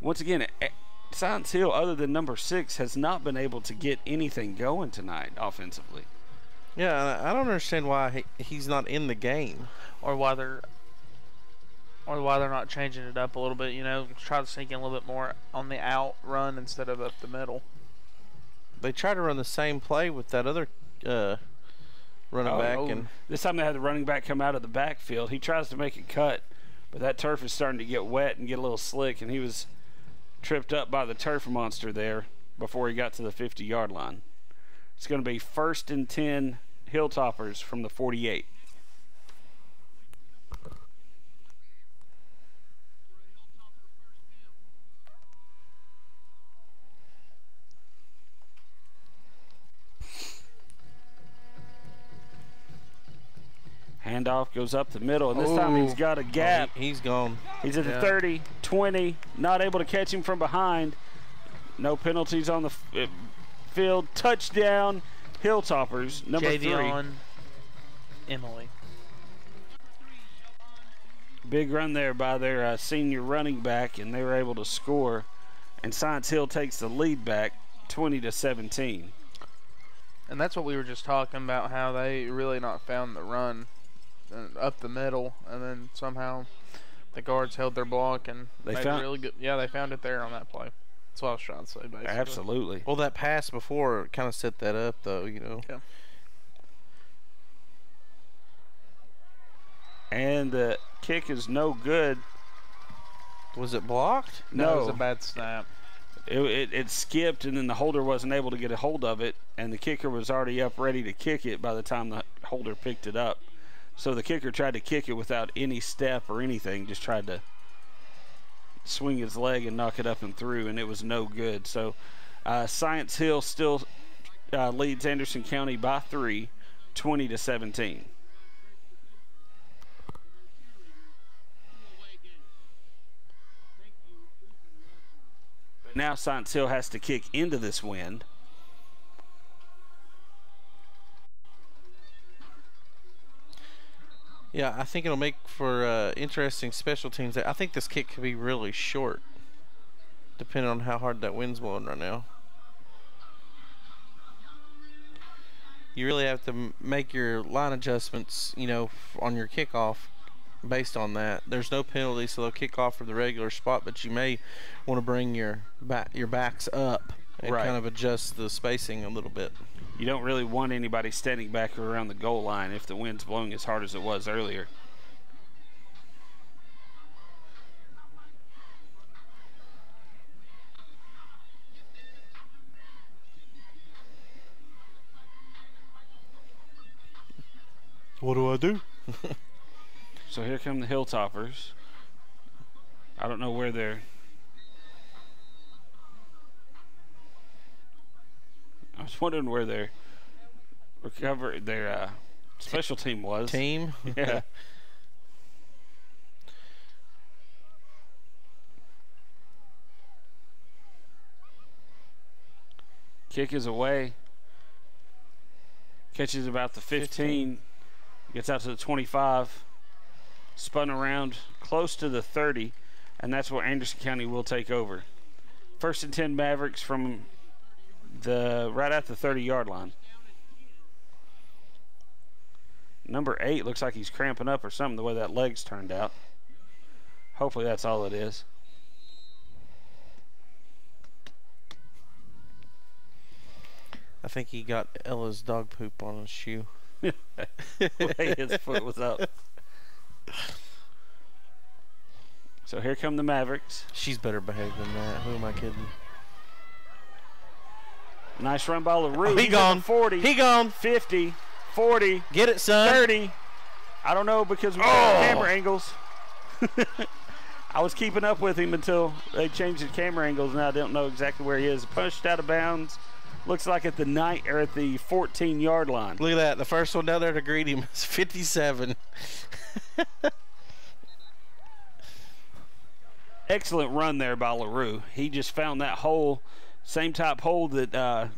Once again, eh, Science Hill, other than number six, has not been able to get anything going tonight offensively. Yeah, I I don't understand why he, he's not in the game. or why they're or why they're not changing it up a little bit. You know, try to sneak in a little bit more on the out run instead of up the middle. They try to run the same play with that other uh, running back, Oh, and this time they had the running back come out of the backfield. He tries to make it cut, but that turf is starting to get wet and get a little slick, and he was tripped up by the turf monster there before he got to the 50 yard line. It's going to be first and 10 Hilltoppers from the 48. Handoff goes up the middle, and this time he's got a Oh, gap. he, has gone. He's at the Yeah. 30, 20, not able to catch him from behind. No penalties on the f- uh, field. Touchdown, Hilltoppers, number three. Javion Emily. Big run there by their uh, senior running back, and they were able to score. And Science Hill takes the lead back, 20 to 17. And that's what we were just talking about, how they really not found the run Uh, up the middle, and then somehow the guards held their block and They made found- really good. Yeah, they found it there on that play. That's what I was trying to say, basically. Absolutely. Well, that pass before kind of set that up, though. You know. Yeah. And the kick is no good. Was it blocked? No, it was a bad snap. It, it, it skipped, and then the holder wasn't able to get a hold of it, and the kicker was already up ready to kick it by the time the holder picked it up. So the kicker tried to kick it without any step or anything, just tried to swing his leg and knock it up and through, and it was no good. So uh, Science Hill still uh, leads Anderson County by three, 20 to 17. But now Science Hill has to kick into this wind. Yeah, I think it'll make for uh, interesting special teams. I think this kick could be really short, depending on how hard that wind's blowing right now. You really have to m- make your line adjustments, you know, f- on your kickoff based on that. There's no penalty, so they'll kick off from the regular spot, but you may want to bring your back your backs up and Right. kind of adjust the spacing a little bit. You don't really want anybody standing back around the goal line if the wind's blowing as hard as it was earlier. What do I do? So here come the Hilltoppers. I don't know where they're. I was wondering where their recover their uh, special team was. Team? Yeah. Kick is away. Catches about the 15. Gets out to the 25. Spun around close to the 30. And that's where Anderson County will take over. First and 10 Mavericks from the right at the 30 yard line. Number eight looks like he's cramping up or something the way that leg's turned out. Hopefully that's all it is. I think he got Ella's dog poop on his shoe. way his foot was up. So here come the Mavericks. She's better behaved than that. Who am I kidding? Nice run by LaRue. Oh, he He's gone. 40, He gone. 50, 40, Get it, son. 30. I don't know because we got Oh. camera angles. I was keeping up with him until they changed the camera angles, and I don't know exactly where he is. Pushed out of bounds. Looks like at the night or at the 14 yard line. Look at that. The first one down there to greet him is 57. Excellent run there by LaRue. He just found that hole, same type hole that uh,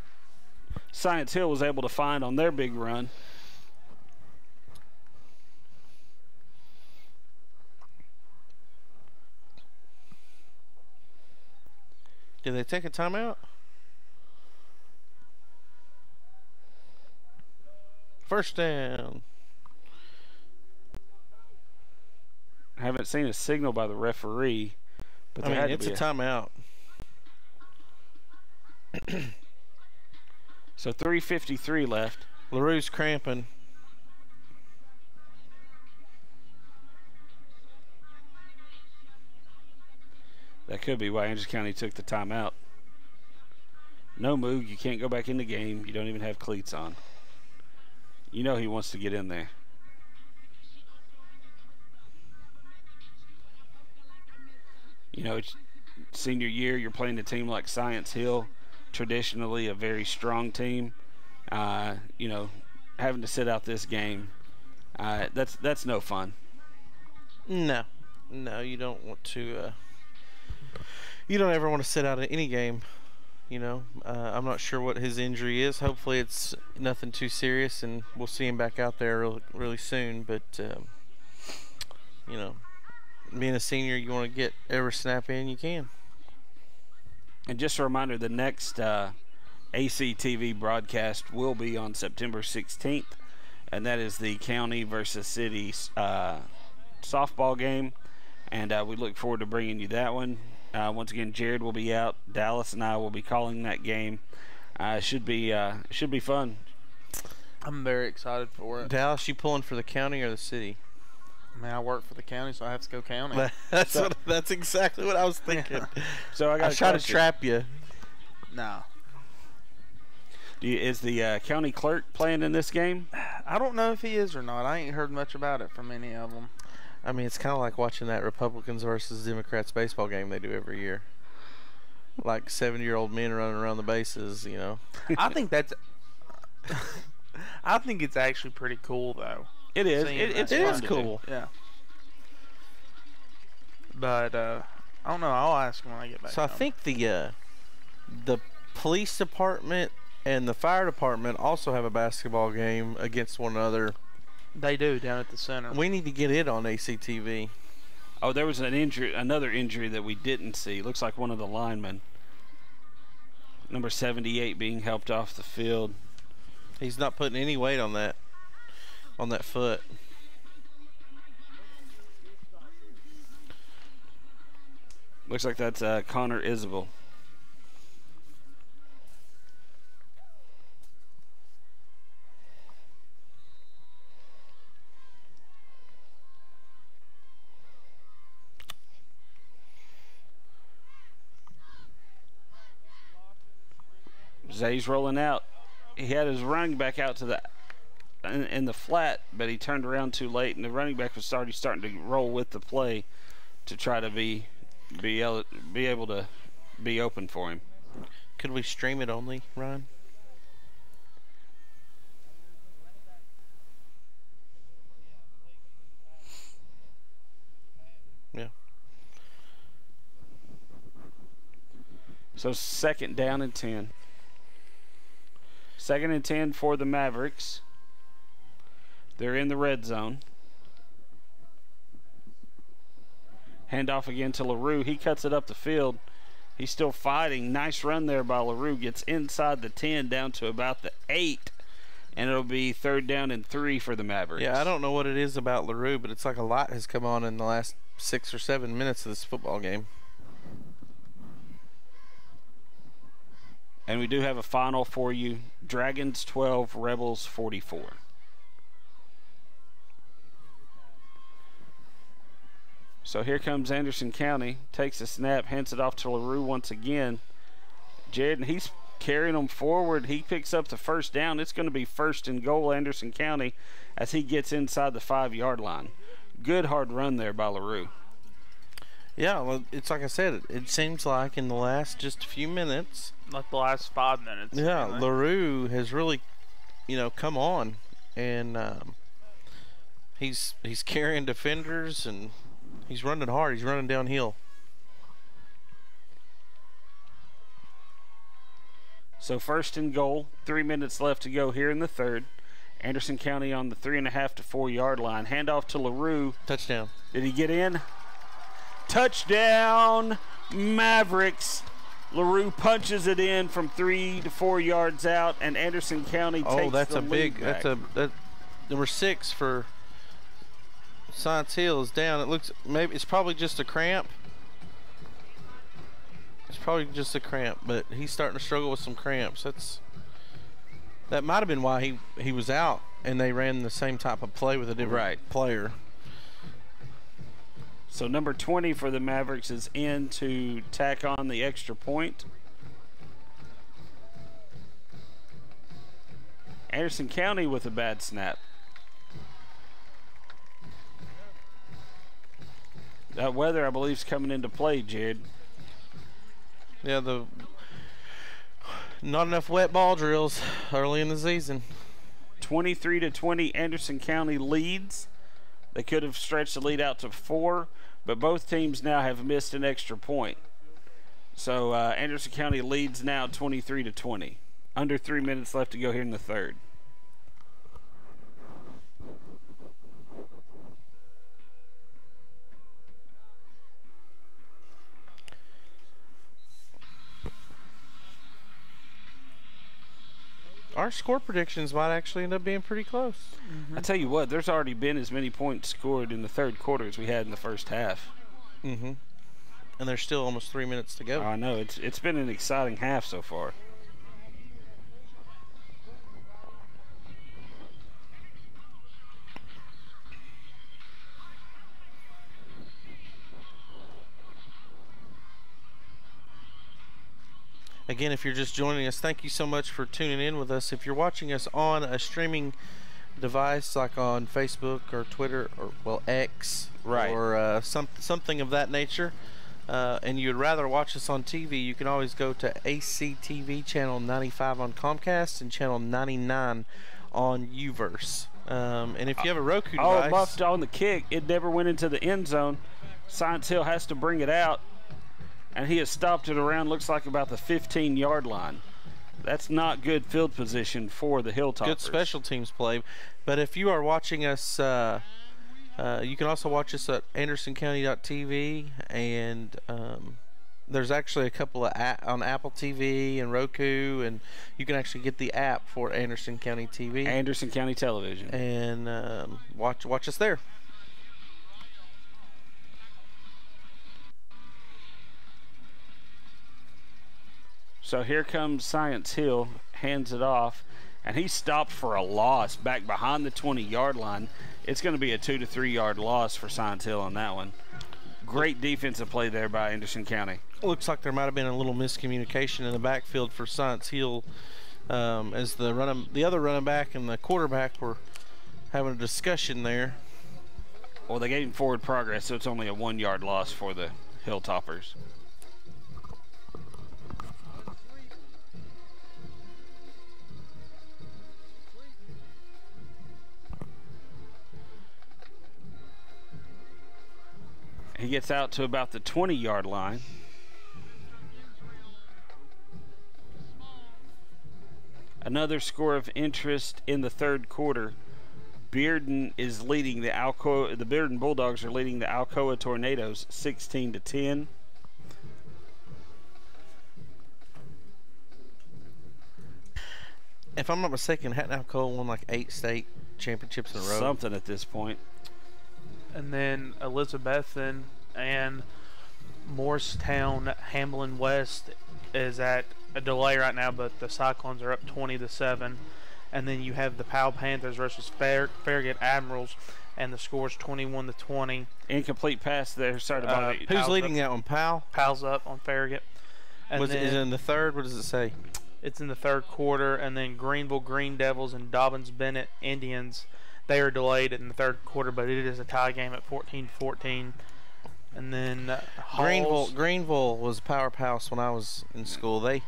Science Hill was able to find on their big run. Did they take a timeout? First down. Haven't seen a signal by the referee, but I mean, it's be a timeout. So 3:53 left. LaRue's cramping. That could be why Andrews County took the timeout. No move. you can't go back in the game. You don't even have cleats on. You know he wants to get in there. You know, it's senior year, you're playing a team like Science Hill, traditionally a very strong team. Uh, you know, having to sit out this game, uh, that's that's no fun. No. No, you don't want to. Uh, you don't ever want to sit out of any game. You know, uh, I'm not sure what his injury is. Hopefully, it's nothing too serious, and we'll see him back out there really, really soon. But um, you know, being a senior, you want to get every snap in you can. And just a reminder, the next uh, ACTV broadcast will be on September 16th, and that is the county versus city uh, softball game. And uh, we look forward to bringing you that one. Uh, once again, Jared will be out. Dallas and I will be calling that game. Uh, should be uh, should be fun. I'm very excited for it. Dallas, you pulling for the county or the city? I I work for the county, so I have to go county. that's what, that's exactly what I was thinking. So I I got was try to trap you. no. Do you, is the uh, county clerk playing in this game? I don't know if he is or not. I ain't heard much about it from any of them. I mean, it's kind of like watching that Republicans versus Democrats baseball game they do every year. Like seventy-year-old men running around the bases, you know. I think that's. I think it's actually pretty cool, though. It is. Seeing It, that. it's It fun is to do. cool. Yeah. But uh, I don't know. I'll ask when I get back. So I think the uh, the police department and the fire department also have a basketball game against one another. they do down at the center. We need to get it on ACTV. Oh, there was an injury, another injury that we didn't see. Looks like one of the linemen, number 78, being helped off the field. He's not putting any weight on that on that foot. Looks like that's uh, Connor Isabel. Zay's rolling out. He had his running back out to the in, in the flat, but he turned around too late, and the running back was already starting to roll with the play to try to be be able, be able to be open for him. Could we stream it only, Ryan? Yeah. So second down and ten. Second and ten for the Mavericks. They're in the red zone. Handoff again to LaRue. He cuts it up the field. He's still fighting. Nice run there by LaRue. Gets inside the 10 down to about the 8. And it'll be third down and three for the Mavericks. Yeah, I don't know what it is about LaRue, but it's like a lot has come on in the last six or seven minutes of this football game. And we do have a final for you Dragons 12, Rebels 44. So here comes Anderson County, takes a snap, hands it off to LaRue once again. Jared, and he's carrying them forward. He picks up the first down. It's going to be first and goal, Anderson County, as he gets inside the five yard line. Good hard run there by LaRue. Yeah, well, it's like I said. It, it seems like in the last just a few minutes, Like the last five minutes. yeah, mainly. Larue has really, you know, come on, and um, he's he's carrying defenders and he's running hard. He's running downhill. So first and goal, three minutes left to go here in the third. Anderson County on the three and a half to four yard line. Handoff to LaRue. Touchdown. Did he get in? Touchdown, Mavericks. LaRue punches it in from three to four yards out, and Anderson County Oh, takes that's a big. lead That's a that number six for Science Hill is down. It looks maybe it's probably just a cramp. It's probably just a cramp, but he's starting to struggle with some cramps. That's that might have been why he he was out, and they ran the same type of play with a different Right. player. So number 20 for the Mavericks is in to tack on the extra point. Anderson County with a bad snap. That weather, I believe, is coming into play, Jared. Yeah, the not enough wet ball drills early in the season. 23 to 20, Anderson County leads. They could have stretched the lead out to four, but both teams now have missed an extra point. So uh, Anderson County leads now 23 to 20. Under three minutes left to go here in the third. Our score predictions might actually end up being pretty close. I tell you what, there's already been as many points scored in the third quarter as we had in the first half. Mm-hmm. And there's still almost three minutes to go. I know it's it's been an exciting half so far. Again, if you're just joining us, thank you so much for tuning in with us. If you're watching us on a streaming device like on Facebook or Twitter or well X Right. or uh, some something of that nature, uh, and you'd rather watch us on TV, you can always go to ACTV channel 95 on Comcast and channel 99 on Uverse. Um, and if you have a Roku Oh, device, muffed on the kick. It never went into the end zone. Science Hill has to bring it out, and he has stopped it around, looks like about the 15 yard line. That's not good field position for the Hilltoppers. good special teams play. But if you are watching us, uh, uh, you can also watch us at AndersonCounty.tv, and um, there's actually a couple of a- on Apple TV and Roku, and you can actually get the app for Anderson County TV Anderson County Television. and um, watch watch us there. So here comes Science Hill, hands it off, and he stopped for a loss back behind the 20 yard line. It's going to be a two to three yard loss for Science Hill on that one. Great defensive play there by Anderson County. Looks like there might have been a little miscommunication in the backfield for Science Hill, um, as the running the other running back and the quarterback were having a discussion there. Well, they gave him forward progress, so it's only a one yard loss for the Hilltoppers. He gets out to about the 20 yard line. Another score of interest in the third quarter. Bearden is leading the Alcoa. The Bearden Bulldogs are leading the Alcoa Tornadoes 16 to 10. If I'm not mistaken, hadn't Alcoa won like eight state championships in a row? Something at this point. And then Elizabethton and Morristown Hamblen West is at a delay right now, but the Cyclones are up 20 to seven, and then you have the Powell Panthers versus Fair, Farragut Admirals, and the score's 21 to 20. Incomplete pass there. Sorry about Uh. Who's Powell's leading up- that one? Powell. Powell's up on Farragut. And Was then is it in the third? What does it say? it's in the third quarter, and then Greeneville Green Devils and Dobyns Bennett Indians. They are delayed in the third quarter, but it is a tie game at 14-14. And then uh, Greeneville. Greeneville was a powerhouse when I was in school. They,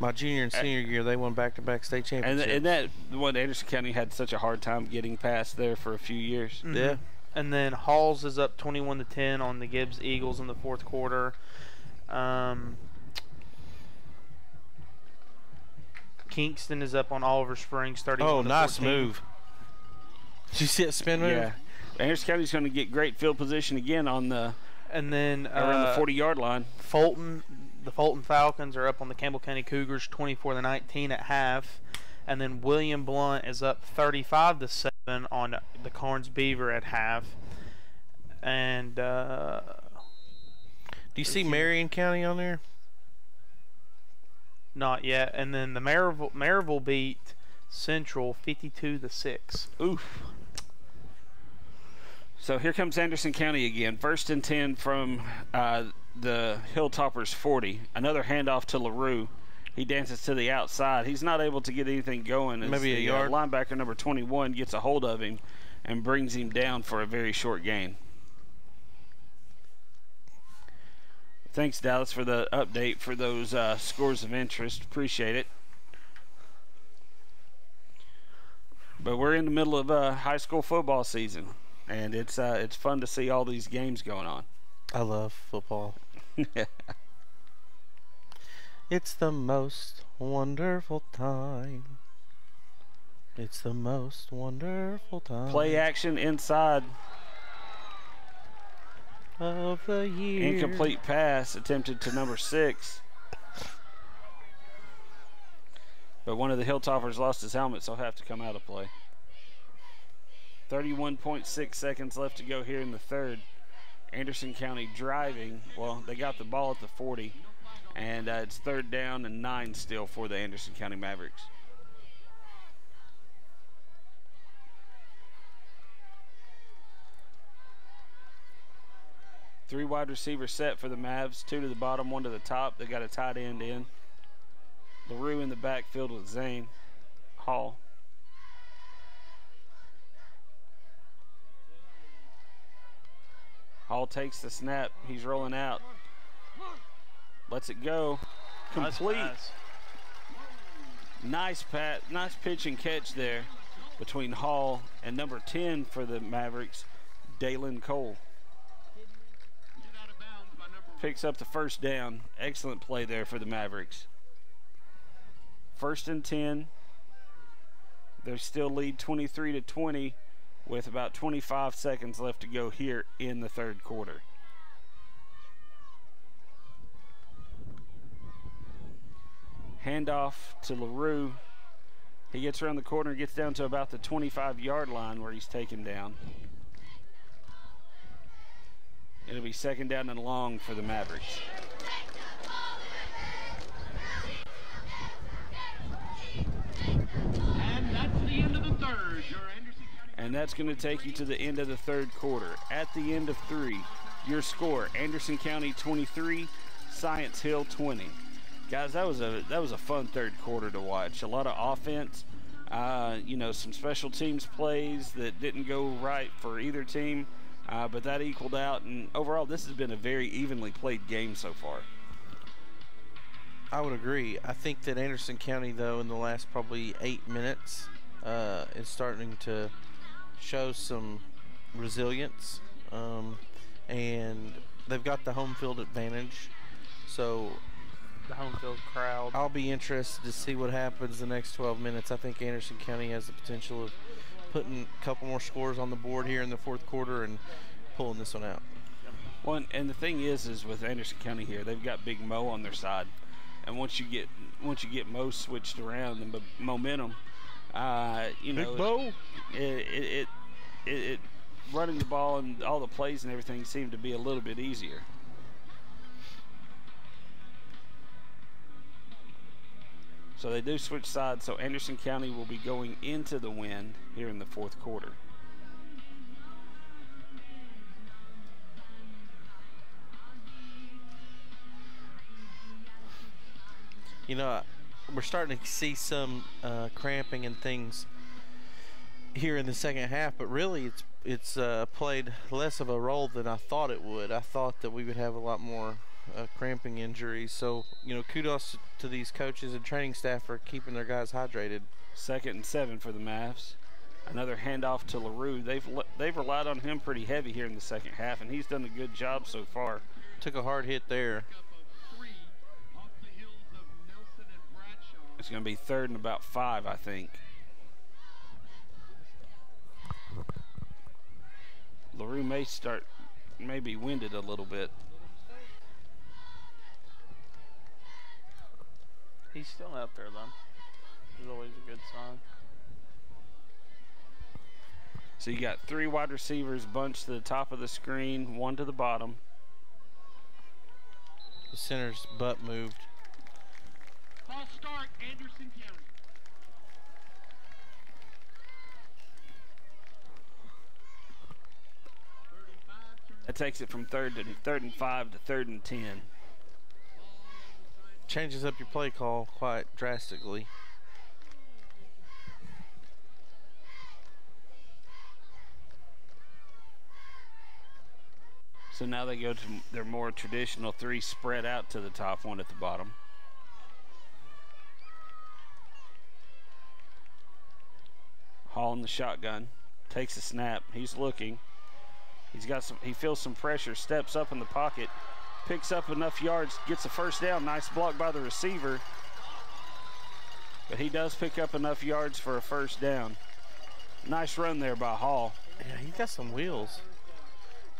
my junior and senior year, they won back-to-back state And, championships. and that one Anderson County had such a hard time getting past there for a few years. Mhm. Yeah. And then Halls is up 21 to 10 on the Gibbs Eagles in the fourth quarter. Um, Kingston is up on Oliver Springs 31 oh, to nice 14. move. Did you see it spin move? Yeah. Anderson County's going to get great field position again on the And then around the uh, 40 yard line. Fulton, the Fulton Falcons are up on the Campbell County Cougars 24 to 19 at half, and then William Blount is up 35 to seven on the Karns Beaver at half, and uh, Do you see Marion County on there? not yet. And then the Maryville, Maryville beat Central 52 to six. Oof. So here comes Anderson County again. First and 10 from uh, the Hilltoppers 40. Another handoff to LaRue. He dances to the outside. He's not able to get anything going. as Maybe a the, uh, yard? linebacker number 21 gets a hold of him and brings him down for a very short gain. Thanks, Dallas, for the update for those uh, scores of interest. Appreciate it. But we're in the middle of uh, high school football season, and it's uh, it's fun to see all these games going on. I love football. It's the most wonderful time. It's the most wonderful time Play action inside, of the year. incomplete pass attempted to number six. But one of the Hilltoppers lost his helmet, so he'll have to come out of play. 31.6 seconds left to go here in the third. Anderson County driving. Well, they got the ball at the 40, and uh, it's third down and nine still for the Anderson County Mavericks. Three wide receivers set for the Mavs, two to the bottom, one to the top. They got a tight end in. LaRue in the backfield with Zane Hall. Hall takes the snap. He's rolling out. Lets it go. Complete. Nice. Nice pat, nice pitch and catch there between Hall and number 10 for the Mavericks, Dalen Cole. Picks up the first down. Excellent play there for the Mavericks. First and 10. They still lead 23 to 20 with about 25 seconds left to go here in the third quarter. Handoff to LaRue. He gets around the corner, gets down to about the 25 yard line where he's taken down. It'll be second down and long for the Mavericks. And that's And that's going to take you to the end of the third quarter. At the end of three, your score: Anderson County 23, Science Hill 20. Guys, that was a that was a fun third quarter to watch. A lot of offense. Uh, you know, some special teams plays that didn't go right for either team, uh, but that equaled out. And overall, this has been a very evenly played game so far. I would agree. I think that Anderson County, though, in the last probably eight minutes, uh, is starting to show some resilience, um, and they've got the home field advantage. So The home field crowd. I'll be interested to see what happens the next 12 minutes. I think Anderson County has the potential of putting a couple more scores on the board here in the fourth quarter and pulling this one out. Well, and the thing is, is with Anderson County here, they've got Big Mo on their side, and once you get once you get Mo switched around, the momentum, uh, you know, Mo. it, it, it, it, it running the ball and all the plays and everything seemed to be a little bit easier. So they do switch sides. So Anderson County will be going into the win here in the fourth quarter. You know, we're starting to see some uh, cramping and things here in the second half, but really it's it's uh, played less of a role than I thought it would. I thought that we would have a lot more uh, cramping injuries. So you know, kudos to these coaches and training staff for keeping their guys hydrated. Second and seven for the Mavs. Another handoff to Larue. They've they've relied on him pretty heavy here in the second half, and he's done a good job so far. Took a hard hit there. It's going to be third and about five, I think. LaRue may start, may be winded a little bit. He's still out there though. Which is always a good sign. So you got three wide receivers bunched to the top of the screen, one to the bottom. The center's butt moved. False start, Anderson County. That takes it from third to third and five to third and ten. Changes up your play call quite drastically. So now they go to their more traditional three spread out to the top, one at the bottom. Hall in the shotgun, takes a snap. He's looking. He's got some. He feels some pressure. Steps up in the pocket, picks up enough yards, gets a first down. Nice block by the receiver. But he does pick up enough yards for a first down. Nice run there by Hall. Yeah, he's got some wheels.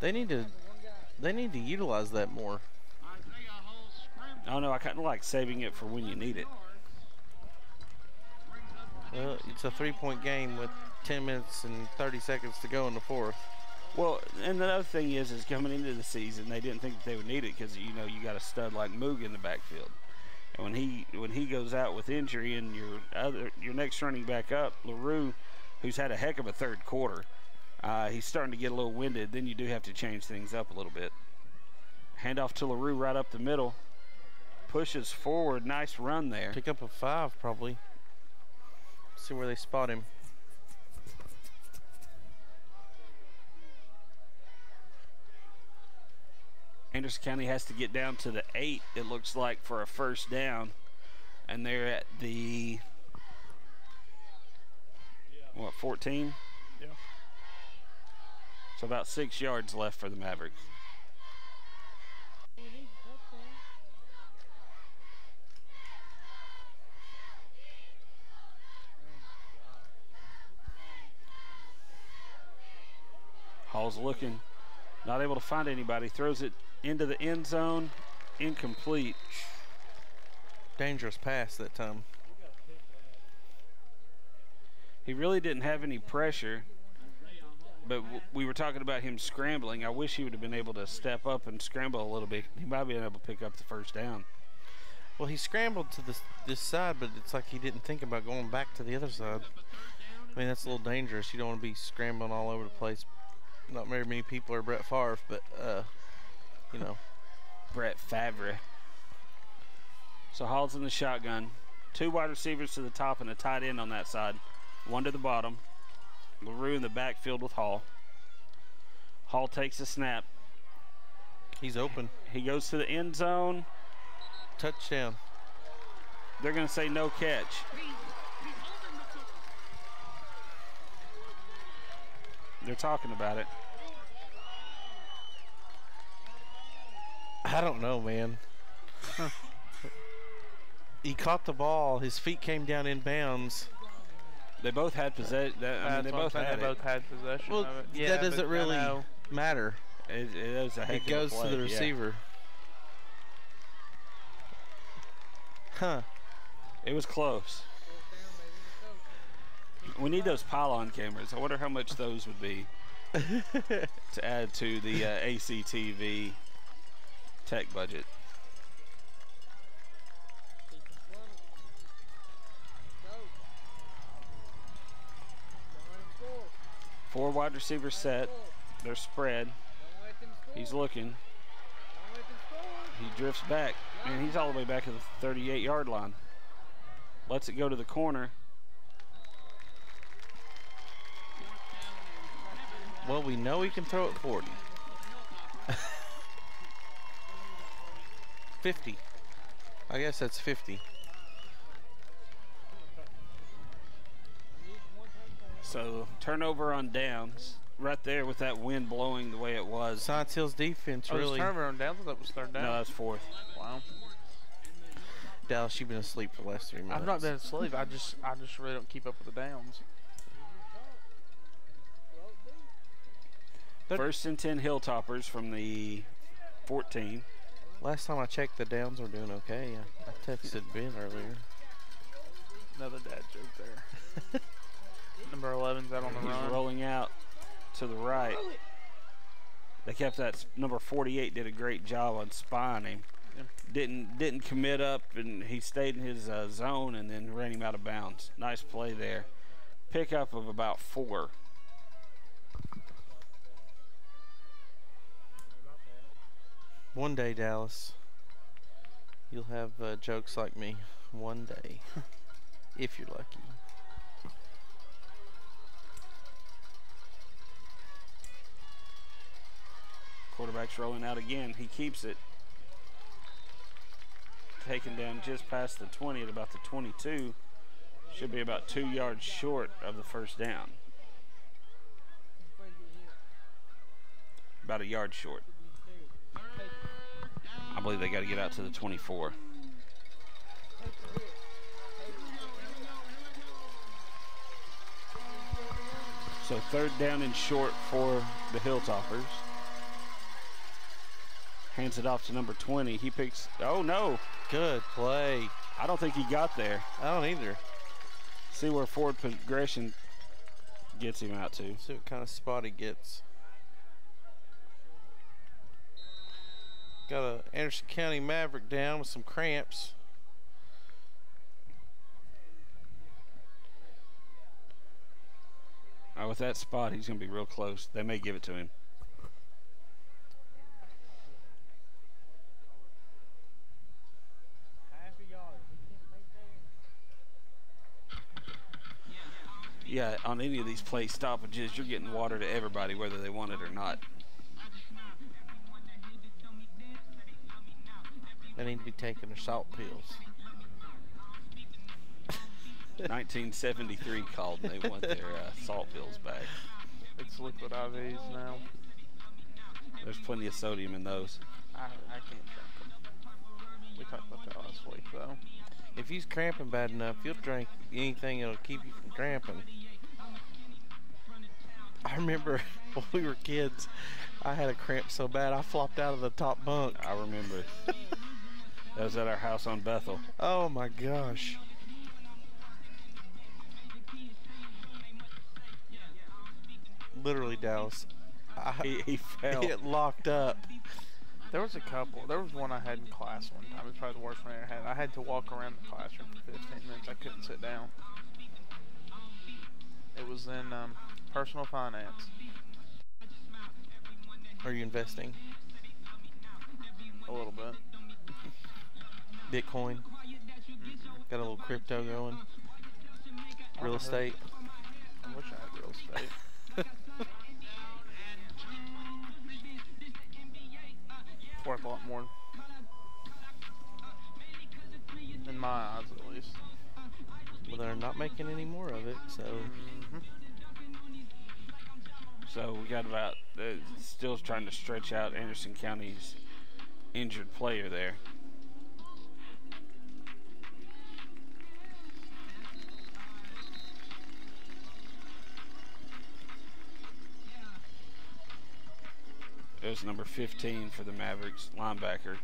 They need to they need to utilize that more. Isaiah Hall scrambles. I don't know. I kind of like saving it for when you need it. Well, it's a three-point game with 10 minutes and 30 seconds to go in the fourth. Well, and the other thing is, is coming into the season, they didn't think that they would need it because you know you got a stud like Moog in the backfield, and when he when he goes out with injury, and your other your next running back up, Larue, who's had a heck of a third quarter, uh, he's starting to get a little winded. Then you do have to change things up a little bit. Handoff to Larue right up the middle, pushes forward, nice run there. Pick up a five probably. See where they spot him. Anderson County has to get down to the eight, it looks like, for a first down. And they're at the, what, 14? Yeah. So about six yards left for the Mavericks. Hall's looking, not able to find anybody. Throws it into the end zone, incomplete. Dangerous pass that time. He really didn't have any pressure, but w- we were talking about him scrambling. I wish he would have been able to step up and scramble a little bit. He might have been able to pick up the first down. Well, he scrambled to this this side, but it's like he didn't think about going back to the other side. I mean, that's a little dangerous. You don't want to be scrambling all over the place. Not very many people are Brett Favre, but uh, you know, Brett Favre. So Hall's in the shotgun. Two wide receivers to the top and a tight end on that side. One to the bottom. LaRue in the backfield with Hall. Hall takes a snap. he's open. He goes to the end zone. Touchdown. They're going to say no catch. They're talking about it. I don't know, man. he caught the ball. His feet came down in bounds. They both had possession. I mean, they both had they both had possession Well, of it. Yeah, that doesn't really know. matter. It, it is a It of a goes to play, the yeah. receiver. Huh. It was close. We need those pylon cameras. I wonder how much those would be to add to the uh, ACTV tech budget. Four wide receivers set. They're spread. He's looking. He drifts back. And he's all the way back to the 38 yard line. Lets it go to the corner. Well, we know he can throw it 40. 50. I guess that's 50. So turnover on downs. Right there with that wind blowing the way it was. Science Hill's defense Oh, really. really? turnover on downs. I thought was third down. No, that's fourth. wow. Dallas, you've been asleep for the last three minutes. I've not been asleep. I just I just really don't keep up with the downs. First and 10 Hilltoppers from the 14. Last time I checked, the Downs were doing okay. I, I texted Ben earlier. Another dad joke there. Number 11's out on the He's run. rolling out to the right. They kept that s- number 48 did a great job on spying him. Yeah. Didn't didn't commit up and he stayed in his uh, zone and then ran him out of bounds. Nice play there. Pickup of about four. One day, Dallas, you'll have uh, jokes like me. One day. if you're lucky. Quarterback's rolling out again. He keeps it. Taken down just past the 20 at about the 22. Should be about two yards short of the first down. About a yard short. I believe they got to get out to the 24. So third down and short for the Hilltoppers. Hands it off to number 20. He picks. Oh no! Good play. I don't think he got there. I don't either. See where forward progression gets him out to. See what kind of spot he gets. Got a Anderson County Maverick down with some cramps. Uh, with that spot, he's going to be real close. They may give it to him. Yeah, on any of these play stoppages, you're getting water to everybody, whether they want it or not. They need to be taking their salt pills. 1973 called and they want their uh, salt pills back. It's liquid IVs now. There's plenty of sodium in those. I, I can't drink them. We talked about that last week though. If you's cramping bad enough, you'll drink anything that'll keep you from cramping. I remember when we were kids, I had a cramp so bad I flopped out of the top bunk. I remember. that was at our house on Bethel. Oh my gosh. Literally, Dallas. I, He, he fell. it locked up. There was a couple. There was one I had in class one time. It's probably the worst one I ever had. I had to walk around the classroom for 15 minutes. I couldn't sit down. It was in um, personal finance. Are you investing? A little bit. Bitcoin? Got a little crypto going? Real estate? I wish I had real estate. Worth a lot more. In my eyes, at least. Well, they're not making any more of it, so Mm-hmm. So we got about uh, still trying to stretch out Anderson County's injured player there. There's number 15 for the Mavericks linebacker.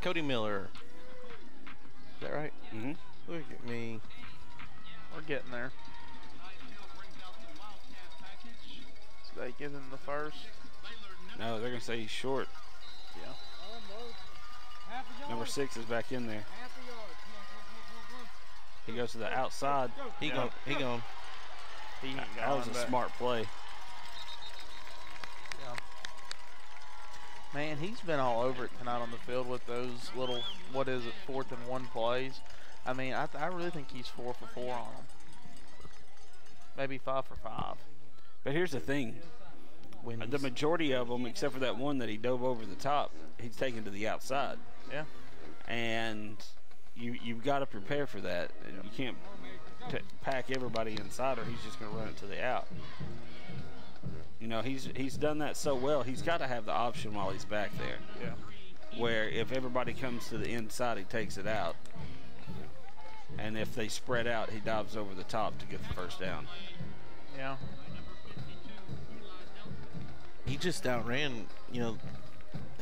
Cody Miller. Is that right? hmm Look at me. We're getting there. So they give him the first. No, they're gonna say he's short. Yeah. Number six is back in there. He goes to the outside. He Yeah. gone. He gone. he ain't That was a but- smart play. Yeah. Man, he's been all over it tonight on the field with those little, what is it, fourth and one plays. I mean, I, I really think he's four for four on them. Maybe five for five. But here's the thing: When the majority of them, except for that one that he dove over the top, he's taken to the outside, Yeah. and you you've got to prepare for that. You can't t- pack everybody inside, or he's just going to run it to the out. You know, he's he's done that so well. He's got to have the option while he's back there, Yeah. where if everybody comes to the inside, he takes it out, and if they spread out, he dives over the top to get the first down. Yeah. he just outran, you know,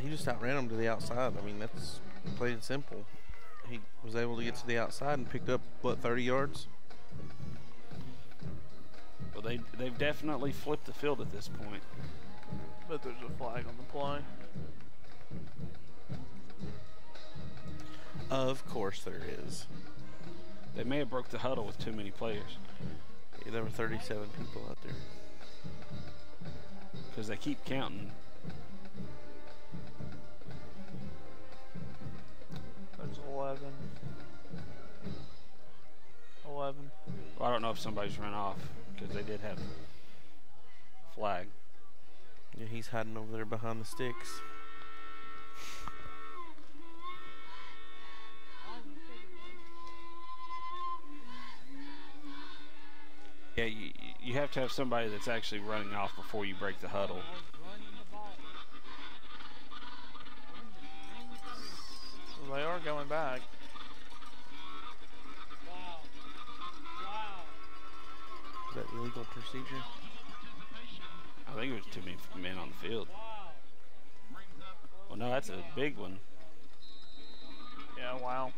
he just outran him to the outside. I mean, that's plain and simple. He was able to get to the outside and picked up what 30 yards. Well, they they've definitely flipped the field at this point. But there's a flag on the play. Of course, there is. They may have broke the huddle with too many players There were 37 people out there. because they keep counting. There's 11. 11. Well, I don't know if somebody's run off because they did have flag. Yeah, he's hiding over there behind the sticks. Yeah, you, you have to have somebody that's actually running off before you break the huddle. So they are going back. Is that illegal procedure? I think it was too many men on the field. Well, no, that's a big one. Yeah, wow.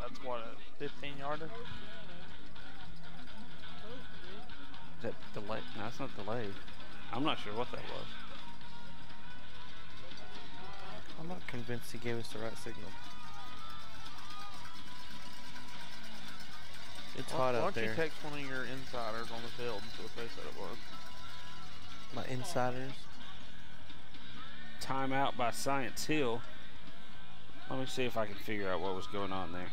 That's what, a 15 yarder? Is that delayed? No, that's not delayed. I'm not sure what that was. I'm not convinced he gave us the right signal. It's Why, hot why out don't you there. text one of your insiders on the field and see what they said it was? My insiders. Timeout by Science Hill. Let me see if I can figure out what was going on there.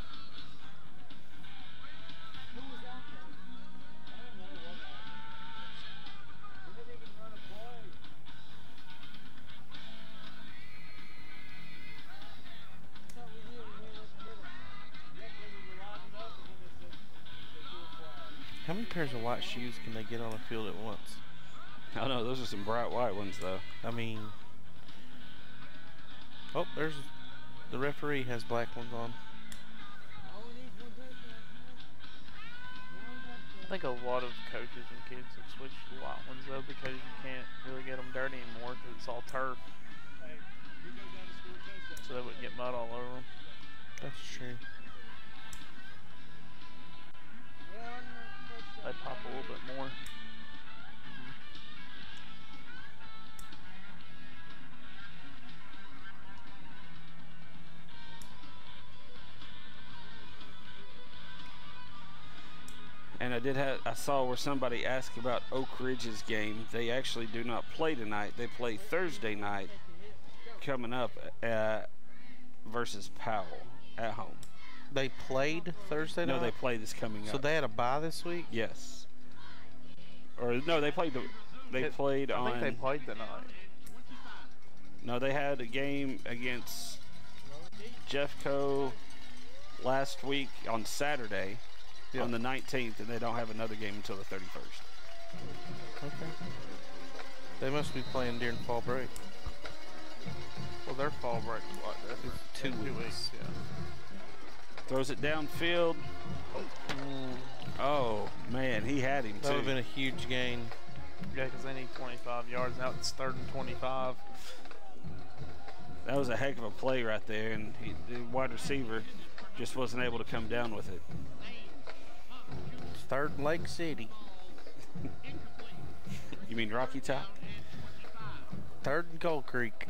How many pairs of white shoes can they get on the field at once? Oh know, those are some bright white ones though. I mean, oh, there's the referee has black ones on. I think a lot of coaches and kids have switched to white ones though because you can't really get them dirty anymore because it's all turf. So they wouldn't get mud all over them. That's true. They pop a little bit more. And I did have I saw where somebody asked about Oak Ridge's game. They actually do not play tonight. They play Thursday night coming up uh, versus Powell at home. They played Thursday night. No, they play this coming So up. they had a bye this week. yes. Or no, they played the they It- played I on think they played the night. No, they had a game against Jeffco last week on Saturday Yeah. on the 19th, and they don't have another game until the 31st. Okay. They must be playing during fall break. Well, their fall break's what? That's Two two weeks. weeks. Yeah. Throws it downfield. Oh man, he had him That would have been a huge gain. Yeah, because they need 25 yards. Now it's third and 25. That was a heck of a play right there, and he, the wide receiver just wasn't able to come down with it. It's third in Lake City. You mean Rocky Top? Third in Coal Creek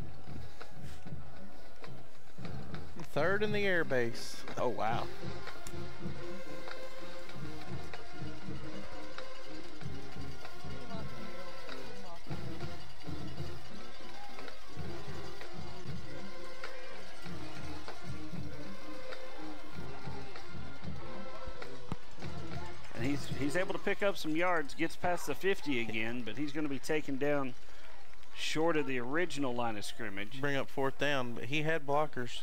and third in the air base. Oh, wow. And he's, he's able to pick up some yards, gets past the 50 again, but he's going to be taken down short of the original line of scrimmage. Bring up fourth down, but he had blockers.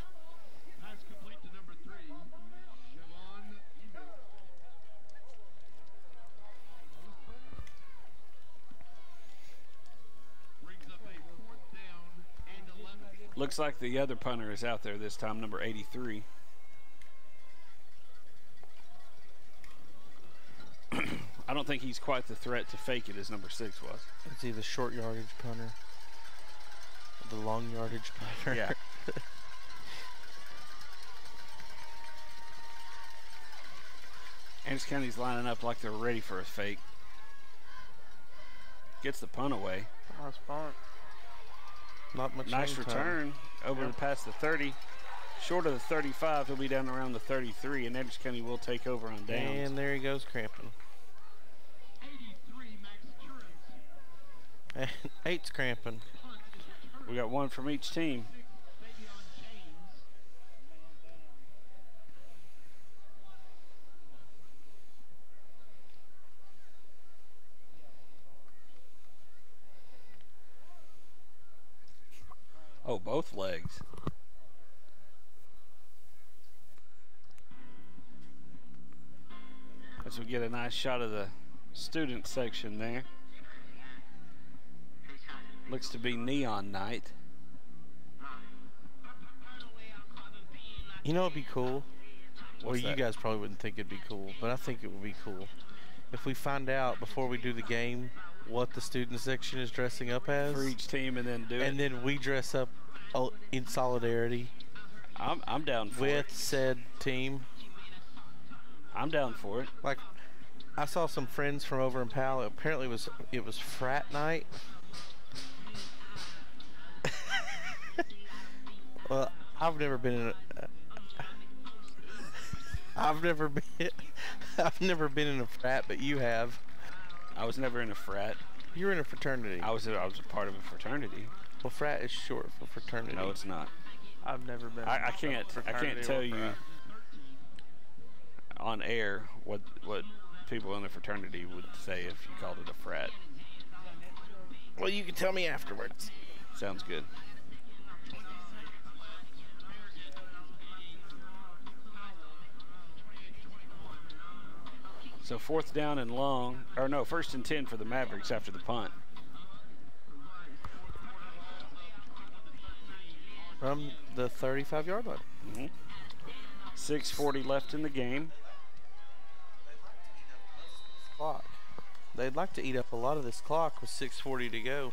Looks like the other punter is out there this time, number 83. I don't think he's quite the threat to fake it as number six was. It's either the short yardage punter? The long yardage punter? Yeah. Anderson County's lining up like they're ready for a fake. Gets the punt away. Nice punt. Not much Nice hang time. return over Yep. the past the 30. Short of the 35, he'll be down around the 33, and Anderson County will take over on downs. And there he goes, cramping. 83, Max eight's cramping. Punt is returned. We got one from each team. Nice shot of the student section there. Looks to be neon night. You know it'd be cool? well, What's you guys probably wouldn't think it'd be cool, but I think it would be cool. If we find out before we do the game what the student section is dressing up as, For each team, and then do and it. then we dress up in solidarity I'm, I'm down for with it. said team. I'm down for it. Like, I saw some friends from over in Powell. Apparently, it was it was frat night. well, I've never been in a. Uh, I've never been. I've never been in a frat, but you have. I was never in a frat. You're in a fraternity. I was a, I was a part of a fraternity. Well, frat is short for fraternity. No, it's not. I've never been. I, I in a can't. I can't tell you on air what what people in the fraternity would say if you called it a frat. Well, you can tell me afterwards. Sounds good. So fourth down and long, or no, first and ten for the Mavericks after the punt. From the 35 yard line. Mm-hmm. 6:40 left in the game. Clock. They'd like to eat up a lot of this clock with 6:40 to go.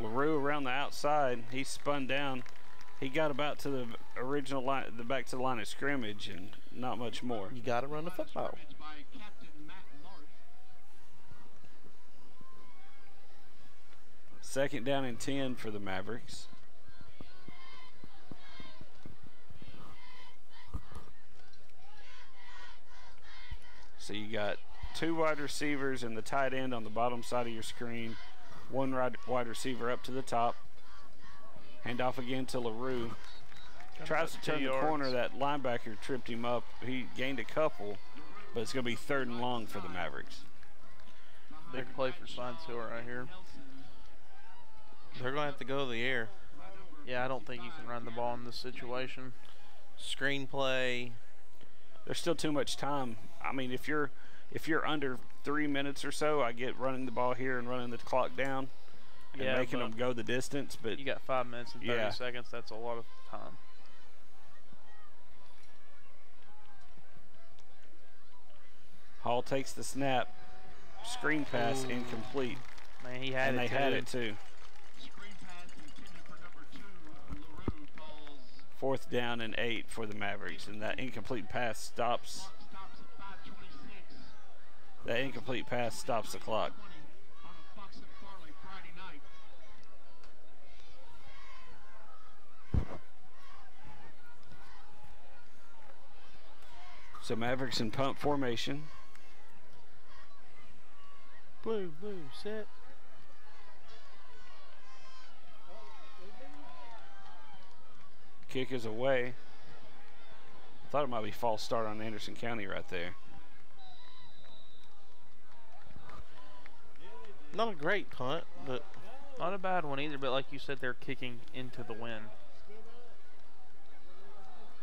Larue around the outside. He spun down. He got about to the original line, the back to the line of scrimmage, and not much more. You got to run the football. By Captain Matt Marsh. Second down and 10 for the Mavericks. So you got two wide receivers and the tight end on the bottom side of your screen, one wide wide receiver up to the top. Hand off again to LaRue. Tries to about two turn the yards. corner. That linebacker tripped him up. He gained a couple, but it's going to be third and long for the Mavericks. Big play for Science Hill right here. They're going to have to go to the air. Yeah, I don't think you can run the ball in this situation. Screen play. there's still too much time. I mean, if you're if you're under three minutes or so, I get running the ball here and running the clock down and Yeah, making them go the distance. But You got five minutes and 30 Yeah. seconds. That's a lot of time. Hall takes the snap, screen pass incomplete, Man, he had and it. they had it too. Screen pass intended for number two. LaRue falls. Fourth down and eight for the Mavericks, and that incomplete pass stops. That incomplete pass stops the clock. 20 on a Fox and Farley Friday night. So Mavericks in punt formation. Blue, blue, set. Kick is away. I thought it might be false start on Anderson County right there. Not a great punt, but Not a bad one either, but like you said, they're kicking into the wind.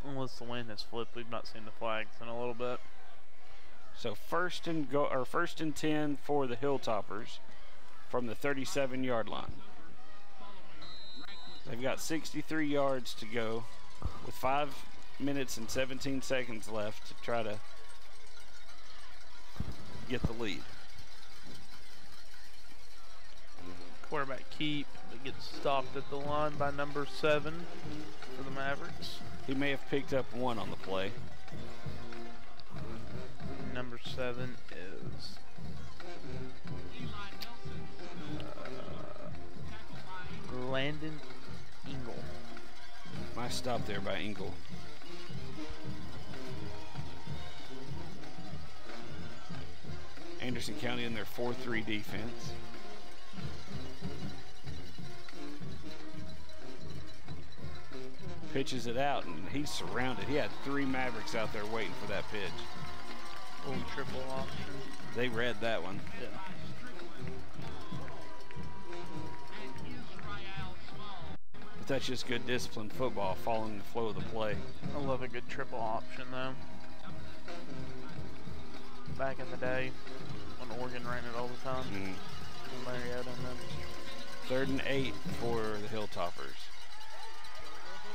Unless the wind has flipped, we've not seen the flags in a little bit. So first and go or first and ten for the Hilltoppers from the 37 yard line. They've got 63 yards to go with five minutes and 17 seconds left to try to get the lead. Quarterback keep, but gets stopped at the line by number seven for the Mavericks. He may have picked up one on the play. Number seven is uh, Landon Ingle. Nice stop there by Engel. Anderson County in their 4-3 defense. Pitches it out and he's surrounded. He had three Mavericks out there waiting for that pitch. Little triple option. They read that one. Yeah. But that's just good disciplined football following the flow of the play. I love a good triple option though. Back in the day, when Oregon ran it all the time, Mm. Mariota and them. Third and eight for the Hilltoppers.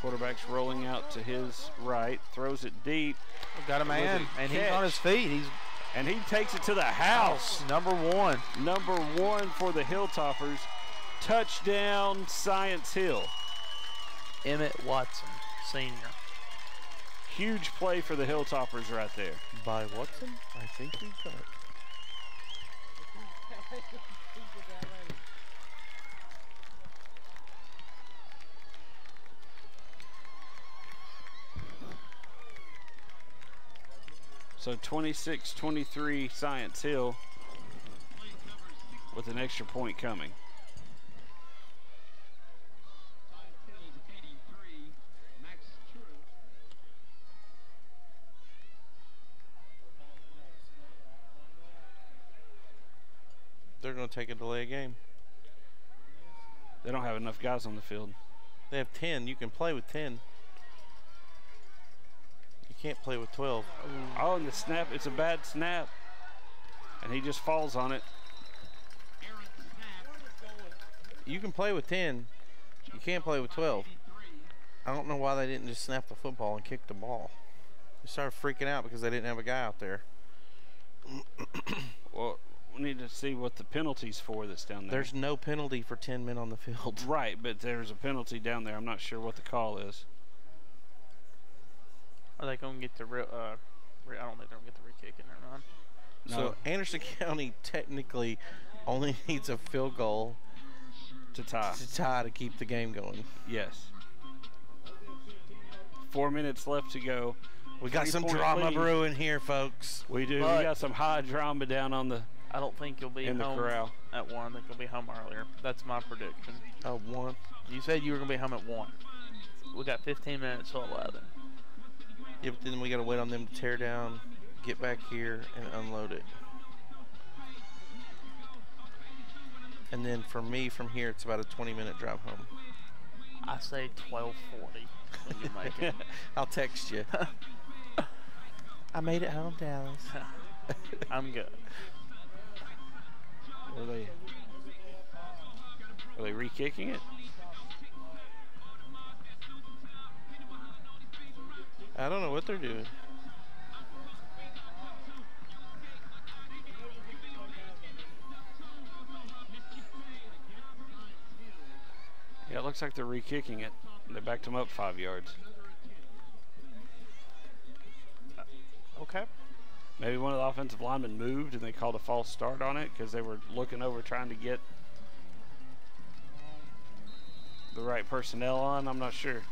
Quarterback's rolling out to his right, throws it deep, Got a man, With a and he's on his feet. He's and he takes it to the house. number one. Number one for the Hilltoppers. Touchdown, Science Hill. Emmett Watson, senior. Huge play for the Hilltoppers right there. by Watson, I think he's got it. So 26 23 Science Hill with an extra point coming. They're going to take a delay game. They don't have enough guys on the field. They have 10. You can play with 10. Can't play with 12. Oh, and the snap, it's a bad snap. And he just falls on it. You can play with 10. You can't play with 12. I don't know why they didn't just snap the football and kick the ball. They started freaking out because they didn't have a guy out there. Well, we need to see what the penalty's for that's down there. There's no penalty for 10 men on the field. right, but there's a penalty down there. I'm not sure what the call is. Are they going to get the real? Uh, re- I don't think they're going to get the re-kicking or not. No. So Anderson County technically only needs a field goal to tie. to tie to keep the game going. Yes. Four minutes left to go. We got some drama lead. brewing here, folks. We do. But- we got some high drama down on the. I don't think you'll be In the home corral. at one. I think you'll be home earlier. That's my prediction. Oh, one. You said you were going to be home at one. We got 15 minutes till 11. Yeah, but then we got to wait on them to tear down, get back here, and unload it. And then for me, from here, it's about a 20 minute drive home. I say 12:40 when you make it. I'll text you. I made it home, Dallas. I'm good. Are they? Are they re-kicking it? I don't know what they're doing. Yeah, it looks like they're re-kicking it. They backed him up five yards. Uh, okay. Maybe one of the offensive linemen moved and they called a false start on it because they were looking over trying to get the right personnel on. I'm not sure.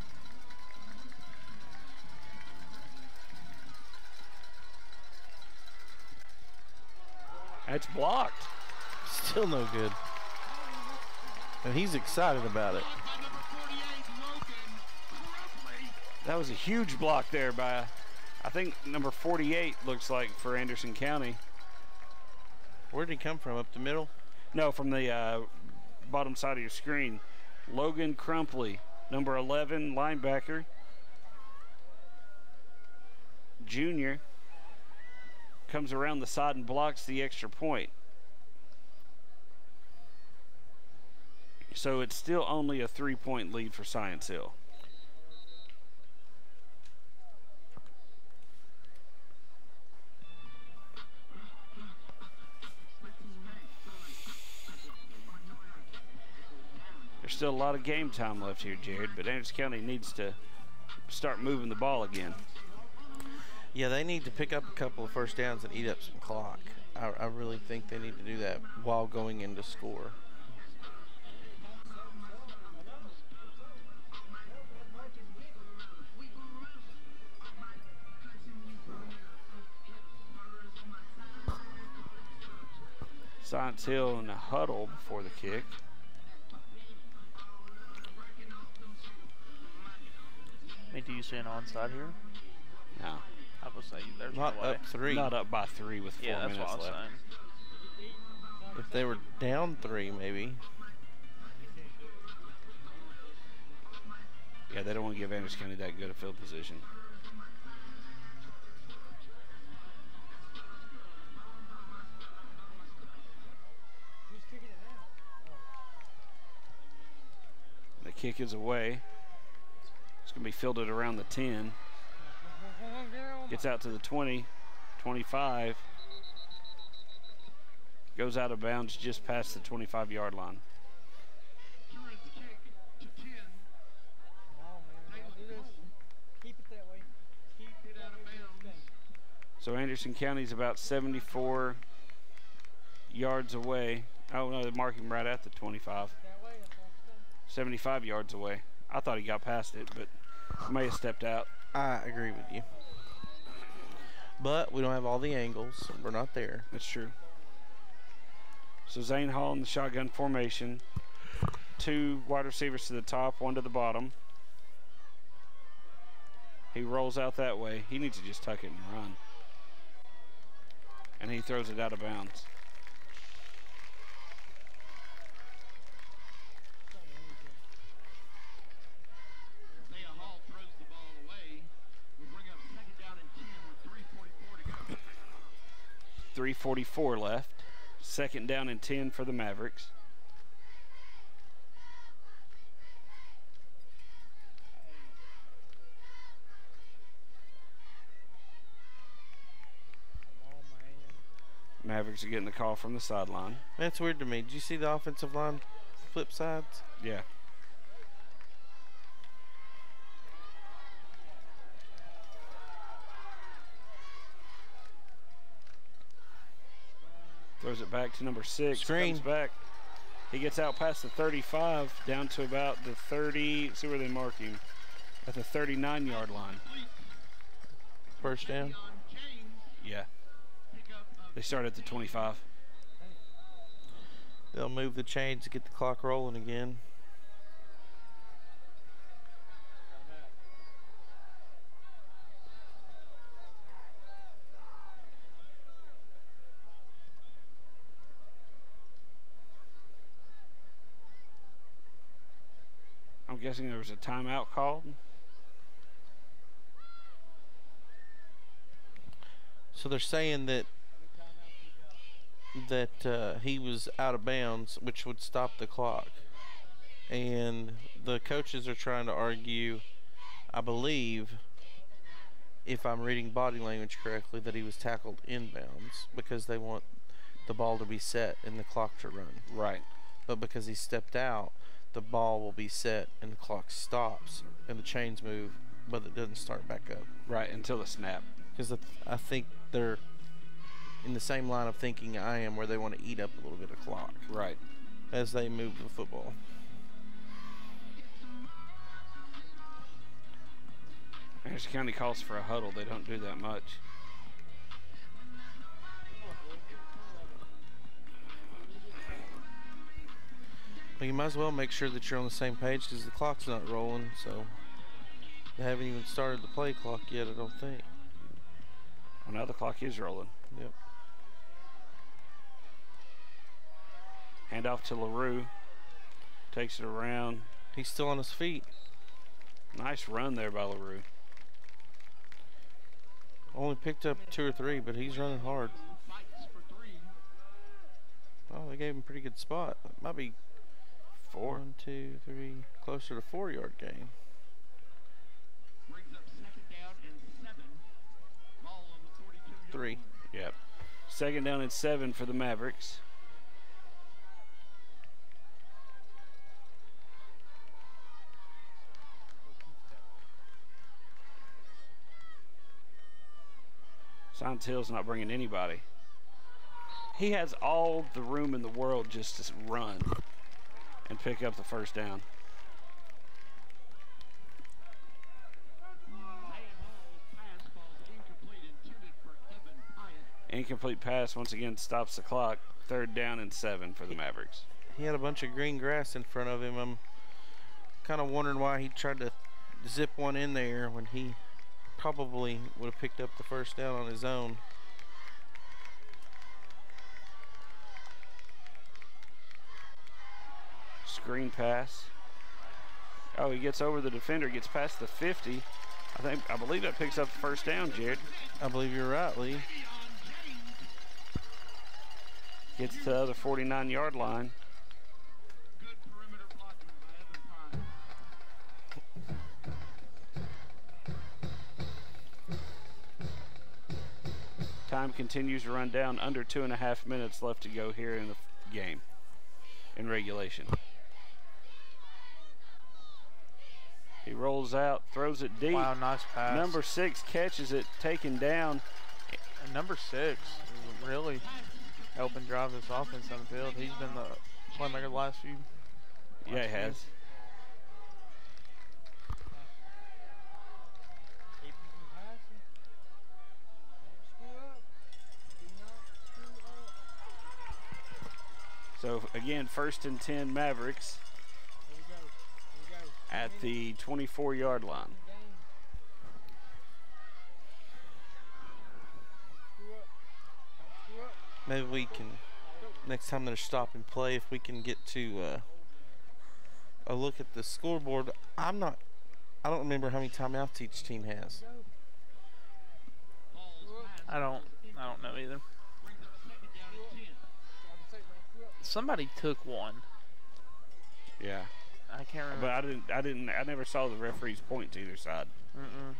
That's blocked. Still no good. And he's excited about it. That was a huge block there by, I think number 48 looks like for Anderson County. Where did he come from? Up the middle? No, from the uh, bottom side of your screen. Logan Crumpley, number 11 linebacker. Junior comes around the side and blocks the extra point. So it's still only a three point lead for Science Hill. There's still a lot of game time left here, Jared, but Anderson County needs to start moving the ball again. Yeah, they need to pick up a couple of first downs and eat up some clock. I, I really think they need to do that while going into score. Science Hill in a huddle before the kick. Hey, do you see an onside here? No. I would say there's Not no way. up three. Not up by three with four yeah, that's minutes what I was left. saying. If they were down three, maybe. Yeah, they don't want to give Anderson County that good a field position. The kick is away. It's going to be fielded around the 10. Gets out to the 20, 25. Goes out of bounds just past the 25 yard line. So Anderson County is about 74 yards away. Oh no, they're marking right at the 25. That way, that's what I'm saying. 75 yards away. I thought he got past it, but may have stepped out. I agree with you. But we don't have all the angles. We're not there. That's true. So Zane Hall in the shotgun formation. Two wide receivers to the top, one to the bottom. He rolls out that way. He needs to just tuck it and run. And he throws it out of bounds. Isaiah Hall throws the ball away. We bring up second down and 10 with 3.44 to go. 344 left. Second down and 10 for the Mavericks. Come on, man. Mavericks are getting the call from the sideline. That's weird to me. Did you see the offensive line flip sides? Yeah. Throws it back to number six. Screen. Comes back. He gets out past the 35, down to about the 30. See where they mark him? At the 39 yard line. First down. Yeah. They start at the 25. They'll move the chains to get the clock rolling again. I'm guessing there was a timeout called. So they're saying that that uh, he was out of bounds, which would stop the clock. And the coaches are trying to argue, I believe, if I'm reading body language correctly, that he was tackled inbounds because they want the ball to be set and the clock to run. Right. But because he stepped out, the ball will be set and the clock stops and the chains move, but it doesn't start back up. Right, until the snap. Because I think they're in the same line of thinking I am, where they want to eat up a little bit of clock Right. as they move the football. Anderson County calls for a huddle. They don't do that much. But you might as well make sure that you're on the same page because the clock's not rolling. So they haven't even started the play clock yet. I don't think. Well, now the clock is rolling. Yep. Hand off to LaRue. Takes it around. He's still on his feet. Nice run there by LaRue. Only picked up two or three, but he's running hard. Fights for three. Oh, they gave him a pretty good spot. It might be Four. one, two, three, closer to four yard gain. Brings up second down and seven. Ball on the 42 yard Three. Yep. Second down and seven for the Mavericks. Science Hill's not bringing anybody. He has all the room in the world just to run and pick up the first down. Zay Hall's pass falls incomplete, intended for Evan Pyatt. Incomplete pass once again stops the clock. Third down and seven for the Mavericks. He had a bunch of green grass in front of him. I'm kind of wondering why he tried to zip one in there when he probably would have picked up the first down on his own. Screen pass. Oh, he gets over the defender, gets past the 50. I think I believe that picks up the first down, Jared. I believe you're right, Lee. Gets to the other 49 yard line. Good perimeter blocking by Evan Time continues to run down. Under two and a half minutes left to go here in the game, in regulation. He rolls out, throws it deep. Wow, nice pass. Number six catches it, taken down. And number six really helping drive this offense on the field. He's been the playmaker the last few. Yeah, he has. Keep him from passing. Don't screw up. Do not screw up. So again, first and 10 Mavericks Here we go. Here we go. At the 24 yard line. Game. Don't screw up. Don't screw up. Maybe we can next time they're stopping play if we can get to uh, a look at the scoreboard. I'm not. I don't remember how many timeouts each team has. I don't. I don't know either. Brings up second down and 10. Try to say, don't screw up. Somebody took one. Yeah. I can't remember. But I didn't I didn't I never saw the referees point to either side. Mm-mm.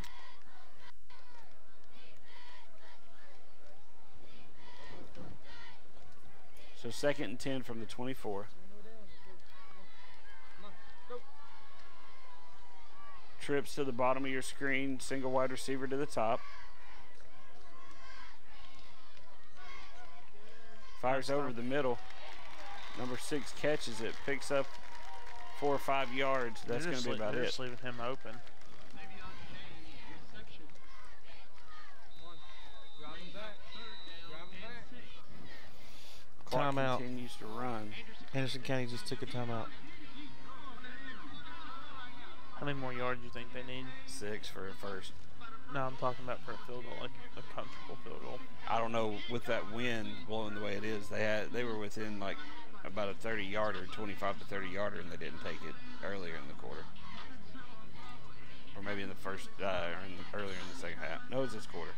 So second and 10 from the 24. No down. Come on. Go. Trips to the bottom of your screen, single wide receiver to the top. Fires over the middle. Number six catches it, picks up four or five yards. That's going to be le- about they're it. just leaving him open. Maybe on K reception. Come on. Drive him back. Third Drive down him back. and six. Clock Timeout. continues to run. Anderson County just took a timeout. How many more yards do you think they need? Six for a first. No, I'm talking about for a field goal, like a comfortable field goal. I don't know with that wind blowing the way it is. They had they were within like about a 30 yarder, 25 to 30 yarder, and they didn't take it earlier in the quarter, or maybe in the first, uh, or in the, earlier in the second half. No, it was this quarter.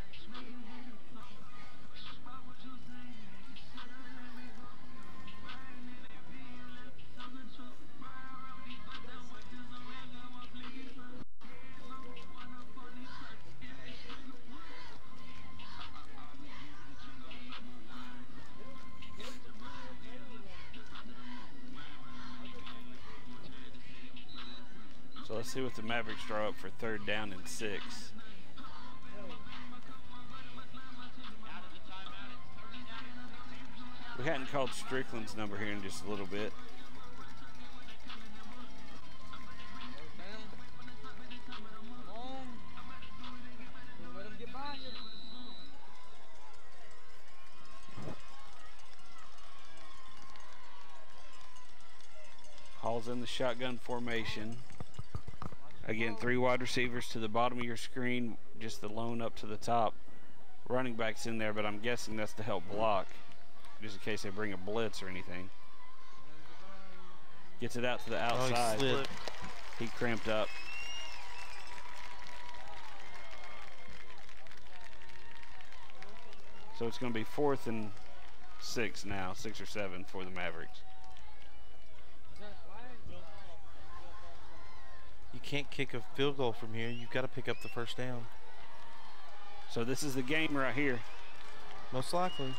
Let's see what the Mavericks draw up for third down and six. We hadn't called Strickland's number here in just a little bit. Hall's in the shotgun formation. Again, three wide receivers to the bottom of your screen, just the lone up to the top. Running backs in there, but I'm guessing that's to help block, just in case they bring a blitz or anything. Gets it out to the Oh, he outside. he cramped up. So it's going to be fourth and six now, six or seven for the Mavericks. Is that a flag? You can't kick a field goal from here. You've got to pick up the first down. So this is the game right here. Most likely.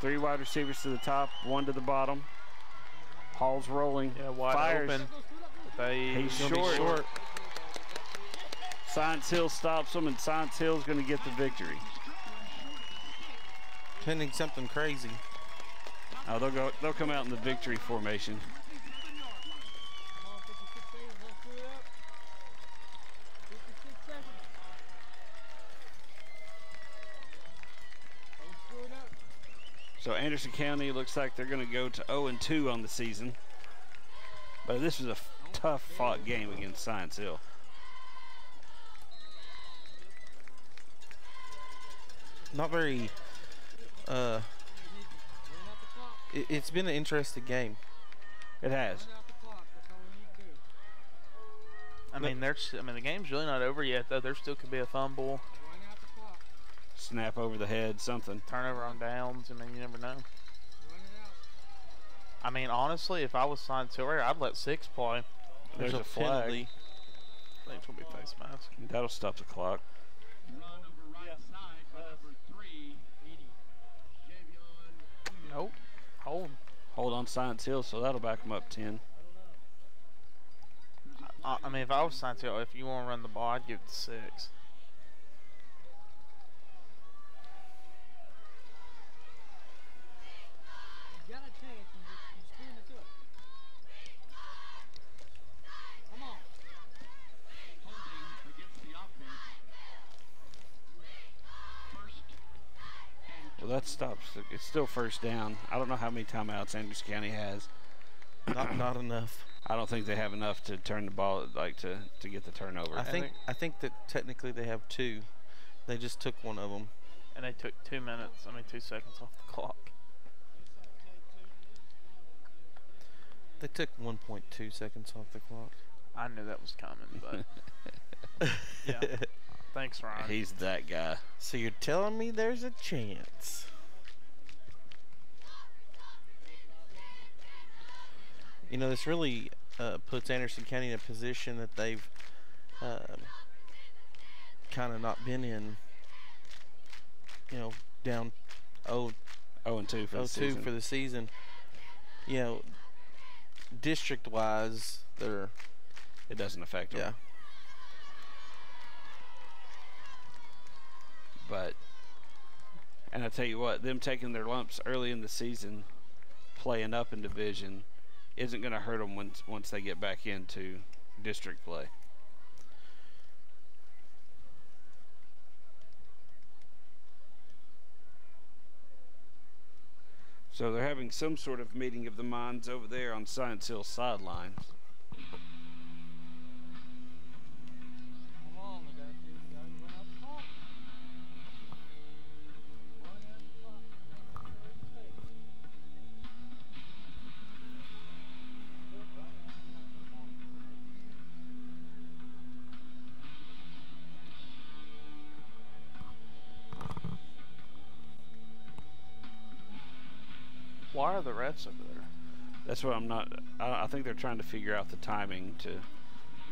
Three wide receivers to the top, one to the bottom. Hall's rolling. Yeah, wide Fires. open. They He's Gonna be short. short. Science Hill stops him, and Science Hill's going to get the victory. Pending something crazy. Oh, they'll go. They'll come out in the victory formation. Come on, 56 seconds. Let's screw it up. 56 seconds. Don't screw it up. So Anderson County looks like they're going to go to 0 and 2 on the season. But this was a tough fought game against Science Hill. Not very. Uh, Run out the clock. it, it's been an interesting game. It has. Run out the clock. That's all we need to do. I mean, there's. I mean, the game's really not over yet, though. There still could be a fumble, snap over the head, something. Turnover on downs. I mean, you never know. I mean, honestly, if I was signed to her, I'd let six play. There's, There's a, a flag. penalty. Think it'll be face mask. That'll stop the clock. Nope. Hold. Hold on Science Hill, so that'll back him up 10. I, I mean, if I was Science Hill, if you want to run the ball, I'd give it 6. Well, that stops. It's still first down. I don't know how many timeouts Anderson County has. Not not enough. I don't think they have enough to turn the ball, like to, to get the turnover. I think I think that technically they have two. They just took one of them. And they took two minutes, I mean, two seconds off the clock. They took 1.2 seconds off the clock. I knew that was coming, but yeah. Thanks, Ron. He's that guy. So you're telling me there's a chance? You know, this really uh, puts Anderson County in a position that they've um, kind of not been in. You know, down 0 0 and 2 for the 02 season. for the season. You know, district wise, they're it doesn't affect them. yeah. But, and I tell you what, them taking their lumps early in the season, playing up in division, isn't going to hurt them once once they get back into district play. So they're having some sort of meeting of the minds over there on Science Hill sidelines. The rats over there? That's what I'm not. I, I think they're trying to figure out the timing to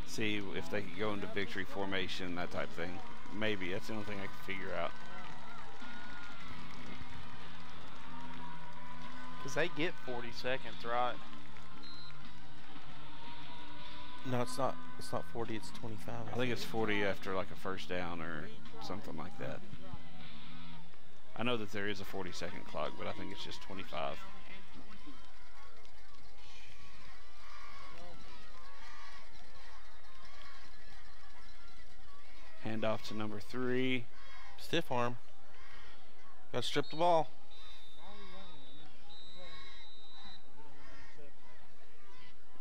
see if they could go into victory formation, that type of thing. Maybe that's the only thing I can figure out. Because they get 40 seconds, right? No, it's not. It's not 40. It's 25. I think it's 40 after like a first down or something like that. I know that there is a 40 second clock, but I think it's just 25. Hand off to number three. Stiff arm. Got to strip the ball. Why are we running?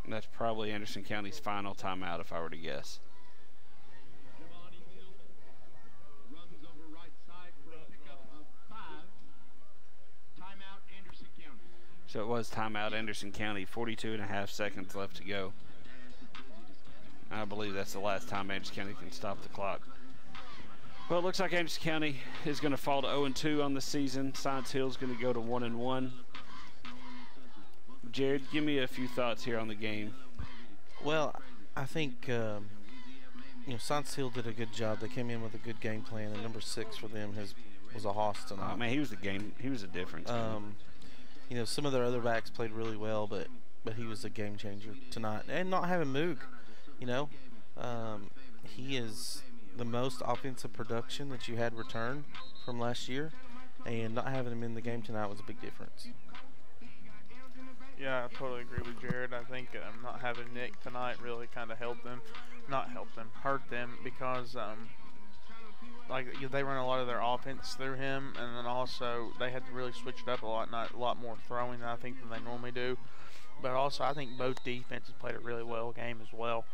I'm not. That's probably Anderson County's final timeout, if I were to guess. Giovanni Hill runs over right side for a pickup of five. Timeout, Anderson County. So it was timeout, Anderson County, 42 and a half seconds left to go. I believe that's the last time Anderson County can stop the clock. Well, it looks like Anderson County is going to fall to 0 2 on the season. Science Hill is going to go to 1-1. Jared, give me a few thoughts here on the game. Well, I think um, you know Science Hill did a good job. They came in with a good game plan, and number six for them has was a hoss tonight. Oh, man, he was the game. He was a difference. Um, you know, some of their other backs played really well, but but he was a game changer tonight. And not having Moog, you know, um, he is the most offensive production that you had return from last year, and not having him in the game tonight was a big difference. Yeah, I totally agree with Jared. I think um, not having Nick tonight really kind of helped them, not helped them, hurt them because um, like they run a lot of their offense through him, and then also they had to really switch it up a lot, not a lot more throwing I think than they normally do. But also, I think both defenses played a really well game as well.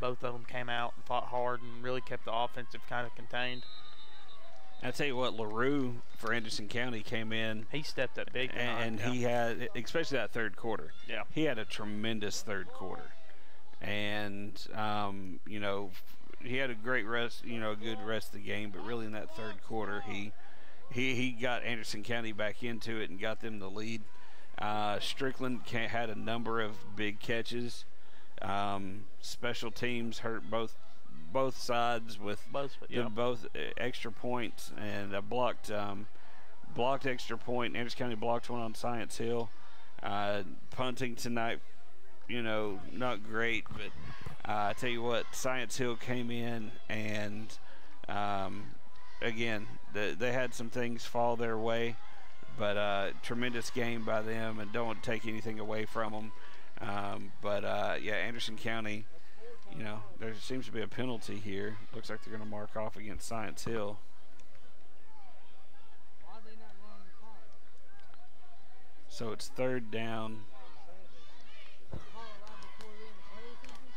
Both of them came out and fought hard and really kept the offensive kind of contained. I tell you what, Larue for Anderson County came in. He stepped up big, tonight, and yeah. he had, especially that third quarter. Yeah. he had a tremendous third quarter, and um, you know, he had a great rest, you know, a good rest of the game. But really, in that third quarter, he he he got Anderson County back into it and got them the lead. Uh, Strickland ca- had a number of big catches. Um, special teams hurt both both sides with Both, yeah. both uh, extra points and uh, blocked um, blocked extra point. Anderson County blocked one on Science Hill. Uh, punting tonight, you know, not great, but uh, I tell you what, Science Hill came in and um, again the, they had some things fall their way, but uh, tremendous game by them, and don't take anything away from them. Um, but uh, yeah, Anderson County you know, there seems to be a penalty here. Looks like they're going to mark off against Science Hill. So it's third down. Call it right before the end of play or something?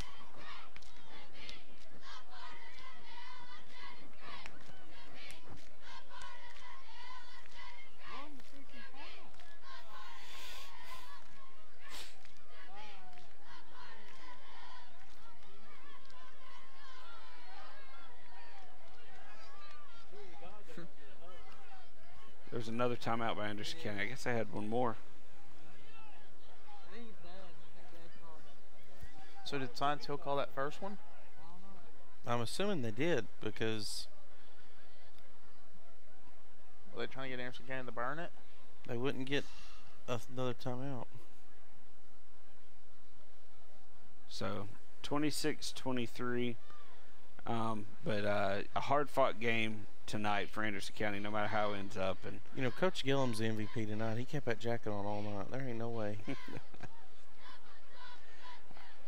Run the freaking clock. There's another timeout by Anderson County. I guess I had one more. I think it's bad. I think bad call. So did Science Hill call that first one? I don't know. I'm assuming they did because Were they trying to get Anderson County to burn it? they wouldn't get a- another timeout. So 26 23. Um, but uh, a hard fought game tonight for Anderson County, no matter how it ends up. And You know, Coach Gillum's the MVP tonight. He kept that jacket on all night. There ain't no way.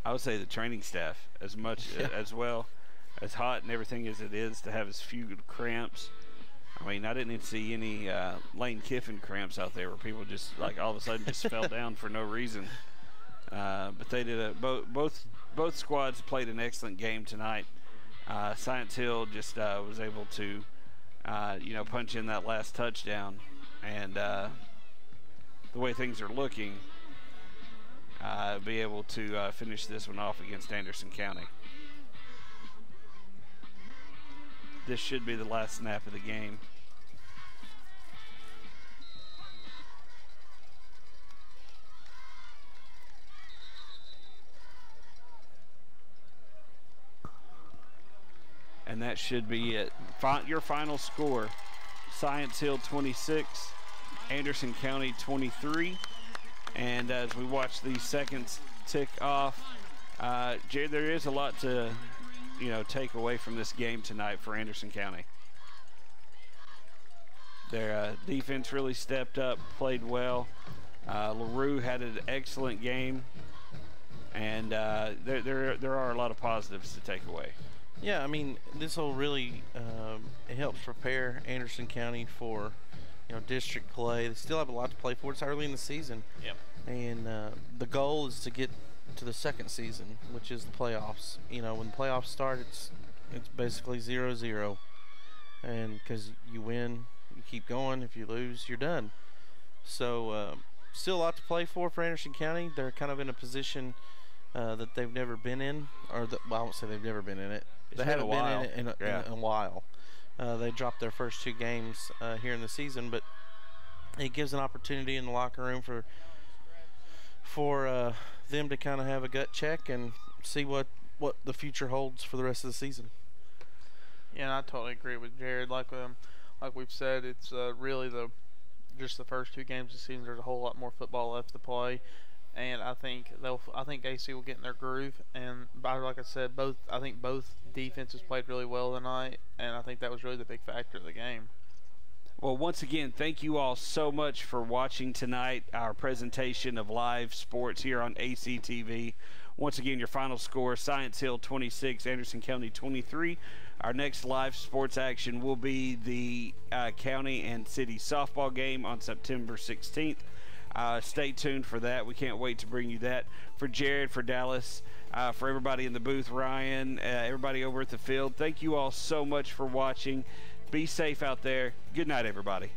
I would say the training staff as much Yeah. as well as hot and everything as it is to have as few cramps. I mean, I didn't even see any uh, Lane Kiffin cramps out there where people just like all of a sudden just fell down for no reason. Uh, but they did a both both both squads played an excellent game tonight. Uh, Science Hill just uh, was able to uh, you know punch in that last touchdown, and uh, the way things are looking, uh, be able to uh, finish this one off against Anderson County. This should be the last snap of the game. And that should be it. Your final score Science Hill 26, Anderson County 23. And as we watch these seconds tick off, uh, Jay, there is a lot to, you know, take away from this game tonight for Anderson County. Their uh, defense really stepped up, played well. Uh, Larue had an excellent game, and uh, there, there there are a lot of positives to take away. Yeah, I mean, this will really um, it helps prepare Anderson County for you know district play. They still have a lot to play for. It's early in the season, Yep. and uh, the goal is to get to the second season, which is the playoffs. You know, when the playoffs start, it's it's basically zero zero, and because you win, you keep going. If you lose, you're done. So uh, still a lot to play for for Anderson County. They're kind of in a position uh, that they've never been in, or that, well, I won't say they've never been in it. It's they haven't while. been in it in a, Yeah. in a while. Uh, they dropped their first two games uh, here in the season, but it gives an opportunity in the locker room for for uh, them to kind of have a gut check and see what what the future holds for the rest of the season. Yeah, and I totally agree with Jared. Like um, like we've said, it's uh, really the just the first two games of the season. There's a whole lot more football left to play, and I think they'll. I think AC will get in their groove. And by like I said, both I think both defenses played really well tonight, and I think that was really the big factor of the game. Well, once again, thank you all so much for watching tonight, our presentation of live sports here on ACTV. Once again, your final score Science Hill 26, Anderson County 23. Our next live sports action will be the uh, county and city softball game on September 16th. Uh, stay tuned for that. We can't wait to bring you that. For Jared, for Dallas, uh, for everybody in the booth, Ryan, uh, everybody over at the field, thank you all so much for watching. Be safe out there. Good night, everybody.